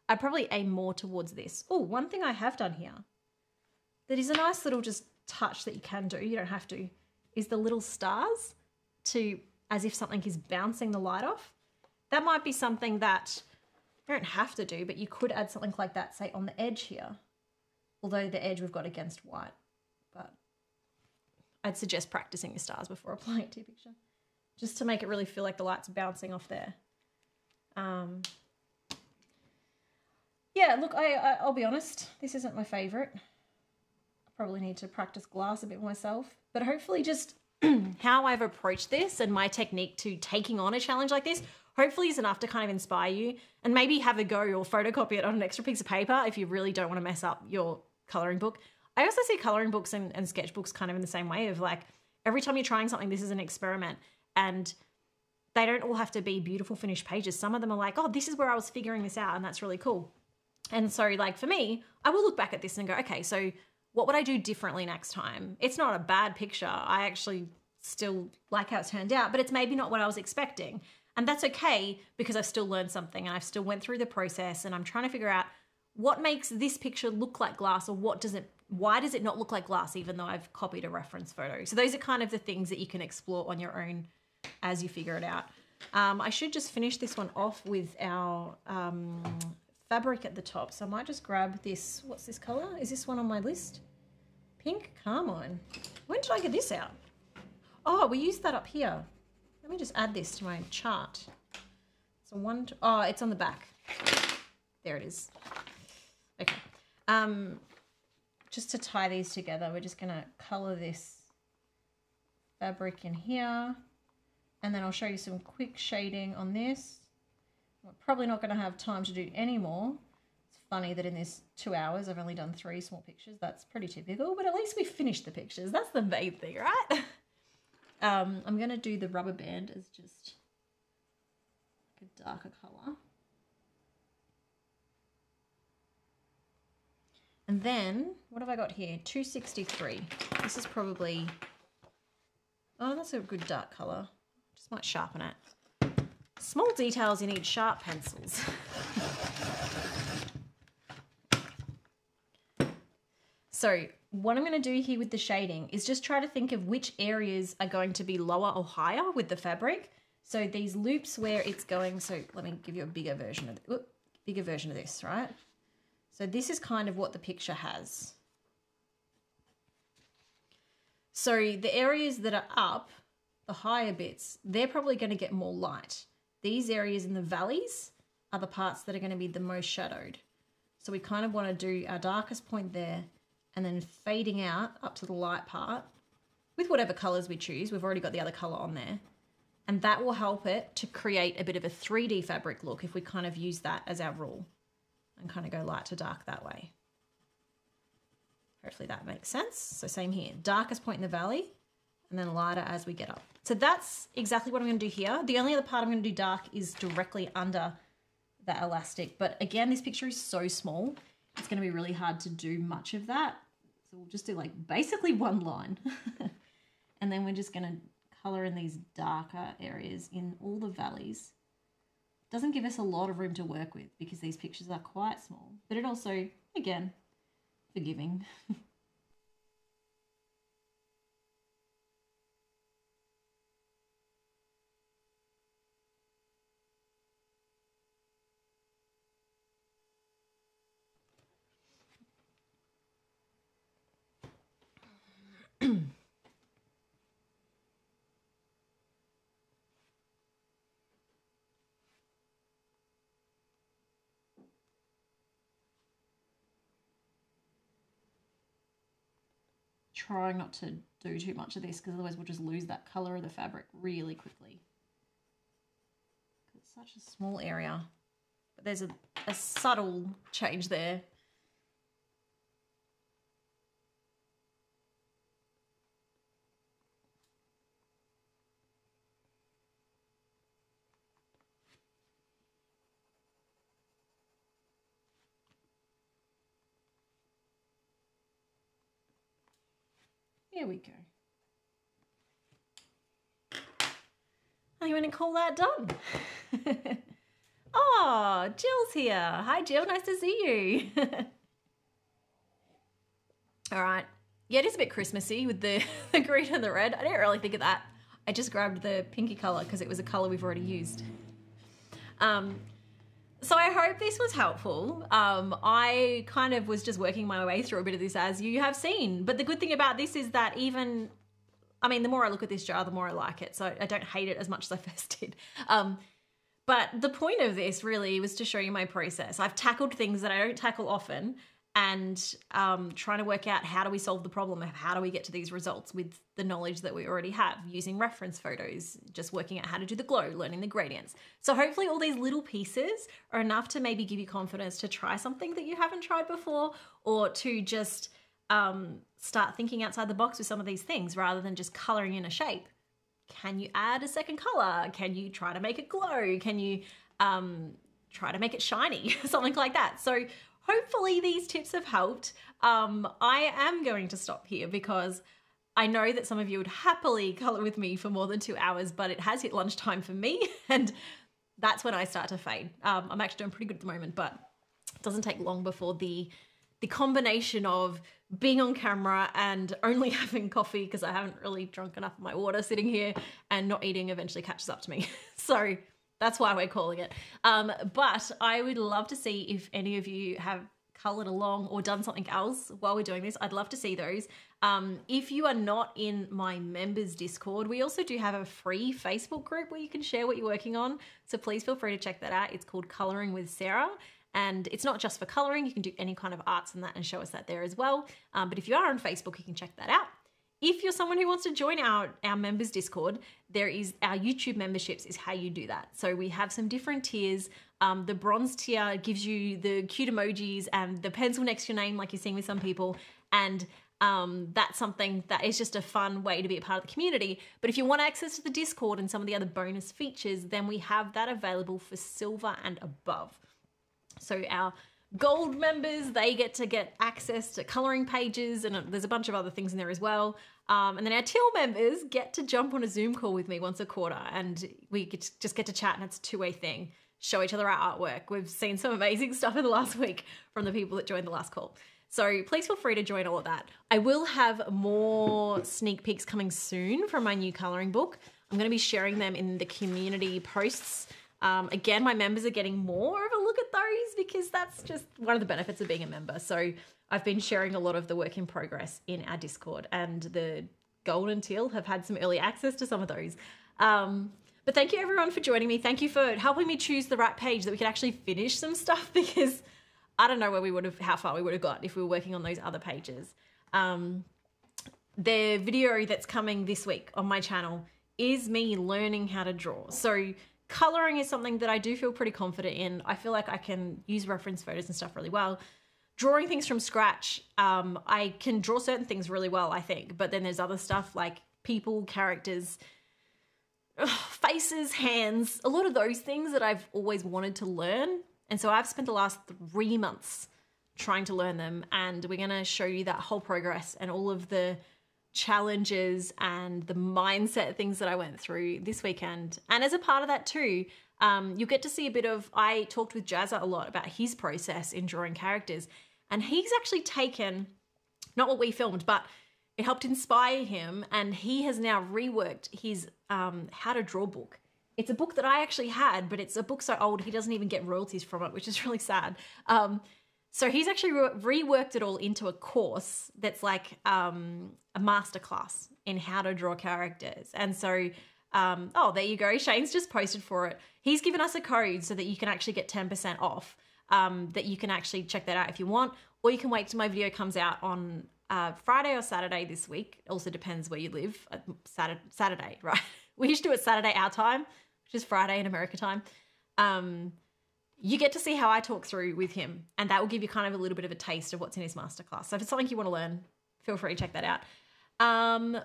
I'd probably aim more towards this. Oh, one thing I have done here that is a nice little just touch that you can do, you don't have to, is the little stars to as if something is bouncing the light off. That might be something that you don't have to do, but you could add something like that, say on the edge here although the edge we've got against white. But I'd suggest practicing your stars before applying to your picture, just to make it really feel like the light's bouncing off there. Um, yeah, look, I, I I'll be honest, this isn't my favourite. I probably need to practice glass a bit myself, but hopefully just how I've approached this and my technique to taking on a challenge like this hopefully is enough to kind of inspire you and maybe have a go or photocopy it on an extra piece of paper if you really don't want to mess up your coloring book. I also see coloring books and, and sketchbooks kind of in the same way of like every time you're trying something, this is an experiment. And they don't all have to be beautiful finished pages. Some of them are like, oh, this is where I was figuring this out, and that's really cool. And so, like for me, I will look back at this and go, okay, so what would I do differently next time? It's not a bad picture. I actually still like how it turned out, but it's maybe not what I was expecting. And that's okay because I've still learned something and I've still went through the process and I'm trying to figure out what makes this picture look like glass or what does it why does it not look like glass even though I've copied a reference photo? So those are kind of the things that you can explore on your own as you figure it out. Um, I should just finish this one off with our um, fabric at the top. So I might just grab this. What's this color? Is this one on my list? Pink carmine. When did I get this out? Oh, we used that up here. Let me just add this to my chart. So one, oh, it's on the back. There it is. Okay. Um, just to tie these together, we're just gonna color this fabric in here. And then I'll show you some quick shading on this. We're probably not gonna have time to do any more. It's funny that in this two hours, I've only done three small pictures. That's pretty typical, but at least we finished the pictures. That's the main thing, right? Um, I'm going to do the rubber band as just like a darker colour. And then, what have I got here? 263. This is probably, oh, that's a good dark colour. Just might sharpen it. Small details, you need sharp pencils. so what I'm going to do here with the shading is just try to think of which areas are going to be lower or higher with the fabric. So these loops where it's going, so let me give you a bigger version of, whoop, bigger version of this, right? So this is kind of what the picture has. So the areas that are up, the higher bits, they're probably going to get more light. These areas in the valleys are the parts that are going to be the most shadowed. So we kind of want to do our darkest point there and then fading out up to the light part with whatever colours we choose. We've already got the other colour on there. And that will help it to create a bit of a 3D fabric look if we kind of use that as our rule and kind of go light to dark that way. Hopefully that makes sense. So same here, darkest point in the valley and then lighter as we get up. So that's exactly what I'm to do here. The only other part I'm to do dark is directly under that elastic. But again, this picture is so small it's going to be really hard to do much of that. So we'll just do like basically one line. and then we're just going to color in these darker areas in all the valleys. Doesn't give us a lot of room to work with because these pictures are quite small, but it also, again, forgiving. trying not to do too much of this because otherwise we'll just lose that colour of the fabric really quickly. It's such a small area, but there's a, a subtle change there. There we go. I'm going to call that done. oh, Jill's here. Hi, Jill. Nice to see you. All right. Yeah, it is a bit Christmassy with the, the green and the red. I didn't really think of that. I just grabbed the pinky color because it was a color we've already used. Um, so I hope this was helpful. Um, I kind of was just working my way through a bit of this as you have seen. But the good thing about this is that even, I mean, the more I look at this jar, the more I like it. So I don't hate it as much as I first did. Um, but the point of this really was to show you my process. I've tackled things that I don't tackle often and um, trying to work out how do we solve the problem how do we get to these results with the knowledge that we already have using reference photos just working out how to do the glow learning the gradients. So hopefully all these little pieces are enough to maybe give you confidence to try something that you haven't tried before or to just um, start thinking outside the box with some of these things rather than just coloring in a shape. Can you add a second color? Can you try to make it glow? Can you um, try to make it shiny? Something like that. So hopefully these tips have helped. Um, I am going to stop here because I know that some of you would happily color with me for more than two hours, but it has hit lunchtime for me, and that's when I start to fade. Um, I'm actually doing pretty good at the moment, but it doesn't take long before the the combination of being on camera and only having coffee because I haven't really drunk enough of my water sitting here and not eating eventually catches up to me. so That's why we're calling it. Um, but I would love to see if any of you have colored along or done something else while we're doing this. I'd love to see those. Um, if you are not in my members Discord, we also do have a free Facebook group where you can share what you're working on. So please feel free to check that out. It's called Coloring with Sarah. And it's not just for coloring, you can do any kind of arts and that and show us that there as well. Um, but if you are on Facebook, you can check that out. If you're someone who wants to join our, our members Discord, there is our YouTube memberships is how you do that. So we have some different tiers. Um, the bronze tier gives you the cute emojis and the pencil next to your name, like you're seeing with some people. And um, that's something that is just a fun way to be a part of the community. But if you want access to the Discord and some of the other bonus features, then we have that available for silver and above. So our gold members. They get to get access to coloring pages and there's a bunch of other things in there as well. Um, and then our teal members get to jump on a zoom call with me once a quarter and we get to, just get to chat and it's a two-way thing. Show each other our artwork. We've seen some amazing stuff in the last week from the people that joined the last call. So please feel free to join all of that. I will have more sneak peeks coming soon from my new coloring book. I'm going to be sharing them in the community posts. Um, again, my members are getting more of those because that's just one of the benefits of being a member. So I've been sharing a lot of the work in progress in our Discord, and the Gold and Teal have had some early access to some of those. Um, but thank you everyone for joining me. Thank you for helping me choose the right page that we could actually finish some stuff because I don't know where we would have, how far we would have got if we were working on those other pages. Um, the video that's coming this week on my channel is me learning how to draw. So Coloring is something that I do feel pretty confident in. I feel like I can use reference photos and stuff really well. Drawing things from scratch, um, I can draw certain things really well, I think. But then there's other stuff like people, characters, faces, hands, a lot of those things that I've always wanted to learn. And so I've spent the last three months trying to learn them. And we're going to show you that whole progress and all of the challenges and the mindset things that I went through this weekend. And as a part of that too, um, you get to see a bit of. I talked with Jazza a lot about his process in drawing characters, and he's actually taken not what we filmed, but it helped inspire him, and he has now reworked his um, how to draw book. It's a book that I actually had, but it's a book so old he doesn't even get royalties from it, which is really sad. Um, so he's actually re- reworked it all into a course that's like um, a masterclass in how to draw characters. And so, um, oh, there you go. Shane's just posted for it. He's given us a code so that you can actually get 10% off. Um, that you can actually check that out if you want, or you can wait till my video comes out on uh, Friday or Saturday this week. It also depends where you live. Uh, Saturday, Saturday, right? We used to do it Saturday our time, which is Friday in America time. Um, you get to see how I talk through with him, and that will give you kind of a little bit of a taste of what's in his masterclass. So if it's something you want to learn, feel free to check that out. Um,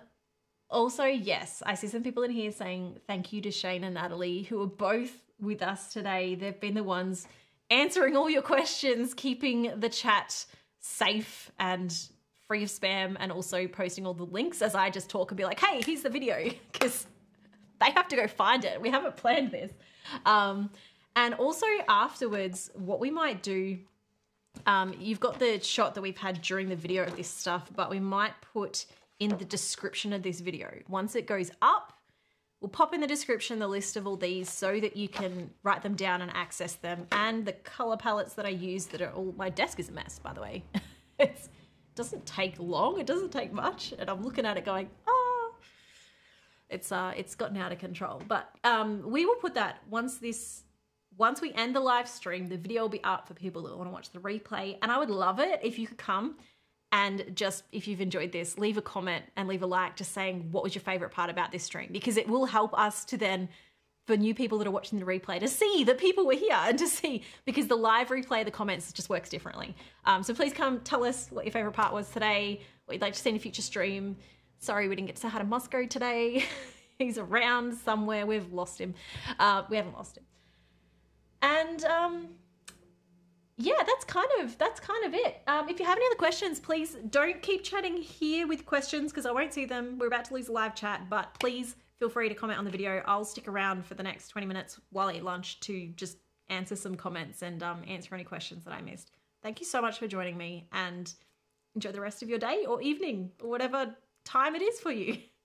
also, yes, I see some people in here saying thank you to Shane and Natalie, who are both with us today. They've been the ones answering all your questions, keeping the chat safe and free of spam, and also posting all the links as I just talk and be like, hey, here's the video, because they have to go find it. We haven't planned this. Um, and also afterwards, what we might do, um, you've got the shot that we've had during the video of this stuff, but we might put in the description of this video. Once it goes up, we'll pop in the description the list of all these so that you can write them down and access them. And the color palettes that I use that are all, my desk is a mess, by the way. it doesn't take long, it doesn't take much. And I'm looking at it going, oh, it's, uh, it's gotten out of control. But um, we will put that once this once we end the live stream, the video will be up for people that want to watch the replay. And I would love it if you could come and just, if you've enjoyed this, leave a comment and leave a like just saying what was your favorite part about this stream because it will help us to then, for new people that are watching the replay, to see that people were here and to see because the live replay, the comments just works differently. Um, so please come tell us what your favorite part was today, what you'd like to see in a future stream. Sorry we didn't get to say hi to Moscow today. He's around somewhere. We've lost him. Uh, we haven't lost him and um, yeah, that's kind of that's kind of it. Um, if you have any other questions, please don't keep chatting here with questions because I won't see them. We're about to lose the live chat, but please feel free to comment on the video. I'll stick around for the next 20 minutes while I eat lunch to just answer some comments and um, answer any questions that I missed. Thank you so much for joining me and enjoy the rest of your day or evening or whatever time it is for you.